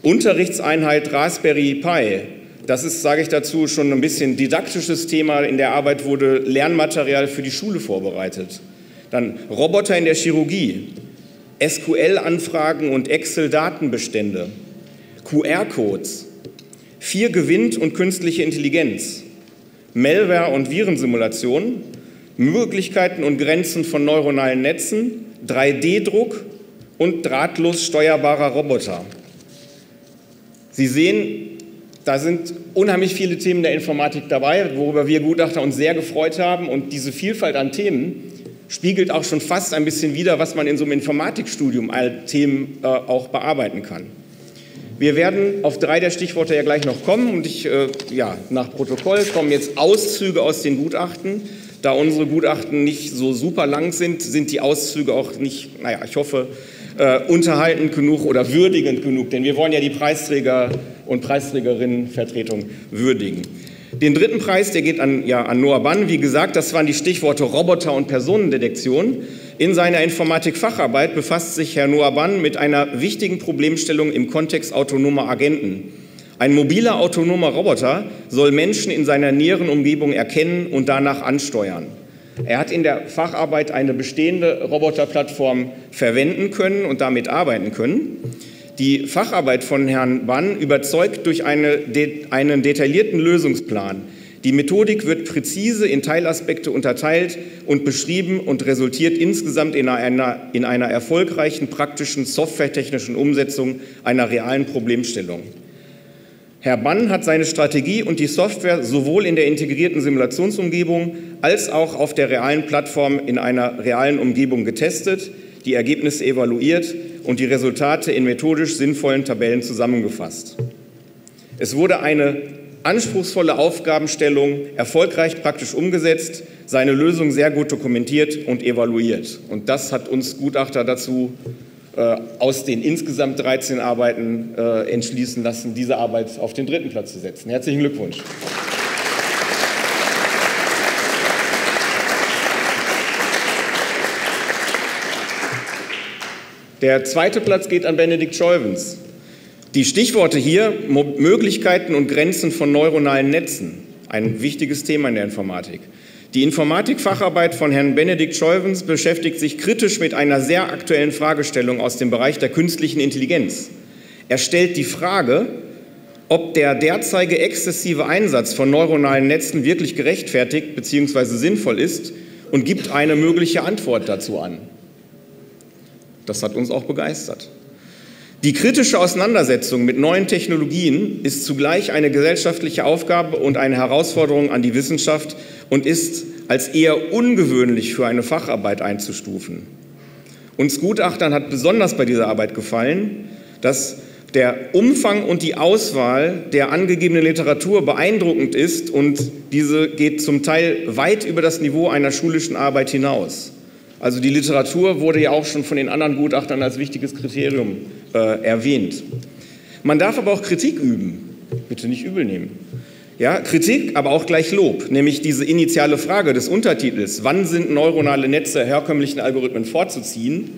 Unterrichtseinheit Raspberry Pi. Das ist, sage ich dazu, schon ein bisschen didaktisches Thema. In der Arbeit wurde Lernmaterial für die Schule vorbereitet. Dann Roboter in der Chirurgie, SQL-Anfragen und Excel-Datenbestände, QR-Codes, Vier gewinnt und künstliche Intelligenz, Malware und Virensimulation, Möglichkeiten und Grenzen von neuronalen Netzen, 3D-Druck und drahtlos steuerbarer Roboter. Sie sehen, da sind unheimlich viele Themen der Informatik dabei, worüber wir Gutachter uns sehr gefreut haben. Und diese Vielfalt an Themen spiegelt auch schon fast ein bisschen wider, was man in so einem Informatikstudium all Themen äh, auch bearbeiten kann. Wir werden auf drei der Stichworte ja gleich noch kommen und ich, äh, ja, nach Protokoll kommen jetzt Auszüge aus den Gutachten. Da unsere Gutachten nicht so super lang sind, sind die Auszüge auch nicht, naja, ich hoffe, äh, unterhaltend genug oder würdigend genug, denn wir wollen ja die Preisträger und Preisträgerinnenvertretung würdigen. Den dritten Preis, der geht an, ja, an Noah Bann. Wie gesagt, das waren die Stichworte Roboter und Personendetektion. In seiner Informatik-Facharbeit befasst sich Herr Noah Bann mit einer wichtigen Problemstellung im Kontext autonomer Agenten. Ein mobiler autonomer Roboter soll Menschen in seiner näheren Umgebung erkennen und danach ansteuern. Er hat in der Facharbeit eine bestehende Roboterplattform verwenden können und damit arbeiten können. Die Facharbeit von Herrn Bann überzeugt durch eine, einen detaillierten Lösungsplan. Die Methodik wird präzise in Teilaspekte unterteilt und beschrieben und resultiert insgesamt in einer, in einer erfolgreichen praktischen softwaretechnischen Umsetzung einer realen Problemstellung. Herr Bann hat seine Strategie und die Software sowohl in der integrierten Simulationsumgebung als auch auf der realen Plattform in einer realen Umgebung getestet, die Ergebnisse evaluiert und die Resultate in methodisch sinnvollen Tabellen zusammengefasst. Es wurde eine anspruchsvolle Aufgabenstellung erfolgreich praktisch umgesetzt, seine Lösung sehr gut dokumentiert und evaluiert. Und das hat uns Gutachter dazu äh, aus den insgesamt 13 Arbeiten äh, entschließen lassen, diese Arbeit auf den dritten Platz zu setzen. Herzlichen Glückwunsch. Der zweite Platz geht an Benedikt Scheuvens. Die Stichworte hier, Möglichkeiten und Grenzen von neuronalen Netzen, ein wichtiges Thema in der Informatik. Die Informatikfacharbeit von Herrn Benedikt Scheuvens beschäftigt sich kritisch mit einer sehr aktuellen Fragestellung aus dem Bereich der künstlichen Intelligenz. Er stellt die Frage, ob der derzeitige exzessive Einsatz von neuronalen Netzen wirklich gerechtfertigt bzw. sinnvoll ist und gibt eine mögliche Antwort dazu an. Das hat uns auch begeistert. Die kritische Auseinandersetzung mit neuen Technologien ist zugleich eine gesellschaftliche Aufgabe und eine Herausforderung an die Wissenschaft und ist als eher ungewöhnlich für eine Facharbeit einzustufen. Uns Gutachtern hat besonders bei dieser Arbeit gefallen, dass der Umfang und die Auswahl der angegebenen Literatur beeindruckend ist und diese geht zum Teil weit über das Niveau einer schulischen Arbeit hinaus. Also die Literatur wurde ja auch schon von den anderen Gutachtern als wichtiges Kriterium äh, erwähnt. Man darf aber auch Kritik üben. Bitte nicht übel nehmen. Ja, Kritik, aber auch gleich Lob, nämlich diese initiale Frage des Untertitels, wann sind neuronale Netze herkömmlichen Algorithmen vorzuziehen?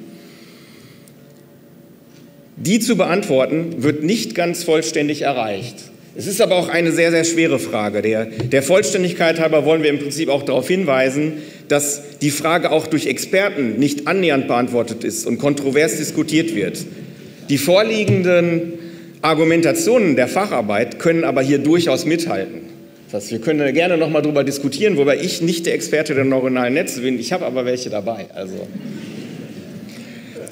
Die zu beantworten, wird nicht ganz vollständig erreicht. Es ist aber auch eine sehr, sehr schwere Frage. Der, der Vollständigkeit halber wollen wir im Prinzip auch darauf hinweisen, dass die Frage auch durch Experten nicht annähernd beantwortet ist und kontrovers diskutiert wird. Die vorliegenden Argumentationen der Facharbeit können aber hier durchaus mithalten. Das heißt, wir können gerne noch mal darüber diskutieren, wobei ich nicht der Experte der neuronalen Netze bin. Ich habe aber welche dabei. Also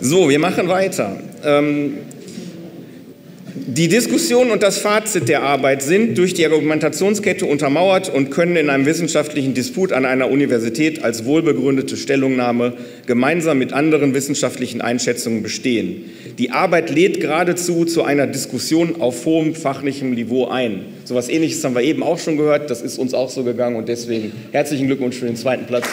so, wir machen weiter. Ähm, die Diskussion und das Fazit der Arbeit sind durch die Argumentationskette untermauert und können in einem wissenschaftlichen Disput an einer Universität als wohlbegründete Stellungnahme gemeinsam mit anderen wissenschaftlichen Einschätzungen bestehen. Die Arbeit lädt geradezu zu einer Diskussion auf hohem fachlichem Niveau ein. So etwas Ähnliches haben wir eben auch schon gehört. Das ist uns auch so gegangen und deswegen herzlichen Glückwunsch für den zweiten Platz.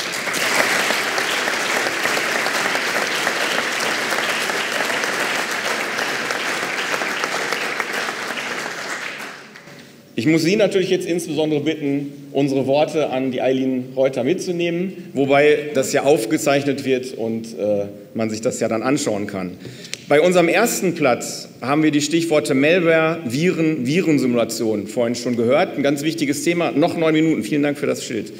Ich muss Sie natürlich jetzt insbesondere bitten, unsere Worte an die Eileen Reuter mitzunehmen, wobei das ja aufgezeichnet wird und äh, man sich das ja dann anschauen kann. Bei unserem ersten Platz haben wir die Stichworte Malware, Viren, Virensimulation vorhin schon gehört. Ein ganz wichtiges Thema. Noch neun Minuten. Vielen Dank für das Schild.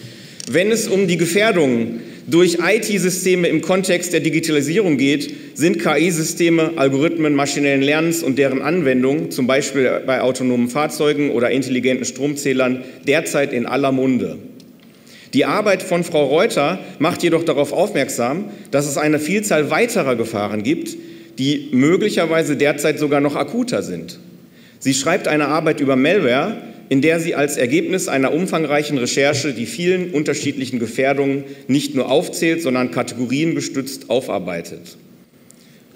Wenn es um die Gefährdungen durch IT-Systeme im Kontext der Digitalisierung geht, sind KI-Systeme, Algorithmen maschinellen Lernens und deren Anwendung, zum Beispiel bei autonomen Fahrzeugen oder intelligenten Stromzählern, derzeit in aller Munde. Die Arbeit von Frau Reuter macht jedoch darauf aufmerksam, dass es eine Vielzahl weiterer Gefahren gibt, die möglicherweise derzeit sogar noch akuter sind. Sie schreibt eine Arbeit über Malware, in der sie als Ergebnis einer umfangreichen Recherche die vielen unterschiedlichen Gefährdungen nicht nur aufzählt, sondern kategoriengestützt aufarbeitet.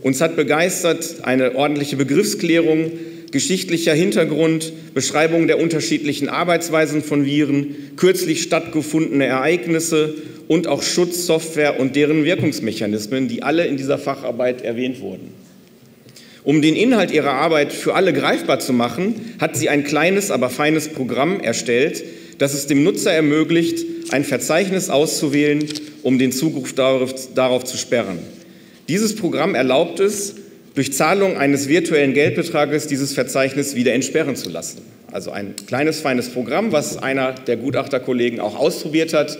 Uns hat begeistert eine ordentliche Begriffsklärung, geschichtlicher Hintergrund, Beschreibung der unterschiedlichen Arbeitsweisen von Viren, kürzlich stattgefundene Ereignisse und auch Schutzsoftware und deren Wirkungsmechanismen, die alle in dieser Facharbeit erwähnt wurden. Um den Inhalt ihrer Arbeit für alle greifbar zu machen, hat sie ein kleines, aber feines Programm erstellt, das es dem Nutzer ermöglicht, ein Verzeichnis auszuwählen, um den Zugriff darauf, darauf zu sperren. Dieses Programm erlaubt es, durch Zahlung eines virtuellen Geldbetrages dieses Verzeichnis wieder entsperren zu lassen. Also ein kleines, feines Programm, was einer der Gutachterkollegen auch ausprobiert hat.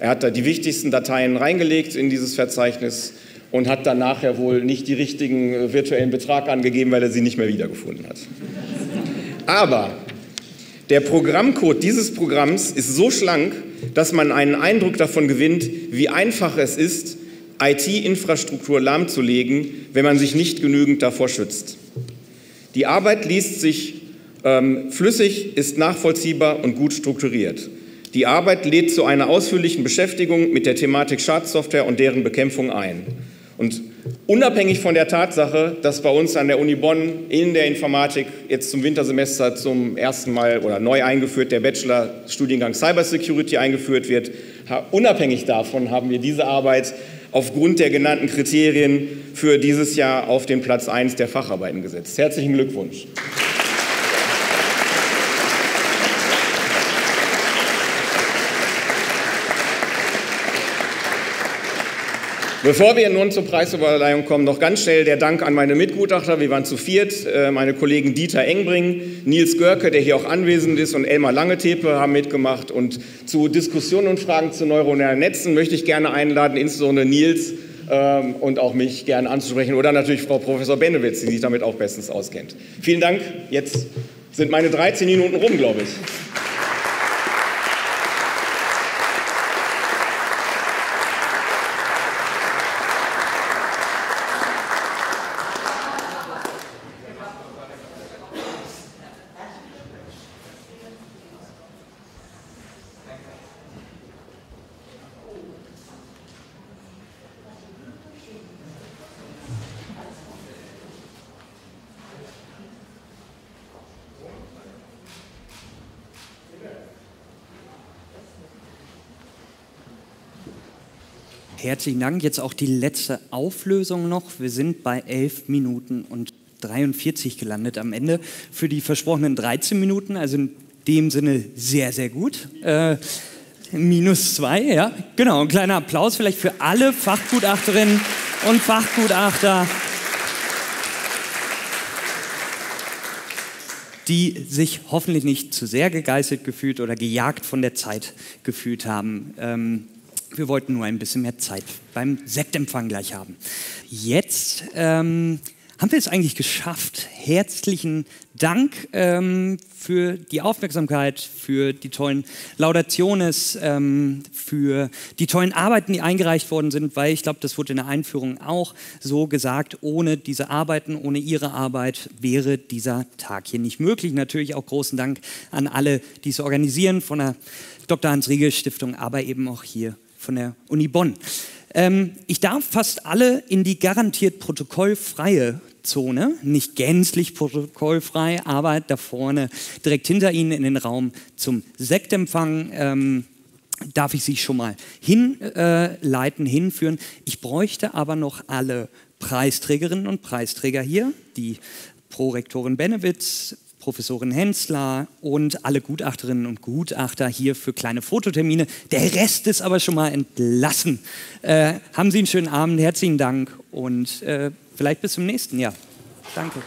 Er hat da die wichtigsten Dateien reingelegt in dieses Verzeichnis und hat dann nachher wohl nicht die richtigen äh, virtuellen Betrag angegeben, weil er sie nicht mehr wiedergefunden hat. Aber der Programmcode dieses Programms ist so schlank, dass man einen Eindruck davon gewinnt, wie einfach es ist, IT-Infrastruktur lahmzulegen, wenn man sich nicht genügend davor schützt. Die Arbeit liest sich ähm, flüssig, ist nachvollziehbar und gut strukturiert. Die Arbeit lädt zu einer ausführlichen Beschäftigung mit der Thematik Schadsoftware und deren Bekämpfung ein. Und unabhängig von der Tatsache, dass bei uns an der Uni Bonn in der Informatik jetzt zum Wintersemester zum ersten Mal oder neu eingeführt der Bachelor-Studiengang Cybersecurity eingeführt wird, unabhängig davon haben wir diese Arbeit aufgrund der genannten Kriterien für dieses Jahr auf den Platz 1 der Facharbeiten gesetzt. Herzlichen Glückwunsch. Bevor wir nun zur Preisüberleihung kommen, noch ganz schnell der Dank an meine Mitgutachter. Wir waren zu viert. Äh, meine Kollegen Dieter Engbring, Nils Görke, der hier auch anwesend ist, und Elmar Langetepe haben mitgemacht. Und zu Diskussionen und Fragen zu neuronalen Netzen möchte ich gerne einladen, insbesondere Nils ähm, und auch mich gerne anzusprechen. Oder natürlich Frau Professor Benewitz, die sich damit auch bestens auskennt. Vielen Dank. Jetzt sind meine 13 Minuten rum, glaube ich. Herzlichen Dank. Jetzt auch die letzte Auflösung noch. Wir sind bei 11 Minuten und 43 gelandet am Ende für die versprochenen 13 Minuten. Also in dem Sinne sehr, sehr gut. Äh, minus zwei, ja. Genau, ein kleiner Applaus vielleicht für alle Fachgutachterinnen und Fachgutachter. die sich hoffentlich nicht zu sehr gegeißelt gefühlt oder gejagt von der Zeit gefühlt haben. Ähm, wir wollten nur ein bisschen mehr Zeit beim Sektempfang gleich haben. Jetzt ähm, haben wir es eigentlich geschafft. Herzlichen Dank ähm, für die Aufmerksamkeit, für die tollen Laudationes, ähm, für die tollen Arbeiten, die eingereicht worden sind, weil ich glaube, das wurde in der Einführung auch so gesagt, ohne diese Arbeiten, ohne Ihre Arbeit wäre dieser Tag hier nicht möglich. Natürlich auch großen Dank an alle, die es organisieren, von der Dr. Hans-Riegel-Stiftung, aber eben auch hier von der Uni Bonn. Ähm, ich darf fast alle in die garantiert protokollfreie Zone, nicht gänzlich protokollfrei, aber da vorne direkt hinter Ihnen in den Raum zum Sektempfang. Ähm, darf ich Sie schon mal hinleiten, äh, hinführen. Ich bräuchte aber noch alle Preisträgerinnen und Preisträger hier, die Prorektorin Benewitz, Professorin Hensler und alle Gutachterinnen und Gutachter hier für kleine Fototermine. Der Rest ist aber schon mal entlassen. Äh, haben Sie einen schönen Abend, herzlichen Dank und äh, vielleicht bis zum nächsten Jahr. Danke.